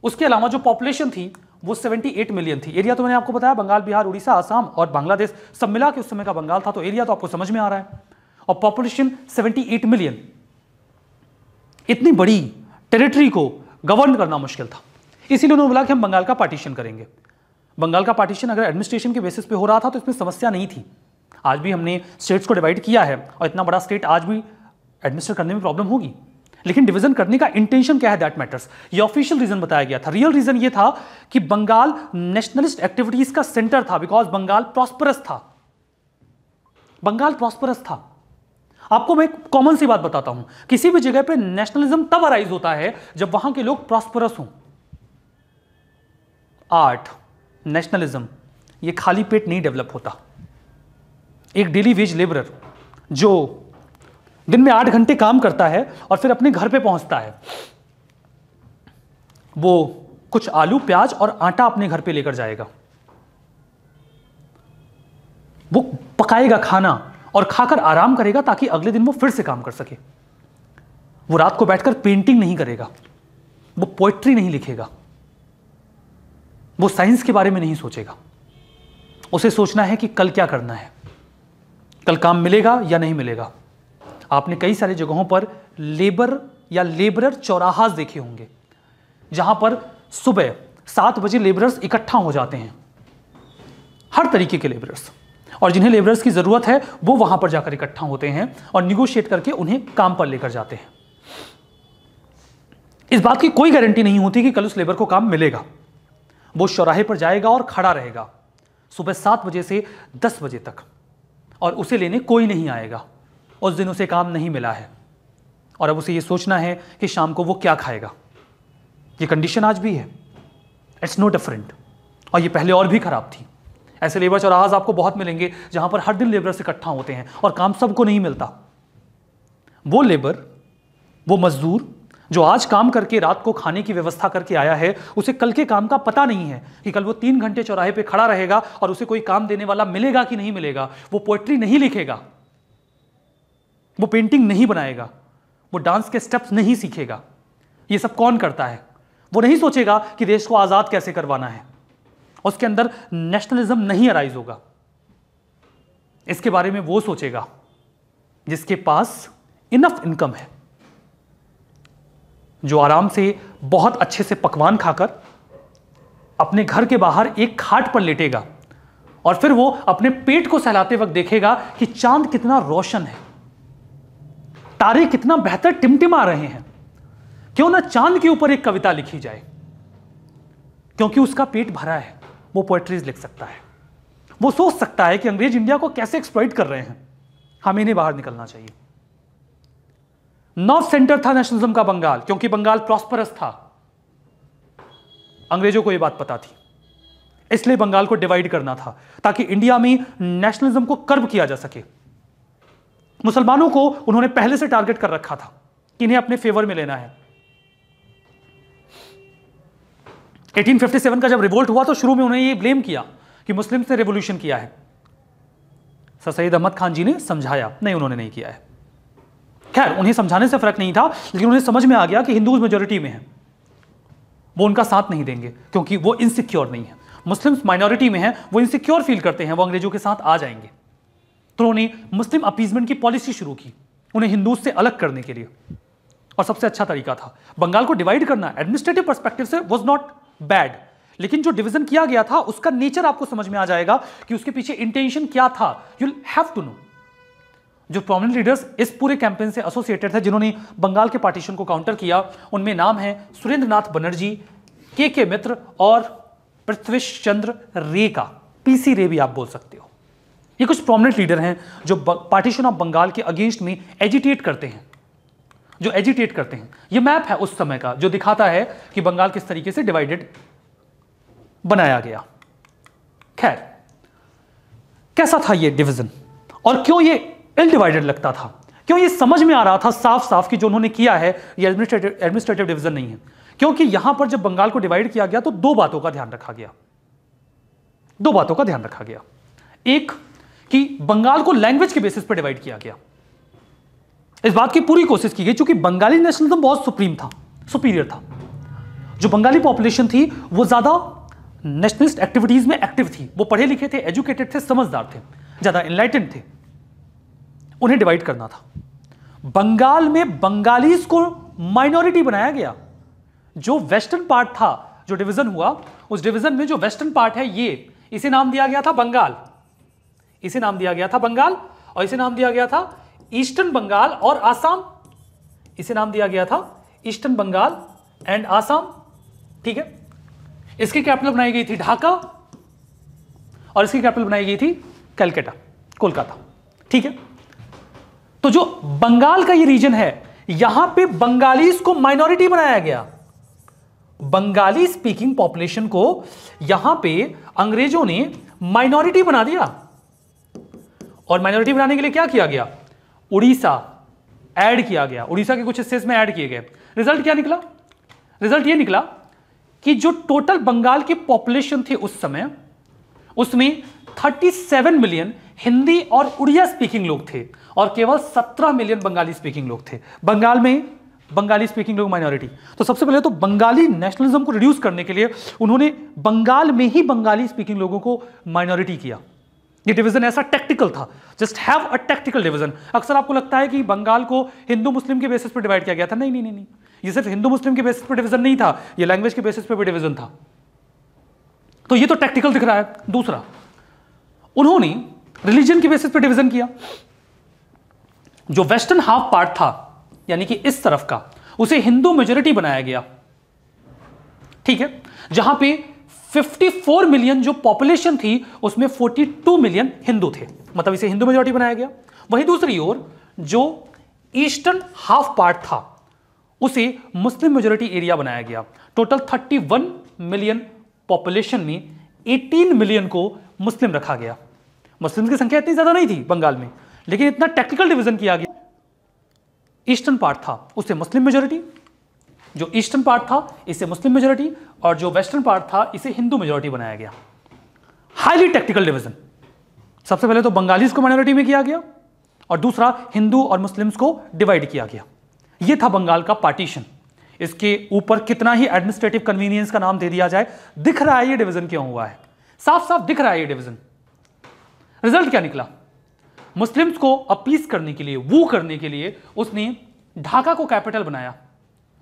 उसके अलावा जो पॉपुलेशन थी, वो 78 मिलियन थी। एरिया तो मैंने आपको बताया, बंगाल, बिहार, उड़ीसा, आसाम और बांग्लादेश, सब मिला के उस समय का बंगाल था तो एरिया तो आपको समझ में आ रहा है। और पॉपुलेशन 78 मिलियन इतनी बड़ी टेरिटरी को गवर्न करना मुश्किल था। इसीलिए उन्होंने बोला कि हम बंगाल का पार्टीशन करेंगे। बंगाल का पार्टीशन अगर एडमिनिस्ट्रेशन के बेसिस पे हो रहा था तो इसमें समस्या नहीं थी। आज भी हमने स्टेट्स को डिवाइड किया है और इतना बड़ा स्टेट आज भी एडमिनिस्टर करने में प्रॉब्लम होगी। लेकिन डिवीज़न करने का इंटेंशन क्या है? दैट मैटर्स ये ऑफिशियल रीजन बताया गया था। रियल रीजन ये था कि बंगाल नेशनलिस्ट एक्टिविटीज़ का सेंटर था बिकॉज़ बंगाल प्रॉस्परस था। बंगाल प्रॉस्परस था। आपको मैं कॉमन सी बात बताता हूँ। किसी भी जगह पे नेशनलिज्म तब अराइज होता है जब वहाँ के लोग प्रॉस्परस हों। आर्ट नेशनलिज्म ये खाली पेट नहीं डेवलप होता। एक डेली वेज लेबरर जो दिन में आठ घंटे काम करता है और फिर अपने घर पे पहुँचता है, वो कुछ आलू, प्याज और आटा अपने घर पे लेकर जाएगा। वो पकाएगा खाना और खाकर आराम करेगा ताकि अगले दिन वो फिर से काम कर सके। वो रात को बैठकर पेंटिंग नहीं करेगा। वो पोइट्री नहीं लिखेगा। वो साइंस के बारे में नहीं सोचेगा। उसे सोचना है कि कल क्या करना है। कल काम मिलेगा या नहीं मिलेगा। आपने कई सारी जगहों पर लेबर या लेबरर चौराहास देखे होंगे, जहाँ पर सुबह सात बजे लेबरर्स इकट्ठा हो जाते हैं। हर तरीके के लेबरर्स और जिन्हें लेबरर्स की ज़रूरत है, वो वहाँ पर जाकर इकट्ठा होते हैं और निगोशिएट करके उन्हें काम पर लेकर जाते हैं। इस बात की कोई गारंटी नहीं होती कि कल उस लेबर को काम मिलेगा। वो चौराहे पर जाएगा और खड़ा रहेगा। सुबह सात बजे से दस बजे तक। और उसे लेने कोई नहीं आएगा। उस दिन उसे काम नहीं मिला है। और अब उसे ये सोचना है कि शाम को वो क्या खाएगा। ये कंडीशन आज भी है। इट्स नो डिफरेंट और ये पहले और भी खराब थी। ऐसे लेबर चौराहाज आपको बहुत मिलेंगे, जहाँ पर हर दिन लेबर इकट्ठा होते हैं और काम सबको नहीं मिलता। वो लेबर वो मजदूर, जो आज काम करके, रात को खाने की व्यवस्था करके आया है, उसे कल के काम का पता नहीं है कि कल वो तीन घंटे चौराहे पे खड़ा रहेगा और उसे कोई काम देने वाला मिलेगा कि नहीं मिलेगा। वो पोएट्री नहीं लिखेगा। वो पेंटिंग नहीं बनाएगा। वो डांस के स्टेप्स नहीं सीखेगा। ये सब कौन करता है? वो नहीं सोचेगा कि देश को आज़ाद कैसे करवाना है। उसके अंदर नेशनलिज्म नहीं अराइज होगा। इसके बारे में वो सोचेगा, जिसके पास इनफ इनकम है, जो आराम से बहुत अच्छे से पकवान खाकर अपने घर के बाहर एक खाट पर लेटेगा और फिर वो अपने पेट को सहलाते वक्त देखेगा कि चाँद कितना रोशन है, तारे कितना बेहतर टिमटिमा रहे हैं। क्यों ना चाँद के ऊपर एक कविता लिखी जाए? क्योंकि उसका पेट भरा है। वो पोएट्रीज लिख सकता है। वो सोच सकता है कि अंग्रेज़ इंडिया को कैसे एक्सप्लॉइट कर रहे हैं। हमें इन्हें बाहर निकलना चाहिए। नॉर्थ सेंटर था नेशनलिज्म का बंगाल, क्योंकि बंगाल प्रॉस्परस था। अंग्रेज़ों को यह बात पता थी। इसलिए बंगाल को डिवाइड करना था, ताकि इंडिया में नेशनलिज्म को कर्व किया जा सके। मुसलमानों को उन्होंने पहले से टारगेट कर रखा था कि इन्हें अपने फेवर में लेना है। 1857 का जब रिवोल्ट हुआ तो शुरू में उन्होंने ये ब्लेम किया कि मुस्लिम ने रेवोल्यूशन किया है। सर सैद अहमद खान जी ने समझाया, नहीं, उन्होंने नहीं किया है। खैर, उन्हें समझाने से फ़र्क नहीं था, लेकिन उन्हें समझ में आ गया कि हिंदूज मेजोरिटी में है। वो उनका साथ नहीं देंगे, क्योंकि वो इनसिक्योर नहीं है। मुस्लिम्स माइनॉरिटी में है, वो इनसिक्योर फील करते हैं, वो अंग्रेज़ों के साथ आ जाएँगे। तो उन्होंने मुस्लिम अपीजमेंट की पॉलिसी शुरू की, उन्हें हिंदू से अलग करने के लिए। और सबसे अच्छा तरीका था, बंगाल को डिवाइड करना एडमिनिस्ट्रेटिव परस्पेक्टिव से वॉज़ नॉट बैड लेकिन जो डिवीज़न किया गया था, उसका नेचर आपको समझ में आ जाएगा कि उसके पीछे इंटेंशन क्या था। यू हैव टू नो जो प्रोमिनेंट लीडर्स इस पूरे कैंपेन से एसोसिएटेड थे, जिन्होंने बंगाल के पार्टीशन को काउंटर किया, उनमें नाम है सुरेंद्र नाथ बनर्जी, के के मित्र और पृथ्वीश चंद्र रे का पीसी रे भी आप बोल सकते हो। ये कुछ प्रोमिनेंट लीडर हैं जो पार्टीशन ऑफ़ बंगाल के अगेंस्ट में एजिटेट करते हैं। जो एजिटेट करते हैं। ये मैप है उस समय का, जो दिखाता है कि बंगाल किस तरीके से डिवाइडेड बनाया गया। खैर, कैसा था ये डिवीज़न और क्यों ये इल डिवाइडेड लगता था? क्यों ये समझ में आ रहा था साफ़ साफ़ कि जो उन्होंने किया है, ये एडमिनिस्ट्रेटिव एडमिनिस्ट्रेटिव डिवीज़न नहीं है? क्योंकि यहाँ पर जब बंगाल को डिवाइड किया गया तो दो बातों का ध्यान रखा गया। दो बातों का ध्यान रखा गया। एक, कि बंगाल को लैंग्वेज के बेसिस पर डिवाइड किया गया। इस बात की पूरी कोशिश की गई क्योंकि बंगाली नेशनलिज्म बहुत सुप्रीम था सुपीरियर था। जो बंगाली पॉपुलेशन थी, वो ज़्यादा नेशनलिस्ट एक्टिविटीज़ में एक्टिव थी। वो पढ़े लिखे थे एजुकेटेड थे, समझदार थे, ज़्यादा इनलाइटेंड थे। उन्हें डिवाइड करना था। बंगाल में बंगालीज को माइनॉरिटी बनाया गया। जो वेस्टर्न पार्ट था, जो डिवीज़न हुआ, उस डिवीज़न में जो वेस्टर्न पार्ट है, ये, इसे नाम दिया गया था बंगाल। इसे नाम दिया गया था बंगाल और इसे नाम दिया गया था ईस्टर्न बंगाल और आसाम इसे नाम दिया गया था ईस्टर्न बंगाल एंड आसाम ठीक है? इसकी कैपिटल बनाई गई थी ढाका और इसकी कैपिटल बनाई गई थी कलकत्ता, कोलकाता, ठीक है? तो जो बंगाल का ये रीजन है, यहाँ पे बंगालीज को माइनॉरिटी बनाया गया। बंगाली स्पीकिंग पॉपुलेशन को यहाँ पे अंग्रेज़ों ने माइनॉरिटी बना दिया। और माइनॉरिटी बनाने के लिए क्या किया गया? उड़ीसा ऐड किया गया, उड़ीसा के कुछ हिस्से में ऐड किए गए। रिज़ल्ट क्या निकला? रिज़ल्ट ये निकला कि जो टोटल बंगाल की पॉपुलेशन थी उस समय, उसमें 37 मिलियन हिंदी और उड़िया स्पीकिंग लोग थे और केवल 17 मिलियन बंगाली स्पीकिंग लोग थे। बंगाल में बंगाली स्पीकिंग लोग माइनॉरिटी। तो सबसे पहले तो बंगाली नेशनलिज्म को रिड्यूस करने के लिए उन्होंने बंगाल में ही बंगाली स्पीकिंग लोगों को माइनॉरिटी किया। ये डिवीज़न ऐसा टेक्टिकल था। Just have a tactical division अक्सर आपको लगता है कि बंगाल को हिंदू मुस्लिम के बेसिस पर डिवाइड किया गया था। नहीं नहीं नहीं नहीं। ये सिर्फ़ हिंदू मुस्लिम के बेसिस पर डिवीज़न नहीं था। ये लैंग्वेज के बेसिस पर भी डिवीज़न था। तो ये तो टेक्टिकल दिख रहा है। दूसरा, उन्होंने रिलीजन के बेसिस पर डिवीज़न किया। जो वेस्टर्न हाफ़ पार्ट था, यानी कि इस तरफ़ का, उसे हिंदू मेजोरिटी बनाया गया। ठीक है? जहाँ पे 54 मिलियन जो पॉपुलेशन थी, उसमें 42 मिलियन हिंदू थे। मतलब इसे हिंदू मेजोरिटी बनाया गया। वहीं दूसरी ओर, जो ईस्टर्न हाफ़ पार्ट था, उसे मुस्लिम मेजोरिटी एरिया बनाया गया। टोटल 31 मिलियन पॉपुलेशन में 18 मिलियन को मुस्लिम रखा गया। मुस्लिम की संख्या इतनी ज़्यादा नहीं थी बंगाल में, लेकिन इतना टेक्निकल डिवीज़न किया गया। ईस्टर्न पार्ट था, उसे मुस्लिम मेजोरिटी जो ईस्टर्न पार्ट था, इसे मुस्लिम मेजोरिटी और जो वेस्टर्न पार्ट था, इसे हिंदू मेजोरिटी बनाया गया। हाईली टेक्टिकल डिवीज़न सबसे पहले तो बंगालीज को माइनॉरिटी में किया गया और दूसरा हिंदू और मुस्लिम्स को डिवाइड किया गया। यह था बंगाल का पार्टीशन इसके ऊपर कितना ही एडमिनिस्ट्रेटिव कन्वीनियंस का नाम दे दिया जाए, दिख रहा है ये डिवीज़न क्यों हुआ है? साफ़ साफ़ दिख रहा है ये डिवीज़न रिज़ल्ट क्या निकला? मुस्लिम्स को अपीस करने के लिए, वो करने के लिए उसने ढाका को कैपिटल बनाया।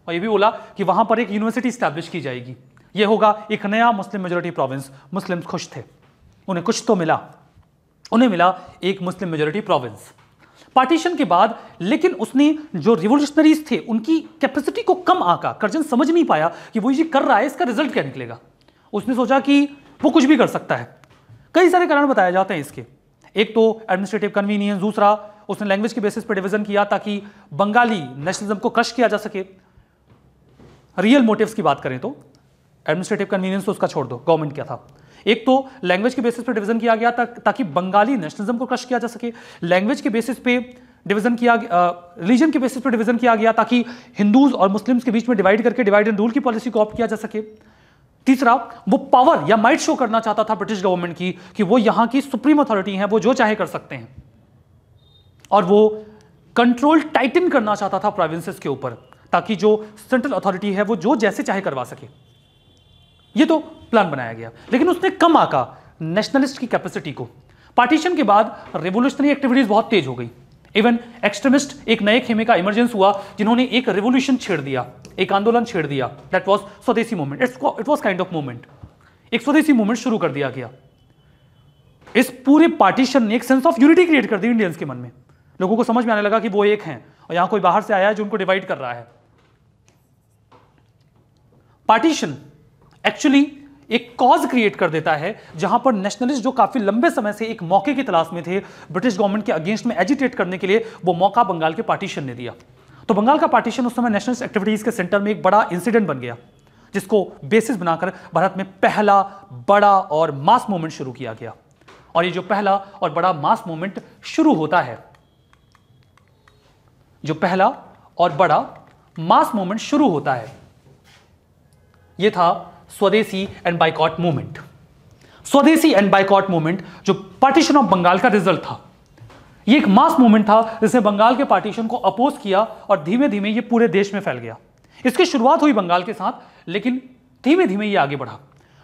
और ये भी बोला कि वहाँ पर एक यूनिवर्सिटी स्टैब्लिश की जाएगी। ये होगा एक नया मुस्लिम मेजोरिटी प्रोविंस मुस्लिम्स खुश थे। उन्हें कुछ तो मिला। उन्हें मिला एक मुस्लिम मेजोरिटी प्रोविंस पार्टीशन के बाद, लेकिन उसने जो रिवोल्यूशनरीज थे, उनकी कैपेसिटी को कम आका। करजन समझ नहीं पाया कि वो ये कर रहा है, इसका रिज़ल्ट क्या निकलेगा। उसने सोचा कि वो कुछ भी कर सकता है। कई सारे कारण बताए जाते हैं इसके। एक तो एडमिनिस्ट्रेटिव कन्वीनियंस दूसरा उसने लैंग्वेज के बेसिस पर डिवीज़न किया ताकि बंगाली नेशनलिज्म को क्रश किया जा सके। रियल मोटिव्स की बात करें तो एडमिनिस्ट्रेटिव कन्वीनियंस तो उसका छोड़ दो गवर्नमेंट क्या था? एक तो लैंग्वेज के बेसिस पर डिवीज़न किया गया ता, ताकि बंगाली नेशनलिज्म को क्रश किया जा सके। लैंग्वेज के बेसिस पे डिवीज़न किया रिलीजन के बेसिस पर डिवीज़न किया गया ताकि हिंदूज और मुस्लिम्स के बीच में डिवाइड करके डिवाइड एंड रूल की पॉलिसी को ऑप्ट किया जा सके। तीसरा वो पावर या माइट शो करना चाहता था ब्रिटिश गवर्नमेंट की कि वो यहाँ की सुप्रीम अथॉरिटी है वो जो चाहे कर सकते हैं। और वो कंट्रोल टाइटन करना चाहता था प्रोविंसेस के ऊपर। ताकि जो सेंट्रल अथॉरिटी है वो जो जैसे चाहे करवा सके। ये तो प्लान बनाया गया। लेकिन उसने कम आका नेशनलिस्ट की कैपेसिटी को। पार्टीशन के बाद रेवोल्यूशनरी एक्टिविटीज़ बहुत तेज हो गई। इवन एक्सट्रीमिस्ट एक नए खेमे का इमरजेंस हुआ, जिन्होंने एक रेवोल्यूशन छेड़ दिया, एक आंदोलन छेड़ दिया। That was swadeshi movement it's it was kind of movement एक स्वदेशी मूवमेंट शुरू कर दिया गया। इस पूरे पार्टीशन ने एक सेंस ऑफ़ यूनिटी क्रिएट कर दी इंडियंस के मन में। लोगों को समझ में आने लगा कि वो एक हैं, और यहाँ कोई बाहर से आया है जो उनको डिवाइड कर रहा है। पार्टीशन एक्चुअली एक कॉज क्रिएट कर देता है, जहाँ पर नेशनलिस्ट जो काफ़ी लंबे समय से एक मौके की तलाश में थे ब्रिटिश गवर्नमेंट के अगेंस्ट में एजिटेट करने के लिए वो मौका बंगाल के पार्टीशन ने दिया। तो बंगाल का पार्टीशन उस समय नेशनलिस्ट एक्टिविटीज़ के सेंटर में एक बड़ा इंसिडेंट बन गया, जिसको बेसिस बनाकर भारत में पहला बड़ा और मास मूवमेंट शुरू किया गया। और ये जो पहला और बड़ा मास मूवमेंट शुरू होता है, जो पहला और बड़ा मास मूवमेंट शुरू होता है यह था swadeshi and boycott movement swadeshi and boycott movement जो पार्टीशन ऑफ़ बंगाल का रिज़ल्ट था। यह एक मास मूवमेंट था, जिसने बंगाल के पार्टीशन को अपोज किया और धीमे धीमे यह पूरे देश में फैल गया। इसकी शुरुआत हुई बंगाल के साथ, लेकिन धीमे धीमे यह आगे बढ़ा।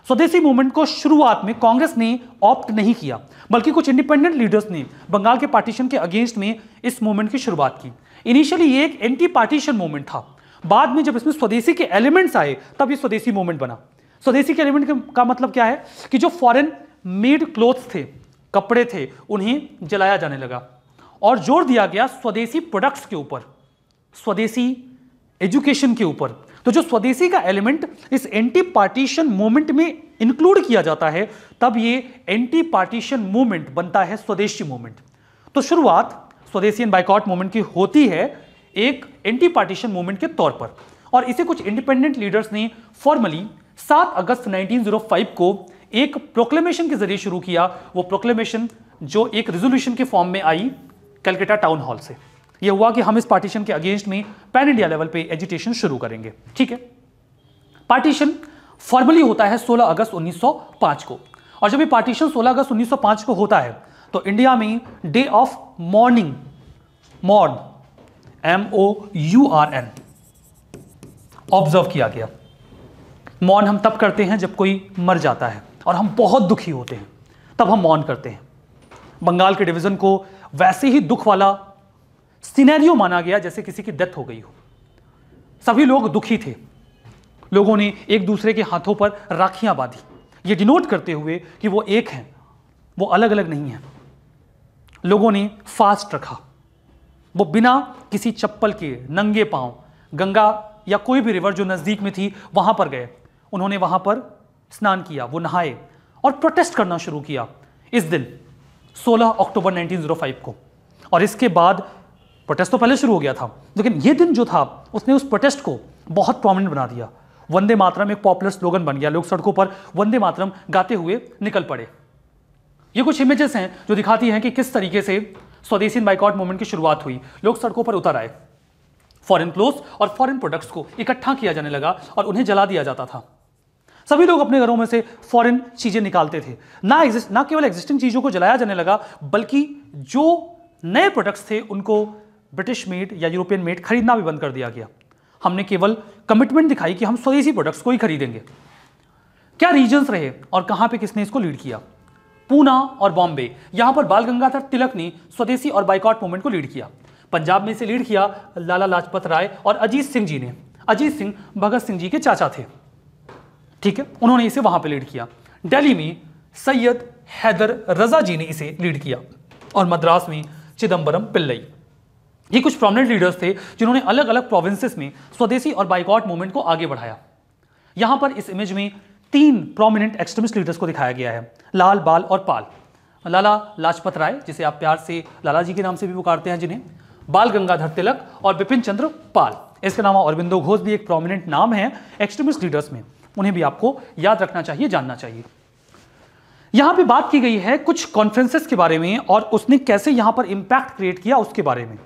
स्वदेशी मूवमेंट को शुरुआत में कांग्रेस ने ऑप्ट नहीं किया, बल्कि कुछ इंडिपेंडेंट लीडर्स ने बंगाल के पार्टीशन के अगेंस्ट में इस मूवमेंट की शुरुआत की। इनिशियली ये एक एंटी पार्टीशन मूवमेंट था। बाद में जब इसमें स्वदेशी के एलिमेंट्स आए, तब ये स्वदेशी मूवमेंट बना। स्वदेशी के एलिमेंट का मतलब क्या है? कि जो फॉरेन मेड क्लोथ्स थे, कपड़े थे, उन्हें जलाया जाने लगा और ज़ोर दिया गया स्वदेशी प्रोडक्ट्स के ऊपर, स्वदेशी एजुकेशन के ऊपर। तो जो स्वदेशी का एलिमेंट इस एंटी पार्टीशन मूवमेंट में इंक्लूड किया जाता है, तब ये एंटी पार्टीशन मूवमेंट बनता है, स्वदेशी मूवमेंट तो शुरुआत स्वदेशी एंड बाइकआउट मूवमेंट की होती है एक एंटी पार्टीशन मूवमेंट के तौर पर। और इसे कुछ इंडिपेंडेंट लीडर्स ने फॉर्मली 7 अगस्त 1905 को एक प्रोक्लेमेशन के ज़रिए शुरू किया। वो प्रोक्लेमेशन जो एक रेजोल्यूशन के फॉर्म में आई कलकत्ता टाउन हॉल से। ये हुआ कि हम इस पार्टीशन के अगेंस्ट में पैन इंडिया लेवल पे एजुटेशन शुरू करेंगे। ठीक है? पार्टीशन फॉर्मली होता है 16 अगस्त 1905 को। और जब ये पार्टीशन 16 अगस्त 1905 को होता है तो इंडिया में day of mourning mourn M O U R N observe किया गया। मौन हम तब करते हैं जब कोई मर जाता है और हम बहुत दुखी होते हैं। तब हम मौन करते हैं। बंगाल के डिवीज़न को वैसे ही दुख वाला सिनेरियो माना गया जैसे किसी की डेथ हो गई हो। सभी लोग दुखी थे। लोगों ने एक दूसरे के हाथों पर राखियाँ बांधी। ये डिनोट करते हुए कि वो एक हैं, वो अलग अलग नहीं हैं। लोगों ने फास्ट रखा। वो बिना किसी चप्पल के नंगे पाँव, गंगा या कोई भी रिवर जो नज़दीक में थी, वहाँ पर गए। उन्होंने वहाँ पर स्नान किया, वो नहाए और प्रोटेस्ट करना शुरू किया। इस दिन 16 अक्टूबर 1905 को। और इसके बाद प्रोटेस्ट तो पहले शुरू हो गया था, लेकिन ये दिन जो था, उसने उस प्रोटेस्ट को बहुत प्रोमिनेंट बना दिया। वंदे मातरम एक पॉपुलर स्लोगन बन गया लोग सड़कों पर, वंदे मातरम गाते हुए निकल पड़े। ये कुछ इमेजेस हैं जो दिखाती हैं कि किस तरीके से स्वदेशी बाइकआउट मूवमेंट की शुरुआत हुई। लोग सड़कों पर उतर आए। फॉरेन क्लोथ और फॉरेन प्रोडक्ट्स को इकट्ठा किया जाने लगा और उन्हें जला दिया जाता था। सभी लोग अपने घरों में से फॉरेन चीज़ें निकालते थे। ना एग्जिस्ट ना केवल एग्जिस्टिंग चीज़ों को जलाया जाने लगा, बल्कि जो नए प्रोडक्ट्स थे, उनको ब्रिटिश मेड या यूरोपियन मेड खरीदना भी बंद कर दिया गया। हमने केवल कमिटमेंट दिखाई कि हम स्वदेशी प्रोडक्ट्स को ही खरीदेंगे। क्या रीजन्स रहे और कहाँ पे किसने इसको लीड किया? पूना और बॉम्बे। यहाँ पर बाल गंगाधर तिलक ने स्वदेशी और बाइकआउट मूवमेंट को लीड किया। पंजाब में इसे लीड किया लाला लाजपत राय और अजीत सिंह जी ने। अजीत सिंह, भगत सिंह जी के चाचा थे। ठीक है, उन्होंने इसे वहाँ पे लीड किया। दिल्ली में सैयद हैदर रजा जी ने इसे लीड किया और मद्रास में चिदम्बरम पिल्लई। ये कुछ प्रोमिनेंट लीडर्स थे जिन्होंने अलग अलग प्रोविंसेस में स्वदेशी और बाइकआउट मूवमेंट को आगे बढ़ाया। यहाँ पर इस इमेज में तीन प्रोमिनेंट एक्सट्रीमिस्ट लीडर्स को दिखाया गया है, लाल, बाल और पाल। लाला लाजपत राय, जिसे आप प्यार से लाला जी के नाम से भी पुकारते हैं जिन्हें, बाल गंगाधर तिलक और बिपिन चंद्र पाल। इसके अलावा अरविंदो घोष भी एक प्रोमिनेंट नाम है एक्सट्रीमिस्ट लीडर्स में। उन्हें भी आपको याद रखना चाहिए, जानना चाहिए। यहाँ पे बात की गई है कुछ कॉन्फ्रेंसेस के बारे में और उसने कैसे यहाँ पर इंपैक्ट क्रिएट किया उसके बारे में।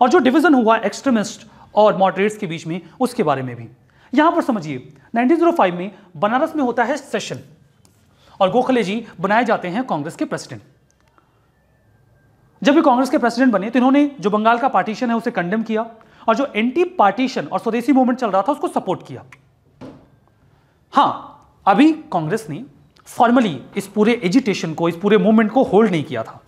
और जो डिवीज़न हुआ एक्सट्रीमिस्ट और मॉडरेट्स के बीच में, उसके बारे में भी। यहाँ पर समझिए 1905 में बनारस में होता है सेशन। और गोखले जी बनाए जाते हैं कांग्रेस के प्रेसिडेंट। जब भी कांग्रेस के प्रेसिडेंट बने तो इन्होंने जो बंगाल का पार्टीशन है उसे कंडेम किया, और जो एंटी पार्टीशन और स्वदेशी मूवमेंट चल रहा था, उसको सपोर्ट किया। हाँ, अभी कांग्रेस ने फॉर्मली इस पूरे एजिटेशन को, इस पूरे मूवमेंट को होल्ड नहीं किया था।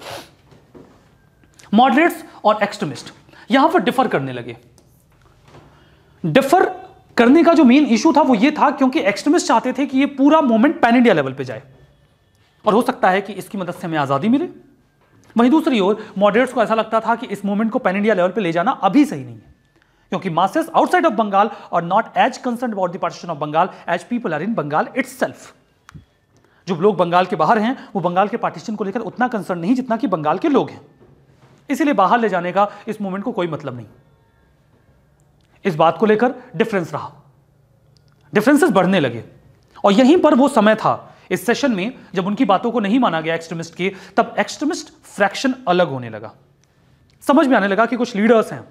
मॉडरेट्स और एक्सट्रीमिस्ट यहाँ पर डिफर करने लगे। डिफर करने का जो मेन इशू था वो ये था क्योंकि एक्सट्रीमिस्ट चाहते थे कि ये पूरा मूवमेंट पैन इंडिया लेवल पे जाए। और हो सकता है कि इसकी मदद से हमें आज़ादी मिले। वहीं दूसरी ओर मॉडरेट्स को ऐसा लगता था कि इस मूवमेंट को पैन इंडिया लेवल पे ले जाना अभी सही नहीं है। क्योंकि मासेस आउटसाइड ऑफ़ बंगाल और not as concern about the partition of Bengal as people are in Bengal it's जो लोग बंगाल के बाहर हैं, वो बंगाल के पार्टीशन को लेकर उतना कंसर्न नहीं जितना कि बंगाल के लोग हैं। इसीलिए बाहर ले जाने का इस मूवमेंट को कोई मतलब नहीं। इस बात को लेकर डिफरेंस रहा। डिफरेंसेस बढ़ने लगे। और यहीं पर वो समय था, इस सेशन में, जब उनकी बातों को नहीं माना गया एक्सट्रीमिस्ट के, तब एक्सट्रीमिस्ट फ्रैक्शन अलग होने लगा। समझ में आने लगा कि कुछ लीडर्स हैं,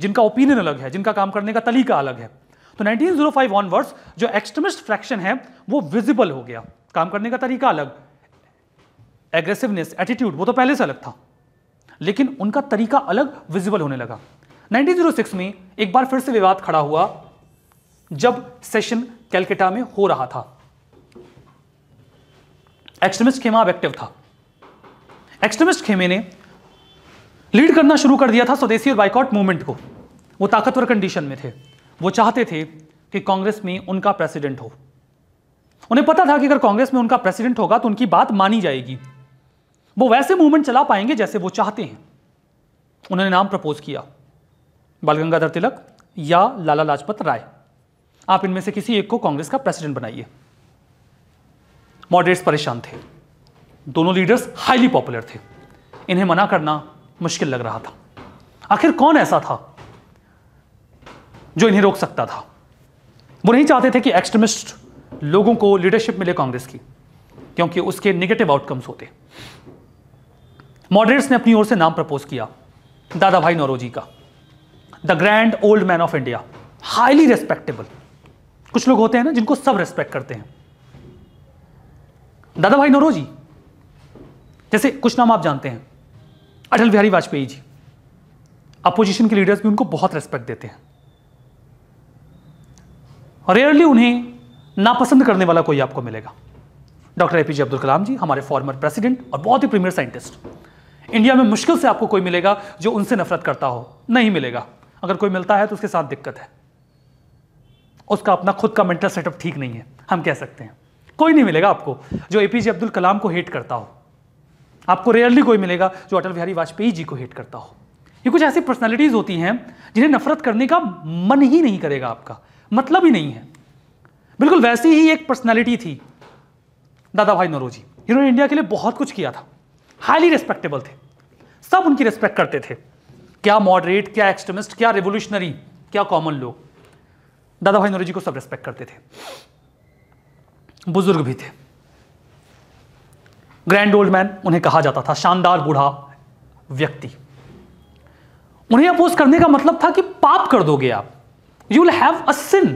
जिनका ओपिनियन अलग है, जिनका काम करने का तरीका अलग है। तो 1905 ऑनवर्ड्स जो एक्सट्रीमिस्ट फ्रैक्शन है, वो विजिबल हो गया। काम करने का तरीका अलग। एग्रेसिवनेस एटीट्यूड वो तो पहले से अलग था। लेकिन उनका तरीका अलग विजिबल होने लगा। 1906 में एक बार फिर से विवाद खड़ा हुआ, जब सेशन कैलकटा में हो रहा था। एक्सट्रीमिस्ट खेमा अब एक्टिव था। एक्सट्रीमिस्ट खेमे ने लीड करना शुरू कर दिया था स्वदेशी और बाइकआउट मूवमेंट को। वो ताकतवर कंडीशन में थे। वो चाहते थे कि कांग्रेस में उनका प्रेसिडेंट हो। उन्हें पता था कि अगर कांग्रेस में उनका प्रेसिडेंट होगा तो उनकी बात मानी जाएगी। वो वैसे मूवमेंट चला पाएँगे जैसे वो चाहते हैं। उन्होंने नाम प्रपोज किया। बाल गंगाधर तिलक या लाला लाजपत राय। आप इनमें से किसी एक को कांग्रेस का प्रेसिडेंट बनाइए। मॉडरेट्स परेशान थे। दोनों लीडर्स हाईली पॉपुलर थे। इन्हें मना करना मुश्किल लग रहा था। आखिर कौन ऐसा था जो इन्हें रोक सकता था? वो नहीं चाहते थे कि एक्सट्रीमिस्ट लोगों को लीडरशिप मिले कांग्रेस की, क्योंकि उसके नेगेटिव आउटकम्स होते। मॉडरेट्स ने अपनी ओर से नाम प्रपोज किया दादा भाई नौरोजी का। The grand old man of India, highly respectable. कुछ लोग होते हैं ना जिनको सब रेस्पेक्ट करते हैं। दादा भाई नौरोजी, जैसे कुछ नाम आप जानते हैं, अटल बिहारी वाजपेयी जी, अपोजिशन के लीडर्स भी उनको बहुत रेस्पेक्ट देते हैं। रेयरली उन्हें नापसंद करने वाला कोई आपको मिलेगा। डॉक्टर एपीजे अब्दुल कलाम जी, हमारे फॉर्मर प्रेसिडेंट और बहुत ही प्रीमियर साइंटिस्ट इंडिया में मुश्किल से आपको कोई मिलेगा जो उनसे नफरत करता हो। नहीं मिलेगा। अगर कोई मिलता है तो उसके साथ दिक्कत है। उसका अपना खुद का मेंटल सेटअप ठीक नहीं है, हम कह सकते हैं। कोई नहीं मिलेगा आपको जो एपीजे अब्दुल कलाम को हेट करता हो। आपको रेयरली कोई मिलेगा जो अटल बिहारी वाजपेयी जी को हेट करता हो। ये कुछ ऐसी पर्सनैलिटीज होती हैं जिन्हें नफरत करने का मन ही नहीं करेगा आपका मतलब ही नहीं है। बिल्कुल वैसी ही एक पर्सनैलिटी थी दादा भाई नरोजी। इन्होंने इंडिया के लिए बहुत कुछ किया था। हाईली रिस्पेक्टेबल थे। सब उनकी रेस्पेक्ट करते थे। क्या मॉडरेट क्या एक्सट्रीमिस्ट क्या रिवोल्यूशनरी क्या कॉमन लोग? दादा भाई नरोजी को सब रेस्पेक्ट करते थे। बुज़ुर्ग भी थे। ग्रैंड ओल्ड मैन उन्हें कहा जाता था, शानदार बूढ़ा व्यक्ति। उन्हें अपोज करने का मतलब था कि पाप कर दोगे आप। You will have a sin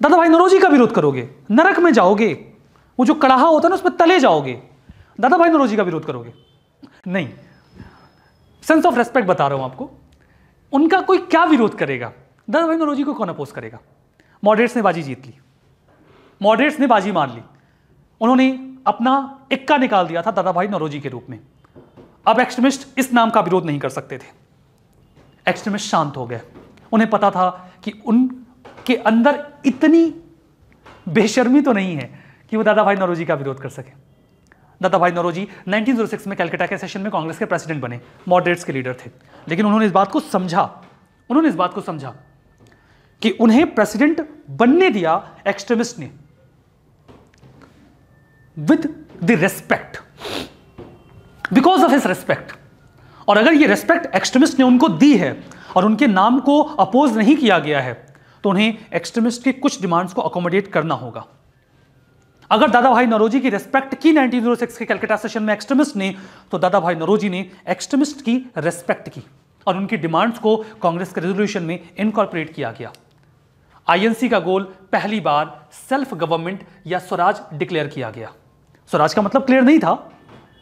Dadabhai Naoroji का विरोध करोगे। नरक में जाओगे। वो जो कड़ाहा होता है ना, उसमें तले जाओगे। दादा भाई नरोजी का विरोध करोगे। नहीं। सेंस ऑफ़ रेस्पेक्ट बता रहा हूँ आपको। उनका कोई क्या विरोध करेगा? दादा भाई नरोजी को कौन अपोज करेगा? मॉडरेट्स ने बाजी जीत ली। मॉडरेट्स ने बाजी मार ली। उन्होंने अपना इक्का निकाल दिया था दादा भाई नरोजी के रूप में। अब एक्सट्रीमिस्ट इस नाम का विरोध नहीं कर सकते थे। एक्सट्रीमिस्ट शांत हो गए। उन्हें पता था कि उनके अंदर इतनी बेशर्मी तो नहीं है कि वो दादा भाई नरोजी का विरोध कर सके। दादा भाई नरोजी 1906 में कैलकाटा के सेशन में कांग्रेस के प्रेसिडेंट बने मॉडरेट्स के लीडर थे। लेकिन उन्होंने इस बात को समझा, उन्होंने इस बात को समझा कि उन्हें प्रेसिडेंट बनने दिया एक्सट्रीमिस्ट ने। With the respect because of his respect और अगर ये रेस्पेक्ट एक्सट्रीमिस्ट ने उनको दी है, और उनके नाम को अपोज नहीं किया गया है तो उन्हें एक्सट्रीमिस्ट के कुछ डिमांड्स को अकोमोडेट करना होगा। अगर दादा भाई नरोजी की रेस्पेक्ट की 1906 के कैलकाटा सेशन में एक्सट्रीमिस्ट ने तो दादा भाई नरोजी ने एक्सट्रीमिस्ट की रेस्पेक्ट की और उनकी डिमांड्स को कांग्रेस के रेजोल्यूशन में इनकॉर्पोरेट किया गया। आईएनसी का गोल पहली बार सेल्फ गवर्नमेंट या स्वराज डिक्लेयर किया गया। स्वराज का मतलब क्लियर नहीं था,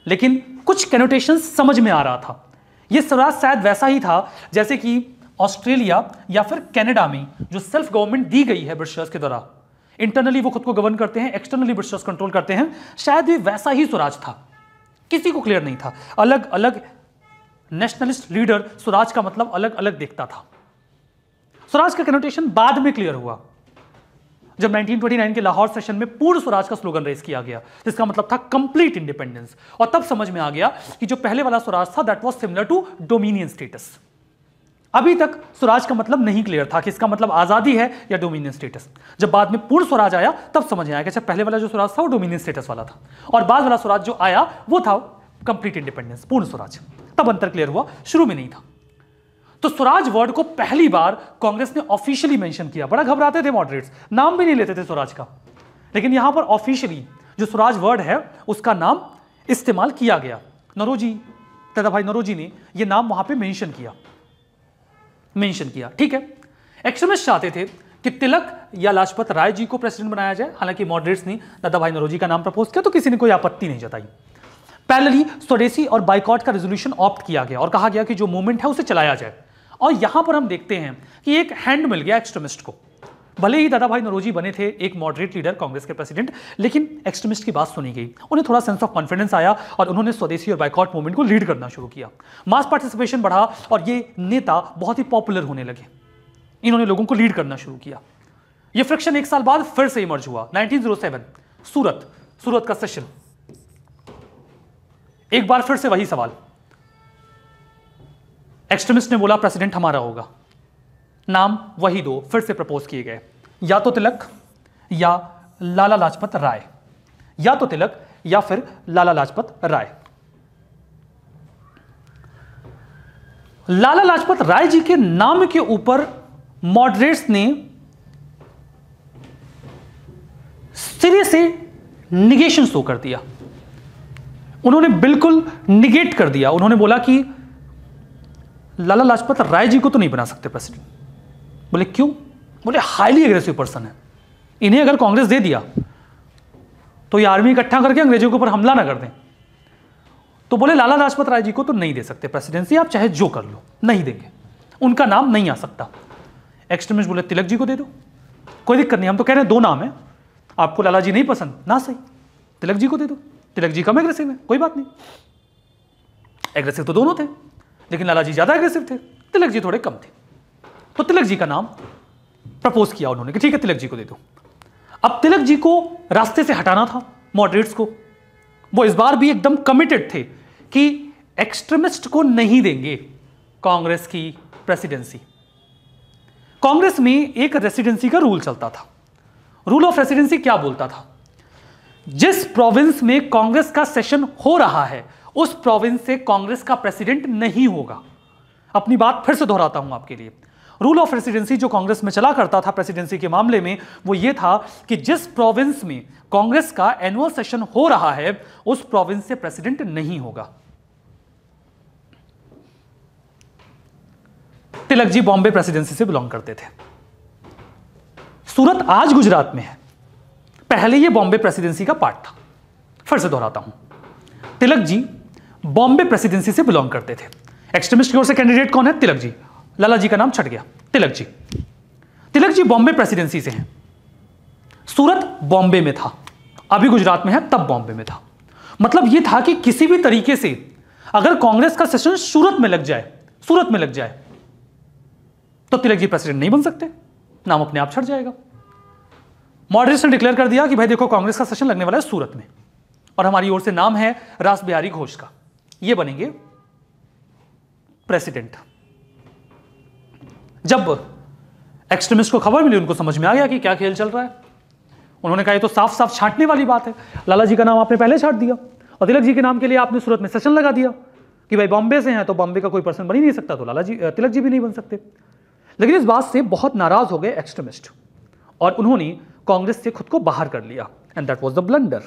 लेकिन कुछ कैनोटेशन समझ में आ रहा था। यह स्वराज शायद वैसा ही था, जैसे कि ऑस्ट्रेलिया या फिर कनाडा में जो सेल्फ गवर्नमेंट दी गई है ब्रिटिशर्स के द्वारा। इंटरनली वो खुद को गवर्न करते हैं एक्सटर्नली ब्रिटिशर्स कंट्रोल करते हैं। शायद भी वैसा ही स्वराज था। किसी को क्लियर नहीं था। अलग अलग नेशनलिस्ट लीडर स्वराज का मतलब अलग अलग देखता था। स्वराज का कनोटेशन बाद में क्लियर हुआ। जब 1929 के लाहौर सेशन में पूर्ण स्वराज का स्लोगन रेस किया गया, जिसका मतलब था कंप्लीट इंडिपेंडेंस और तब समझ में आ गया कि जो पहले वाला स्वराज था that was similar to dominion status अभी तक स्वराज का मतलब नहीं क्लियर था कि इसका मतलब आज़ादी है या डोमिनियन स्टेटस जब बाद में पूर्ण स्वराज आया तब समझ में आया कि अच्छा, पहले वाला जो स्वराज था वो डोमिनियन स्टेटस वाला था। और बाद वाला स्वराज जो आया वो था कंप्लीट इंडिपेंडेंस पूर्ण स्वराज। तब अंतर क्लियर हुआ शुरू में नहीं था। तो स्वराज वर्ड को पहली बार कांग्रेस ने ऑफिशियली मेंशन किया। बड़ा घबराते थे मॉडरेट्स नाम भी नहीं लेते थे स्वराज का। लेकिन यहाँ पर ऑफिशियली जो स्वराज वर्ड है उसका नाम इस्तेमाल किया गया। नरोजी दादा भाई नरोजी ने यह नाम वहाँ पे मेंशन किया। मेंशन किया। ठीक है? एक्सट्रीमिस्ट चाहते थे कि तिलक या लाजपत राय जी को प्रेसिडेंट बनाया जाए। हालाँकि मॉडरेट्स ने दादा भाई नरोजी का नाम प्रपोज किया तो किसी ने कोई आपत्ति नहीं जताई। पहले स्वदेशी और बाइकॉट का रेजोल्यूशन ऑप्ट किया गया और कहा गया कि जो मूवमेंट है उसे चलाया जाए। और यहाँ पर हम देखते हैं कि एक हैंड मिल गया एक्सट्रीमिस्ट को। भले ही दादा भाई नरोजी बने थे एक मॉडरेट लीडर कांग्रेस के प्रेसिडेंट लेकिन एक्सट्रीमिस्ट की बात सुनी गई। उन्हें थोड़ा सेंस ऑफ़ कॉन्फिडेंस आया और उन्होंने स्वदेशी और बाइकआउट मूवमेंट को लीड करना शुरू किया। मास पार्टिसिपेशन बढ़ा और ये नेता बहुत ही पॉपुलर होने लगे। इन्होंने लोगों को लीड करना शुरू किया। ये फ्रिक्शन एक साल बाद फिर से इमर्ज हुआ। 1907 सूरत। सूरत का सेशन एक बार फिर से वही सवाल। एक्सट्रीमिस्ट ने बोला प्रेसिडेंट हमारा होगा। नाम वही दो फिर से प्रपोज किए गए। या तो तिलक या लाला लाजपत राय। या तो तिलक या फिर लाला लाजपत राय। लाला लाजपत राय जी के नाम के ऊपर मॉडरेट्स ने सिरे से निगेशन शो कर दिया। उन्होंने बिल्कुल निगेट कर दिया। उन्होंने बोला कि लाला लाजपत राय जी को तो नहीं बना सकते प्रेसिडेंट। बोले, क्यों? बोले, हाईली एग्रेसिव पर्सन है। इन्हें अगर कांग्रेस दे दिया तो ये आर्मी इकट्ठा करके अंग्रेज़ों के ऊपर हमला ना कर दें। तो बोले, लाला लाजपत राय जी को तो नहीं दे सकते प्रेसिडेंसी आप चाहे जो कर लो, नहीं देंगे। उनका नाम नहीं आ सकता। एक्सट्रीमिस्ट बोले, तिलक जी को दे दो। कोई दिक्कत नहीं, हम तो कह रहे हैं दो नाम है। आपको लाला जी नहीं पसंद, ना सही। तिलक जी को दे दो। तिलक जी कम एग्रेसिव है, कोई बात नहीं। एग्रेसिव तो दोनों थे, लेकिन लाला जी ज़्यादा एग्रेसिव थे, तिलक जी थोड़े कम थे। तो तिलक जी का नाम प्रपोज किया उन्होंने कि ठीक है, तिलक जी को दे दो। अब तिलक जी को रास्ते से हटाना था मॉडरेट्स को। वो इस बार भी एकदम कमिटेड थे कि एक्सट्रीमिस्ट को नहीं देंगे कांग्रेस की प्रेसिडेंसी कांग्रेस में एक रेसिडेंसी का रूल चलता था। रूल ऑफ़ रेसिडेंसी क्या बोलता था? जिस प्रोविंस में कांग्रेस का सेशन हो रहा है, उस प्रोविंस से कांग्रेस का प्रेसिडेंट नहीं होगा। अपनी बात फिर से दोहराता हूँ आपके लिए। रूल ऑफ़ रेसिडेंसी जो कांग्रेस में चला करता था प्रेसिडेंसी के मामले में, वो ये था कि जिस प्रोविंस में कांग्रेस का एनुअल सेशन हो रहा है, उस प्रोविंस से प्रेसिडेंट नहीं होगा। तिलक जी बॉम्बे प्रेसिडेंसी से बिलोंग करते थे। सूरत आज गुजरात में है। पहले यह बॉम्बे प्रेसिडेंसी का पार्ट था। फिर से दोहराता हूँ। तिलक जी बॉम्बे प्रेसिडेंसी से बिलोंग करते थे। एक्सट्रीमिस्ट की ओर से कैंडिडेट कौन है? तिलक जी। लाला जी का नाम छट गया। तिलक जी। तिलक जी बॉम्बे प्रेसिडेंसी से हैं। सूरत बॉम्बे में था। अभी गुजरात में है, तब बॉम्बे में था। मतलब यह था कि किसी भी तरीके से अगर कांग्रेस का सेशन सूरत में लग जाए, सूरत में लग जाए तो तिलक जी प्रेसिडेंट नहीं बन सकते। नाम अपने आप छट जाएगा। मॉडरेट्स ने डिक्लेयर कर दिया कि भाई देखो, कांग्रेस का सेशन लगने वाला है सूरत में। और हमारी ओर से नाम है रास बिहारी घोष का। ये बनेंगे प्रेसिडेंट। जब एक्सट्रीमिस्ट को खबर मिली, उनको समझ में आ गया कि क्या खेल चल रहा है। उन्होंने कहा, ये तो साफ़ साफ़ छांटने वाली बात है। लाला जी का नाम आपने पहले छाट दिया। और तिलक जी के नाम के लिए आपने सूरत में सेशन लगा दिया कि भाई बॉम्बे से हैं तो बॉम्बे का कोई पर्सन बन ही नहीं सकता तो लाला जी तिलक जी भी नहीं बन सकते। लेकिन इस बात से बहुत नाराज़ हो गए एक्सट्रीमिस्ट और उन्होंने कांग्रेस से खुद को बाहर कर लिया। And that was the blunder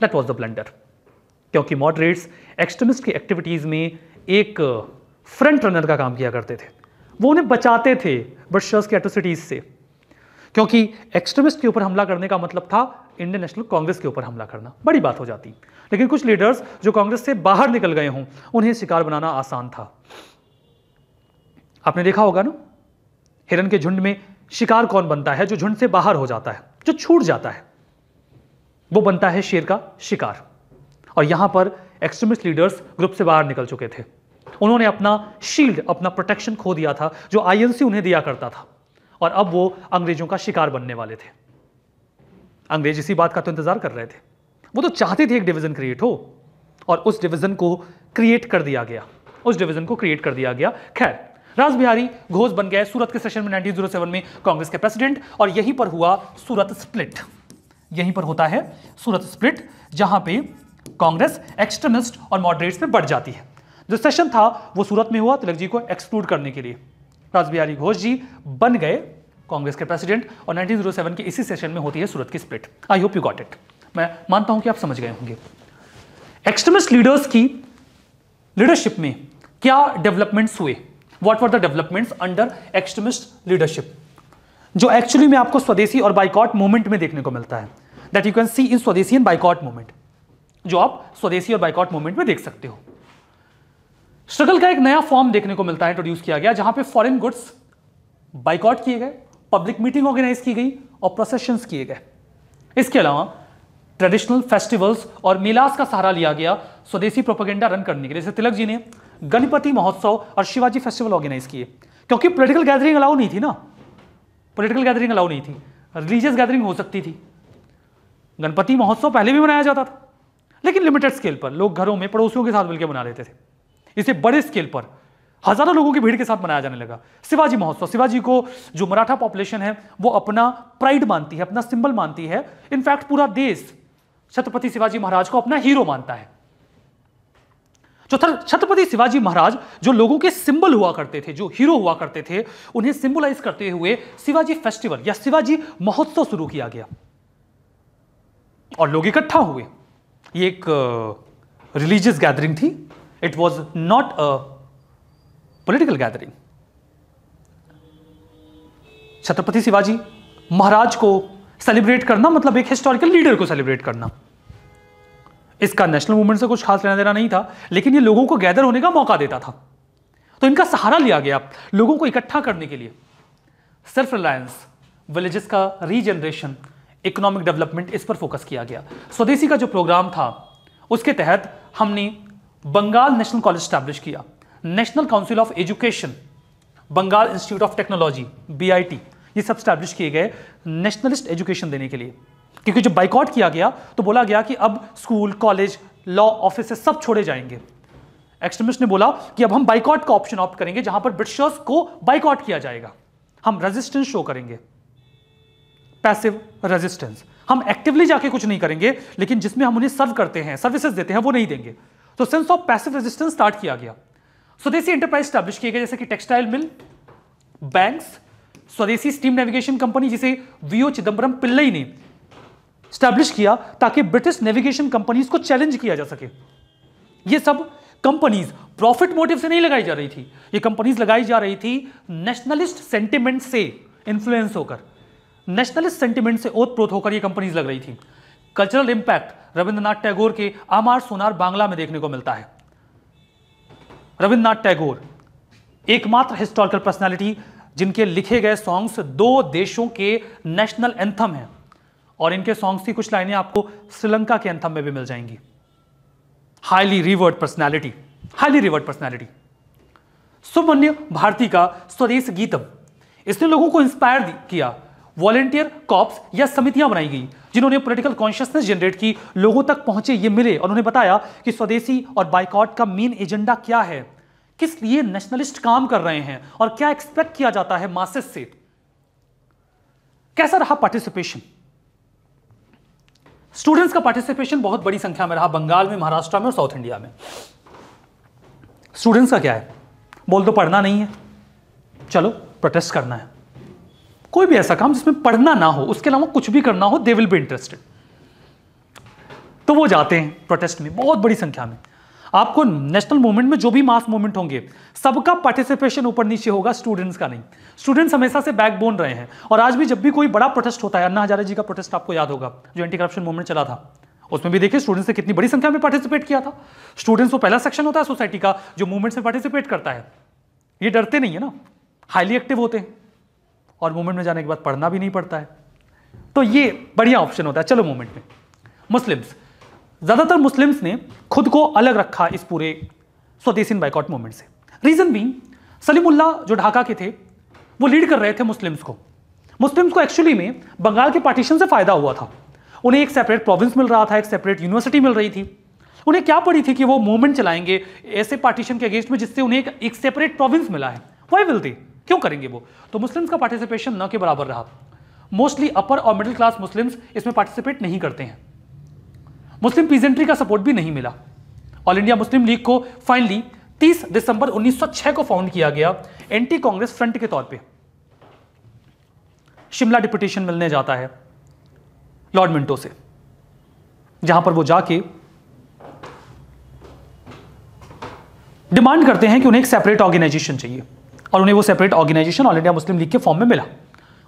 that was the blunder क्योंकि मॉडरेट्स एक्सट्रीमिस्ट की एक्टिविटीज़ में एक फ्रंट रनर का काम किया करते थे। वो उन्हें बचाते थे ब्रशर्स की एट्रोसिटीज से। क्योंकि एक्सट्रीमिस्ट के ऊपर हमला करने का मतलब था इंडियन नेशनल कांग्रेस के ऊपर हमला करना। बड़ी बात हो जाती। लेकिन कुछ लीडर्स जो कांग्रेस से बाहर निकल गए हों, उन्हें शिकार बनाना आसान था। आपने देखा होगा ना? हिरन के झुंड में शिकार कौन बनता है जो झुंड से बाहर हो जाता है, जो छूट जाता है? वो बनता है शेर का शिकार। और यहाँ पर एक्सट्रीमिस्ट लीडर्स ग्रुप से बाहर निकल चुके थे। उन्होंने अपना शील्ड अपना प्रोटेक्शन खो दिया था, जो आईएनसी उन्हें दिया करता था। और अब वो अंग्रेज़ों का शिकार बनने वाले थे। अंग्रेज़ इसी बात का तो इंतज़ार कर रहे थे। वो तो चाहते थे एक डिवीज़न क्रिएट हो, और उस डिवीज़न को क्रिएट कर दिया गया। उस डिवीज़न को क्रिएट कर दिया गया। खैर राज बिहारी घोष बन गए सूरत के सेशन में 1907 में कांग्रेस के प्रेसिडेंट और यहीं पर हुआ सूरत स्प्लिट यहीं पर होता है सूरत स्प्लिट जहाँ पे कांग्रेस एक्सट्रीमिस्ट और मॉडरेट्स में बढ़ जाती है। जो सेशन था, वो सूरत में हुआ तिलक जी को एक्सक्लूड करने के लिए। राज बिहारी घोष जी बन गए कांग्रेस के प्रेसिडेंट और 1907 के इसी सेशन में होती है सूरत की split I hope you got it मैं मानता हूँ कि आप समझ गए होंगे। एक्सट्रीमिस्ट लीडर्स की लीडरशिप में क्या डेवलपमेंट्स हुए? What were the developments under extremist leadership जो एक्चुअली में आपको स्वदेशी और बाइकॉट मूवमेंट में देखने को मिलता है। That you can see in swadeshi and boycott movement जो आप स्वदेशी और बाइकॉट मूवमेंट में देख सकते हो। स्ट्रगल का एक नया फॉर्म देखने को मिलता है इंट्रोड्यूस किया गया, जहाँ पे फॉरेन गुड्स बाइकआउट किए गए पब्लिक मीटिंग ऑर्गेनाइज की गई और प्रोसेशंस किए गए। इसके अलावा ट्रेडिशनल फेस्टिवल्स और मिलास का सहारा लिया गया स्वदेशी प्रोपोगेंडा रन करने के लिए। जैसे तिलक जी ने गणपति महोत्सव और शिवाजी फेस्टिवल ऑर्गेनाइज किए। क्योंकि पॉलिटिकल गैदरिंग अलाउ नहीं थी ना। पॉलिटिकल गैदरिंग अलाउ नहीं थी। रिलीजियस गैदरिंग हो सकती थी। गणपति महोत्सव पहले भी मनाया जाता था, लेकिन लिमिटेड स्केल पर, लोग घरों में पड़ोसियों के साथ मिलकर मना लेते थे। इसे बड़े स्केल पर हज़ारों लोगों की भीड़ के साथ मनाया जाने लगा। शिवाजी महोत्सव, शिवाजी को जो मराठा पॉपुलेशन है, वो अपना प्राइड मानती है, अपना सिंबल मानती है। इनफैक्ट पूरा देश छत्रपति शिवाजी महाराज को अपना हीरो मानता है। छत्रपति शिवाजी महाराज जो लोगों के सिंबल हुआ करते थे, जो हीरो हुआ करते थे, उन्हें सिंबलाइज करते हुए शिवाजी फेस्टिवल या शिवाजी महोत्सव शुरू किया गया। और लोग इकट्ठा हुए। ये एक रिलीजियस गैदरिंग थी। It was not a political gathering Chhatrapati Shivaji Maharaj को सेलिब्रेट करना मतलब एक हिस्टोरिकल लीडर को सेलिब्रेट करना। इसका नेशनल मूवमेंट से कुछ खास लेना देना नहीं था, लेकिन ये लोगों को गैदर होने का मौका देता था। तो इनका सहारा लिया गया लोगों को इकट्ठा करने के लिए। सेल्फ रिलायंस विलेजेस का रीजनरेशन इकोनॉमिक डेवलपमेंट इस पर फोकस किया गया। स्वदेशी का जो प्रोग्राम था, उसके तहत हमने बंगाल नेशनल कॉलेज स्टैब्लिश किया। National council of education, Bengal institute of technology BIT ये सब स्टैब्लिश किए गए नेशनलिस्ट एजुकेशन देने के लिए। क्योंकि जब बाइकआउट किया गया तो बोला गया कि अब स्कूल कॉलेज लॉ ऑफ़िस सब छोड़े जाएँगे। एक्सट्रीमिस्ट ने बोला कि अब हम बाइकआउट का ऑप्शन ऑप्ट करेंगे, जहाँ पर ब्रिटिशर्स को बाइकआउट किया जाएगा। हम रेजिस्टेंस शो करेंगे। पैसिव रेजिस्टेंस हम एक्टिवली जाके कुछ नहीं करेंगे, लेकिन जिसमें हम उन्हें सर्व करते हैं सर्विसेज़ देते हैं, वो नहीं देंगे। तो sense of passive resistance start किया गया। स्वदेशी एंटरप्राइज स्टैब्लिश किए गए, जैसे कि textile mill banks swadeshi steam navigation company जिसे वीओ चिदंबरम पिल्लई ने स्टैब्लिश किया ताकि ब्रिटिश नेविगेशन कंपनीज़ को चैलेंज किया जा सके। ये सब कंपनीज़ प्रॉफिट मोटिव से नहीं लगाई जा रही थी। ये कंपनीज़ लगाई जा रही थी नेशनलिस्ट सेंटिमेंट से इंफ्लुएंस होकर। नेशनलिस्ट सेंटिमेंट से ओतप्रोत होकर ये कंपनीज़ लग रही थी। कल्चरल इंपैक्ट रविंद्रनाथ टैगोर के आमार सोनार बांग्ला में देखने को मिलता है। रविंद्रनाथ टैगोर, एकमात्र हिस्टोरिकल पर्सनालिटी जिनके लिखे गए सॉन्ग्स दो देशों के नेशनल एंथम हैं और इनके सॉन्ग्स की कुछ लाइनें आपको श्रीलंका के एंथम में भी मिल जाएँगी। Highly revered personality highly revered personality Subramania Bharati का स्वदेश गीतम, इसने लोगों को इंस्पायर किया। वॉलेंटियर कॉप्स या समितियाँ बनाई गई। जिन्होंने पॉलिटिकल कॉन्शियसनेस जनरेट की, लोगों तक पहुँचे, ये मिले। और उन्होंने बताया कि स्वदेशी और बाइकआउट का मेन एजेंडा क्या है? किस लिए नेशनलिस्ट काम कर रहे हैं? और क्या एक्सपेक्ट किया जाता है मासेस से? कैसा रहा पार्टिसिपेशन स्टूडेंट्स का पार्टिसिपेशन बहुत बड़ी संख्या में रहा बंगाल में, महाराष्ट्र में और साउथ इंडिया में। स्टूडेंट्स का क्या है? बोल तो पढ़ना नहीं है। चलो प्रोटेस्ट करना है। कोई भी ऐसा काम जिसमें पढ़ना ना हो, उसके अलावा कुछ भी करना हो दे विल बी इंटरेस्टेड तो वो जाते हैं प्रोटेस्ट में, बहुत बड़ी संख्या में। आपको नेशनल मूवमेंट में जो भी मास मूवमेंट होंगे, सबका पार्टिसिपेशन ऊपर नीचे होगा स्टूडेंट्स का नहीं। स्टूडेंट्स हमेशा से बैकबोन रहे हैं। और आज भी जब भी कोई बड़ा प्रोटेस्ट होता है, अन्ना हजारे जी का प्रोटेस्ट आपको याद होगा, जो एंटी करप्शन मूवमेंट चला था। उसमें भी देखिए स्टूडेंट्स ने कितनी बड़ी संख्या में पार्टिसिपेट किया था। स्टूडेंट्स वो पहला सेक्शन होता है सोसाइटी का, जो मूवमेंट्स में पार्टिसिपेट करता है। ये डरते नहीं है ना? हाईली एक्टिव होते हैं। और मूवमेंट में जाने के बाद पढ़ना भी नहीं पड़ता है। तो ये बढ़िया ऑप्शन होता है। चलो मूवमेंट में। मुस्लिम्स। ज़्यादातर मुस्लिम्स ने खुद को अलग रखा इस पूरे स्वदेशी बाइकआउट मूवमेंट से। रीज़न भी सलीमुल्ला जो ढाका के थे वो लीड कर रहे थे मुस्लिम्स को। मुस्लिम्स को एक्चुअली में बंगाल के पार्टीशन से फ़ायदा हुआ था। उन्हें एक सेपरेट प्रोविंस मिल रहा था एक सेपरेट यूनिवर्सिटी मिल रही थी। उन्हें क्या पड़ी थी कि वो मूवमेंट चलाएँगे ऐसे पार्टीशन के अगेंस्ट में जिससे उन्हें एक, एक सेपरेट प्रोविंस मिला है। वाई विल दे क्यों करेंगे वो? तो मुस्लिम्स का पार्टिसिपेशन न के बराबर रहा। मोस्टली अपर और मिडिल क्लास मुस्लिम्स इसमें पार्टिसिपेट नहीं करते हैं। मुस्लिम पीजेंट्री का सपोर्ट भी नहीं मिला। ऑल इंडिया मुस्लिम लीग को फाइनली 30 दिसंबर 1906 को फाउंड किया गया एंटी कांग्रेस फ्रंट के तौर पे। शिमला डिपुटेशन मिलने जाता है लॉर्ड मिंटो से, जहाँ पर वो जाके डिमांड करते हैं कि उन्हें एक सेपरेट ऑर्गेनाइजेशन चाहिए। और उन्हें वो separate organisation All India Muslim League के फॉर्म में मिला।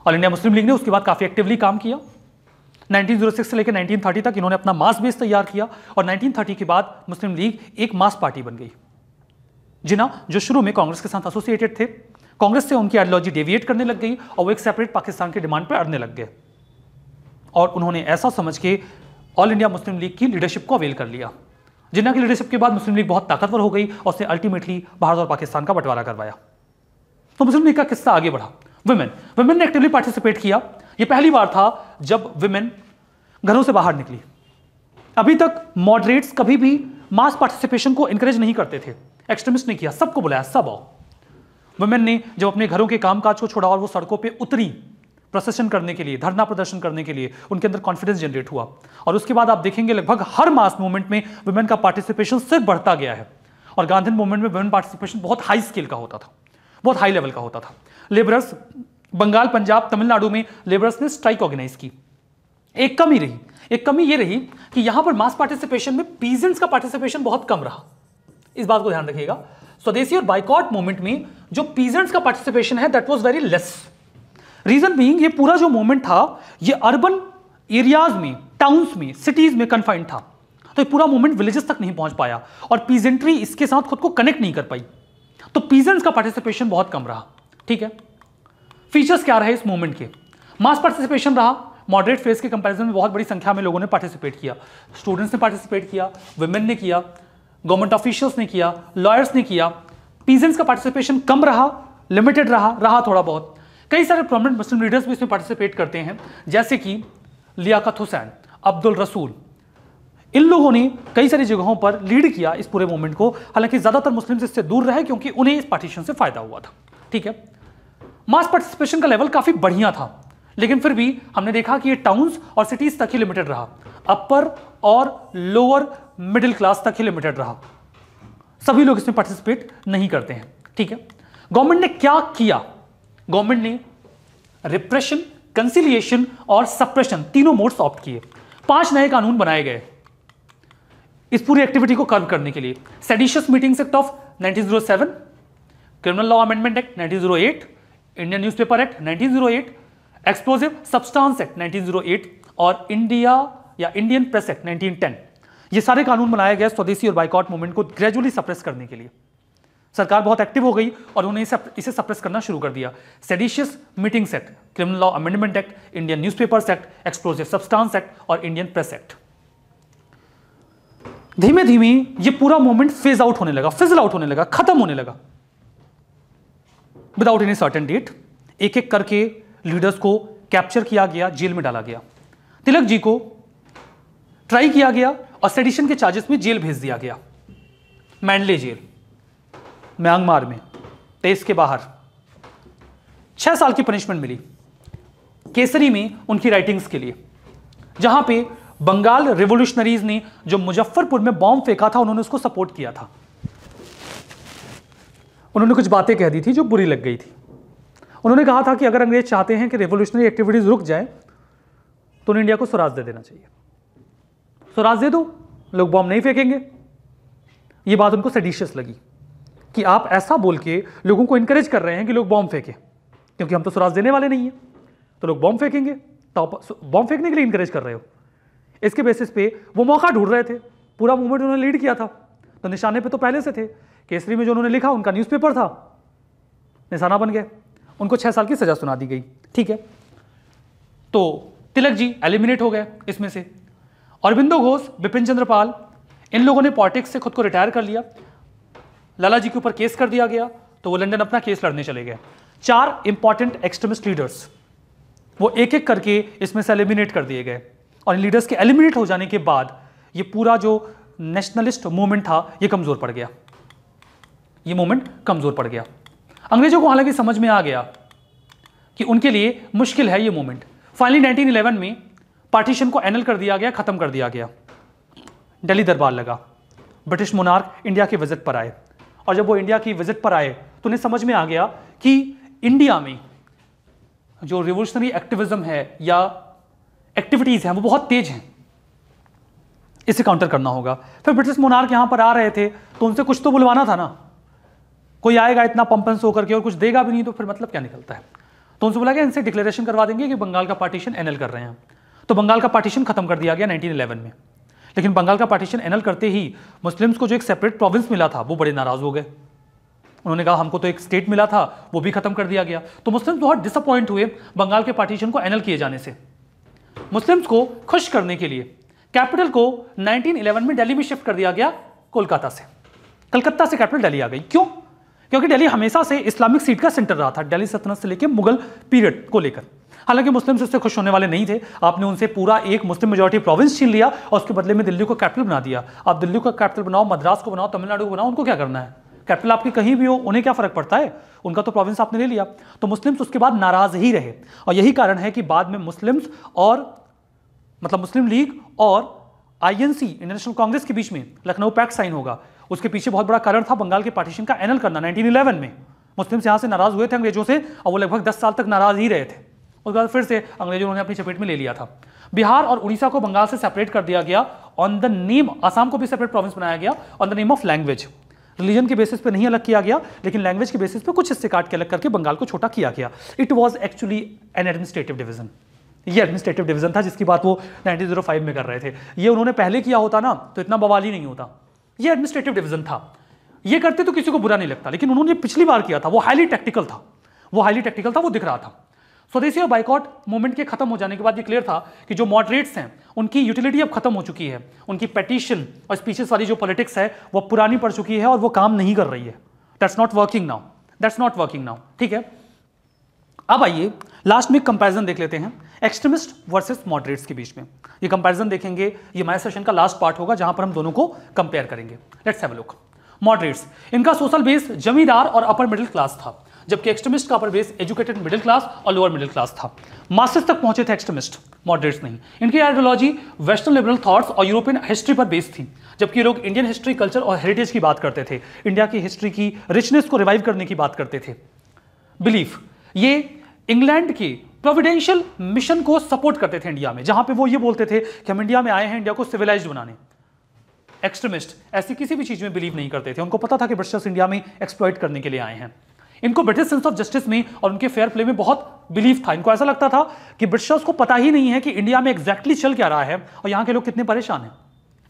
ऑल इंडिया मुस्लिम लीग ने उसके बाद काफ़ी एक्टिवली काम किया। 1906 से लेकर 1930 तक इन्होंने अपना मास बेस तैयार किया और 1930 के बाद मुस्लिम लीग एक मास पार्टी बन गई। जिना जो शुरू में कांग्रेस के साथ एसोसिएटेड थे। कांग्रेस से उनकी आइडियोलॉजी डेविएट करने लग गई और वो एक सेपरेट पाकिस्तान के डिमांड पर अड़ने लग गए। और उन्होंने ऐसा समझ के ऑल इंडिया मुस्लिम लीग की लीडरशिप को अवेल कर लिया। जिन्ना की लीडरशिप के बाद मुस्लिम लीग बहुत ताकतवर हो गई और उसने अल्टीमेटली भारत और पाकिस्तान का बंटवारा करवाया। तो मुस्लिम लीग का किस्सा आगे बढ़ा। वुमेन वुमेन ने एक्टिवली पार्टिसिपेट किया। ये पहली बार था जब वुमेन घरों से बाहर निकली। अभी तक मॉडरेट्स कभी भी मास पार्टिसिपेशन को इंकरेज नहीं करते थे। एक्सट्रीमिस्ट ने किया। सबको बुलाया, सब आओ। वुमेन ने जब अपने घरों के कामकाज को छोड़ा और वो सड़कों पे उतरी प्रोसेशन करने के लिए, धरना प्रदर्शन करने के लिए, उनके अंदर कॉन्फिडेंस जनरेट हुआ। और उसके बाद आप देखेंगे लगभग हर मास मूवमेंट में वुमेन का पार्टिसिपेशन सिर्फ़ बढ़ता गया है। और गांधी मूवमेंट में वुमेन पार्टिसिपेशन बहुत हाई स्केल का होता था। बहुत हाई लेवल का होता था। लेबरर्स बंगाल, पंजाब, तमिलनाडु में लेबरर्स ने स्ट्राइक ऑर्गेनाइज की। एक कमी रही। एक कमी यह रही कि यहाँ पर मास पार्टिसिपेशन में पीजेंट्स का पार्टिसिपेशन बहुत कम रहा। इस बात को ध्यान रखिएगा। स्वदेशी और बाइकॉट मूवमेंट में जो पीजेंट्स का पार्टिसिपेशन है that was very less reason being ये पूरा जो मूवमेंट था, ये अर्बन एरियाज़ में टाउन्स में सिटीज़ में कन्फाइंड था। तो ये पूरा मूवमेंट विलेजेस तक नहीं पहुँच पाया और पीजेंट्री इसके साथ खुद को कनेक्ट नहीं कर पाई। तो पीजेंट्स का पार्टिसिपेशन बहुत कम रहा, ठीक है? फीचर्स क्या रहे इस मूवमेंट के? मास पार्टिसिपेशन रहा मॉडरेट फ़ेज़ के कंपैरिजन में बहुत बड़ी संख्या में लोगों ने पार्टिसिपेट किया। स्टूडेंट्स ने पार्टिसिपेट किया वुमेन ने किया गवर्नमेंट ऑफिशियल्स ने किया लॉयर्स ने किया। पीजेंट्स का पार्टिसिपेशन कम रहा लिमिटेड रहा रहा थोड़ा बहुत। कई सारे प्रोमिनेंट मुस्लिम लीडर्स भी इसमें पार्टिसिपेट करते हैं, जैसे कि लियाकत हुसैन अब्दुल रसूल इन लोगों ने कई सारी जगहों पर लीड किया इस पूरे मूवमेंट को। हालाँकि ज़्यादातर मुस्लिम इससे दूर रहे क्योंकि उन्हें इस पार्टीशन से फ़ायदा हुआ था। ठीक है? मास पार्टिसिपेशन का लेवल काफ़ी बढ़िया था। लेकिन फिर भी हमने देखा कि ये टाउन्स और सिटीज़ तक ही लिमिटेड रहा। अपर और लोअर मिडिल क्लास तक ही लिमिटेड रहा। सभी लोग इसमें पार्टिसिपेट नहीं करते हैं। ठीक है? गवर्नमेंट ने क्या किया? गवर्नमेंट ने रिप्रेशन कंसिलिएशन और सप्रेशन तीनों मोड्स ऑप्ट किए। पाँच नए कानून बनाए गए। इस पूरी एक्टिविटी को कर्व करने के लिए। Seditious meetings act of 1907 criminal law amendment act 1908 Indian newspaper act 1908 explosive substance act 1908 और इंडिया या इंडियन प्रेस एक्ट 1910 ये सारे कानून बनाए गए स्वदेशी और बाइकआउट मूवमेंट को ग्रेजुअली सप्रेस करने के लिए। सरकार बहुत एक्टिव हो गई और उन्होंने इसे इसे सप्रेस करना शुरू कर दिया। Seditious meetings act criminal law amendment act Indian newspapers act explosive substance act और इंडियन प्रेस एक्ट धीमे धीमे ये पूरा मूवमेंट फ़ेज़ आउट होने लगा फिजल आउट होने लगा, खत्म होने लगा। विदाउट एनी सर्टन डेट एक एक करके लीडर्स को कैप्चर किया गया, जेल में डाला गया। तिलक जी को ट्राई किया गया और सेडिशन के चार्जेस में जेल भेज दिया गया। मैंडले जेल, म्यांमार में, देश के बाहर। छह साल की पनिशमेंट मिली। केसरी में उनकी राइटिंग्स के लिए, जहाँ पे बंगाल रिवोल्यूशनरीज ने जो मुजफ्फरपुर में बॉम्ब फेंका था, उन्होंने उसको सपोर्ट किया था। उन्होंने कुछ बातें कह दी थी जो बुरी लग गई थी। उन्होंने कहा था कि अगर अंग्रेज़ चाहते हैं कि रेवोल्यूशनरी एक्टिविटीज़ रुक जाए तो उन्हें इंडिया को स्वराज दे देना चाहिए। स्वराज दे दो, लोग बॉम्ब नहीं फेंकेंगे। ये बात उनको सेडिशियस लगी कि आप ऐसा बोल के लोगों को इंकरेज कर रहे हैं कि लोग बॉम्ब फेंके, क्योंकि हम तो स्वराज देने वाले नहीं है। तो लोग बॉम्ब फेंकेंगे। तो बॉम्ब फेंकने के लिए इंकरेज कर रहे हो। इसके बेसिस पे वो मौका ढूंढ रहे थे। पूरा मूवमेंट उन्होंने लीड किया था। तो निशाने पे तो पहले से थे। केसरी में जो उन्होंने लिखा, उनका न्यूज़पेपर था। निशाना बन गए उनको छह साल की सजा सुना दी गई। ठीक है? तो तिलक जी एलिमिनेट हो गए इसमें से। अरविंदो घोष, बिपिन चंद्रपाल इन लोगों ने पॉलिटिक्स से खुद को रिटायर कर लिया। लाला जी के ऊपर केस कर दिया गया। तो वो लंदन अपना केस लड़ने चले गए। चार इंपॉर्टेंट एक्सट्रीमिस्ट लीडर्स वो एक एक करके इसमें से एलिमिनेट कर दिए गए। और इन लीडर्स के एलिमिनेट हो जाने के बाद ये पूरा जो नेशनलिस्ट मूवमेंट था, ये कमज़ोर पड़ गया। ये मूवमेंट कमज़ोर पड़ गया। अंग्रेज़ों को हालाँकि समझ में आ गया कि उनके लिए मुश्किल है ये मूवमेंट फाइनली 1911 में पार्टीशन को एनल कर दिया गया, खत्म कर दिया गया। दिल्ली दरबार लगा। ब्रिटिश मोनार्क इंडिया के विज़िट पर आए। और जब वो इंडिया की विज़िट पर आए तो उन्हें समझ में आ गया कि इंडिया में जो रिवोल्यूशनरी एक्टिविज्म है या एक्टिविटीज़ हैं, वो बहुत तेज हैं। इसे काउंटर करना होगा। फिर ब्रिटिश मोनार्क यहाँ पर आ रहे थे तो उनसे कुछ तो बुलवाना था ना। कोई आएगा इतना पंपन सो करके और कुछ देगा भी नहीं तो फिर मतलब क्या निकलता है? तो उनसे बोला गया इनसे डिक्लेरेशन करवा देंगे कि बंगाल का पार्टीशन एनएल कर रहे हैं। तो बंगाल का पार्टीशन खत्म कर दिया गया 1911 में। लेकिन बंगाल का पार्टीशन एनएल करते ही मुस्लिम्स को जो एक सेपरेट प्रोविंस मिला था, वो बड़े नाराज़ हो गए। उन्होंने कहा, हमको तो एक स्टेट मिला था, वो भी खत्म कर दिया गया। तो मुस्लिम बहुत डिसअपॉइंट हुए बंगाल के पार्टीशन को एनल किए जाने से। मुस्लिम्स को खुश करने के लिए। कैपिटल को 1911 में दिल्ली में शिफ्ट कर दिया गया कोलकाता से। कलकत्ता से कैपिटल दिल्ली आ गई। क्यों? क्योंकि दिल्ली हमेशा से इस्लामिक सीट का सेंटर रहा था, दिल्ली सल्तनत से लेकर मुगल पीरियड को लेकर। हालाँकि मुस्लिम उससे खुश होने वाले नहीं थे। आपने उनसे पूरा एक मुस्लिम मेजोरिटी प्रोविंस छीन लिया और उसके बदले में दिल्ली को कैपिटल बना दिया। आप दिल्ली को कैपिटल बनाओ, मद्रास को बनाओ, तमिलनाडु को बनाओ, उनको क्या करना है? कैपिटल आपकी कहीं भी हो, उन्हें क्या फ़र्क पड़ता है? उनका तो प्रोविंस आपने ले लिया। तो मुस्लिम्स उसके बाद नाराज़ ही रहे। और यही कारण है कि बाद में मुस्लिम्स और मतलब मुस्लिम लीग और आईएनसी इंडियन नेशनल कांग्रेस के बीच में लखनऊ पैक्ट साइन होगा। उसके पीछे बहुत बड़ा कारण था बंगाल के पार्टीशन का एनल करना 1911 में। मुस्लिम्स यहाँ से नाराज़ हुए थे अंग्रेज़ों से और वो लगभग 10 साल तक नाराज़ ही रहे थे। उसके बाद फिर से अंग्रेज़ों ने अपनी चपेट में ले लिया था। बिहार और उड़ीसा को बंगाल से सेपरेट कर दिया गया। ऑन द नेम आसाम को भी सेपरेट प्रोविंस बनाया गया। On the name of language religion के बेसिस पे नहीं अलग किया गया, लेकिन लैंग्वेज के बेसिस पे कुछ हिस्से काट के अलग करके बंगाल को छोटा किया गया। It was actually an administrative division ये एडमिनिस्ट्रेटिव डिवीज़न था, जिसकी बात वो 1905 में कर रहे थे। ये उन्होंने पहले किया होता ना तो इतना बवाल ही नहीं होता। ये एडमिनिस्ट्रेटिव डिवीज़न था। ये करते तो किसी को बुरा नहीं लगता, लेकिन उन्होंने पिछली बार किया था, वो हाईली टेक्टिकल था। वो हाईली टेक्टिकल था, वो दिख रहा था। स्वदेशी और बाइकआउट मूवमेंट के खत्म हो जाने के बाद ये क्लियर था कि जो मॉडरेट्स हैं, उनकी यूटिलिटी अब खत्म हो चुकी है। उनकी पेटिशन और स्पीचेस वाली जो पॉलिटिक्स है, वो पुरानी पड़ चुकी है और वो काम नहीं कर रही है। That's not working now that's not working now ठीक है? अब आइए लास्ट में कंपैरिजन देख लेते हैं एक्सट्रीमिस्ट वर्सेस मॉडरेट्स के बीच में। ये कंपैरिजन देखेंगे, ये माय सेशन का लास्ट पार्ट होगा, जहाँ पर हम दोनों को कंपेयर करेंगे। लेट्स हैव लुक मॉडरेट्स इनका सोशल बेस जमींदार और अपर मिडिल क्लास था। जबकि एक्सट्रीमिस्ट का upper base educated middle class और लोअर मिडिल क्लास था। मास्टर्स तक पहुँचे थे एक्सट्रीमिस्ट मॉडरेट्स नहीं। इनकी आइडियोलॉजी वेस्टर्न लिबरल थॉट्स और यूरोपियन हिस्ट्री पर बेस्ड थी। जबकि लोग इंडियन हिस्ट्री कल्चर और हेरिटेज की बात करते थे। इंडिया की हिस्ट्री की रिचनेस को रिवाइव करने की बात करते थे। बिलीफ ये इंग्लैंड के प्रोविडेंशियल मिशन को सपोर्ट करते थे इंडिया में, जहाँ पे वो ये बोलते थे कि हम इंडिया में आए हैं इंडिया को सिविलाइज बनाने। एक्सट्रीमिस्ट ऐसी किसी भी चीज़ में बिलीव नहीं करते थे। उनको पता था कि ब्रिटिशर्स इंडिया में एक्सप्लॉइट करने के लिए आए हैं। इनको ब्रिटिश सेंस ऑफ़ जस्टिस में और उनके फेयर प्ले में बहुत बिलीव था। इनको ऐसा लगता था कि ब्रिटिशर्स को पता ही नहीं है कि इंडिया में एग्जैक्टली चल क्या रहा है और यहाँ के लोग कितने परेशान हैं।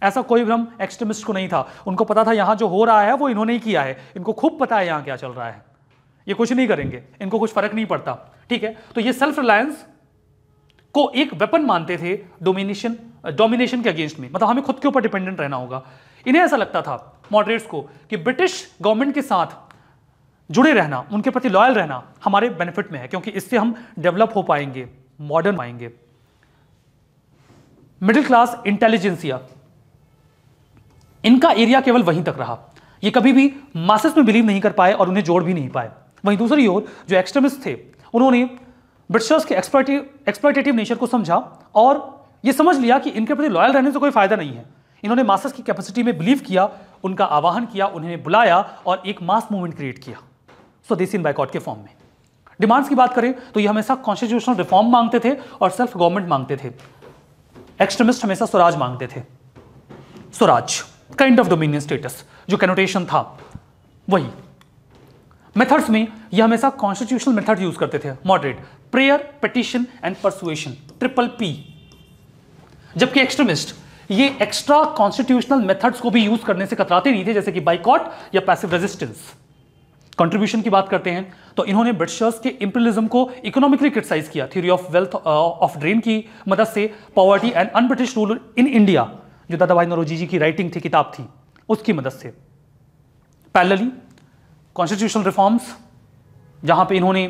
ऐसा कोई भ्रम एक्सट्रीमिस्ट को नहीं था। उनको पता था यहाँ जो हो रहा है, वो इन्होंने ही किया है। इनको खूब पता है यहाँ क्या चल रहा है। ये कुछ नहीं करेंगे। इनको कुछ फ़र्क नहीं पड़ता। ठीक है? तो ये सेल्फ रिलायंस को एक वेपन मानते थे डोमिनेशन डोमिनेशन के अगेंस्ट में। मतलब हमें खुद के ऊपर डिपेंडेंट रहना होगा। इन्हें ऐसा लगता था मॉडरेट्स को कि ब्रिटिश गवर्नमेंट के साथ जुड़े रहना, उनके प्रति लॉयल रहना हमारे बेनिफिट में है, क्योंकि इससे हम डेवलप हो पाएँगे मॉडर्न आएँगे मिडिल क्लास इंटेलिजेंसिया इनका एरिया केवल वहीं तक रहा। ये कभी भी मासेस में बिलीव नहीं कर पाए और उन्हें जोड़ भी नहीं पाए। वहीं दूसरी ओर, जो एक्सट्रीमिस्ट थे, उन्होंने ब्रिटिशर्स के एक्सप्लोइटेटिव नेचर को समझा और ये समझ लिया कि इनके प्रति लॉयल रहने से कोई फ़ायदा नहीं है। इन्होंने मासेस की कैपेसिटी में बिलीव किया, उनका आवाहन किया, उन्हें बुलाया और एक मास मूवमेंट क्रिएट किया। स्वदेशी बाइकआउट के फॉर्म में। डिमांड्स की बात करें तो ये हमेशा कॉन्स्टिट्यूशनल रिफॉर्म मांगते थे और सेल्फ गवर्नमेंट मांगते थे। एक्सट्रीमिस्ट हमेशा स्वराज मांगते थे। Swaraj kind of dominion status जो कैनोटेशन था, वही। मेथड्स में ये हमेशा कॉन्स्टिट्यूशनल मेथड यूज़ करते थे। Moderate prayer petition and persuasion triple P जबकि एक्सट्रीमिस्ट ये एक्स्ट्रा कॉन्स्टिट्यूशनल मेथड्स को भी यूज़ करने से कतराते नहीं थे, जैसे कि बाइकॉट या पैसिव रेजिस्टेंस कंट्रीब्यूशन की बात करते हैं तो इन्होंने ब्रिटिशर्स के इंपीरियलिज्म को इकोनॉमिकली क्रिटिसाइज किया theory of wealth of drain की मदद से poverty and un British rule in India जो दादा भाई नरोजी जी की राइटिंग थी, किताब थी, उसकी मदद से। पैरेलली कॉन्स्टिट्यूशनल रिफॉर्म्स जहाँ पे इन्होंने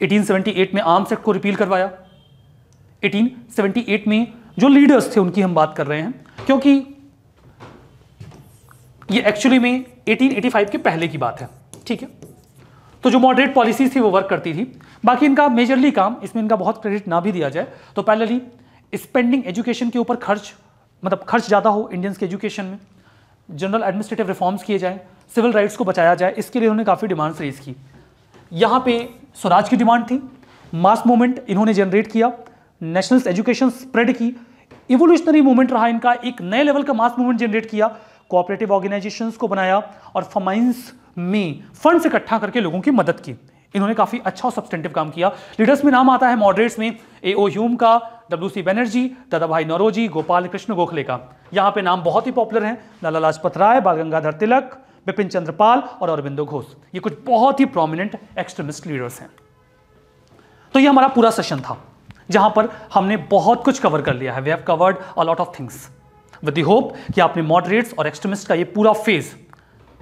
1878 में आर्म्स एक्ट को रिपील करवाया। 1878 में जो लीडर्स थे, उनकी हम बात कर रहे हैं, क्योंकि ये एक्चुअली में 1885 के पहले की बात है। ठीक है। तो जो मॉडरेट पॉलिसीज़ थी वो वर्क करती थी। बाकी इनका मेजरली काम, इसमें इनका बहुत क्रेडिट ना भी दिया जाए तो पहले स्पेंडिंग एजुकेशन के ऊपर खर्च मतलब खर्च ज़्यादा हो इंडियंस के एजुकेशन में जनरल एडमिनिस्ट्रेटिव रिफॉर्म्स किए जाएँ सिविल राइट्स को बचाया जाए, इसके लिए उन्होंने काफ़ी डिमांड्स रेज की। यहाँ पे स्वराज की डिमांड थी मास मूवमेंट इन्होंने जनरेट किया नेशनल एजुकेशन स्प्रेड की इवोल्यूशनरी मूवमेंट रहा इनका, एक नए लेवल का मास मूवमेंट जनरेट किया कोऑपरेटिव ऑर्गेनाइजेशंस को बनाया, और फमाइंस में फंड्स इकट्ठा करके लोगों की मदद की। इन्होंने काफ़ी अच्छा और सब्सटेंटिव काम किया। लीडर्स में नाम आता है मॉडरेट्स में ए ओ ह्यूम का W C Banerjee Dadabhai Naoroji, Gopal Krishna Gokhale का। यहाँ पे नाम बहुत ही पॉपुलर है। लाला लाजपत राय, बाल गंगाधर तिलक, बिपिन चंद्रपाल और अरविंदो घोष। ये कुछ बहुत ही प्रोमिनेंट एक्सट्रीमिस्ट लीडर्स हैं। तो ये हमारा पूरा सेशन था, जहाँ पर हमने बहुत कुछ कवर कर लिया है। We have covered a lot of things with the hope कि आपने मॉडरेट्स और एक्सट्रीमिस्ट का ये पूरा फ़ेज़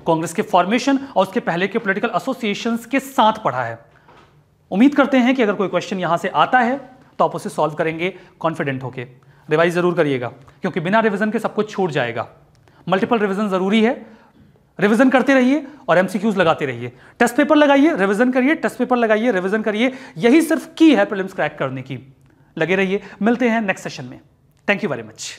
कांग्रेस के फॉर्मेशन और उसके पहले के पॉलिटिकल एसोसिएशन के साथ पढ़ा है। उम्मीद करते हैं कि अगर कोई क्वेश्चन यहाँ से आता है तो आप उसे सॉल्व करेंगे कॉन्फिडेंट होके। रिवाइज ज़रूर करिएगा, क्योंकि बिना रिविज़न के सब कुछ छूट जाएगा। मल्टीपल रिविज़न ज़रूरी है। रिवीजन करते रहिए और एमसीक्यूज लगाते रहिए। टेस्ट पेपर लगाइए रिवीजन करिए टेस्ट पेपर लगाइए रिवीजन करिए। यही सिर्फ़ की है प्रीलिम्स क्रैक करने की। लगे रहिए। मिलते हैं नेक्स्ट सेशन में। Thank you very much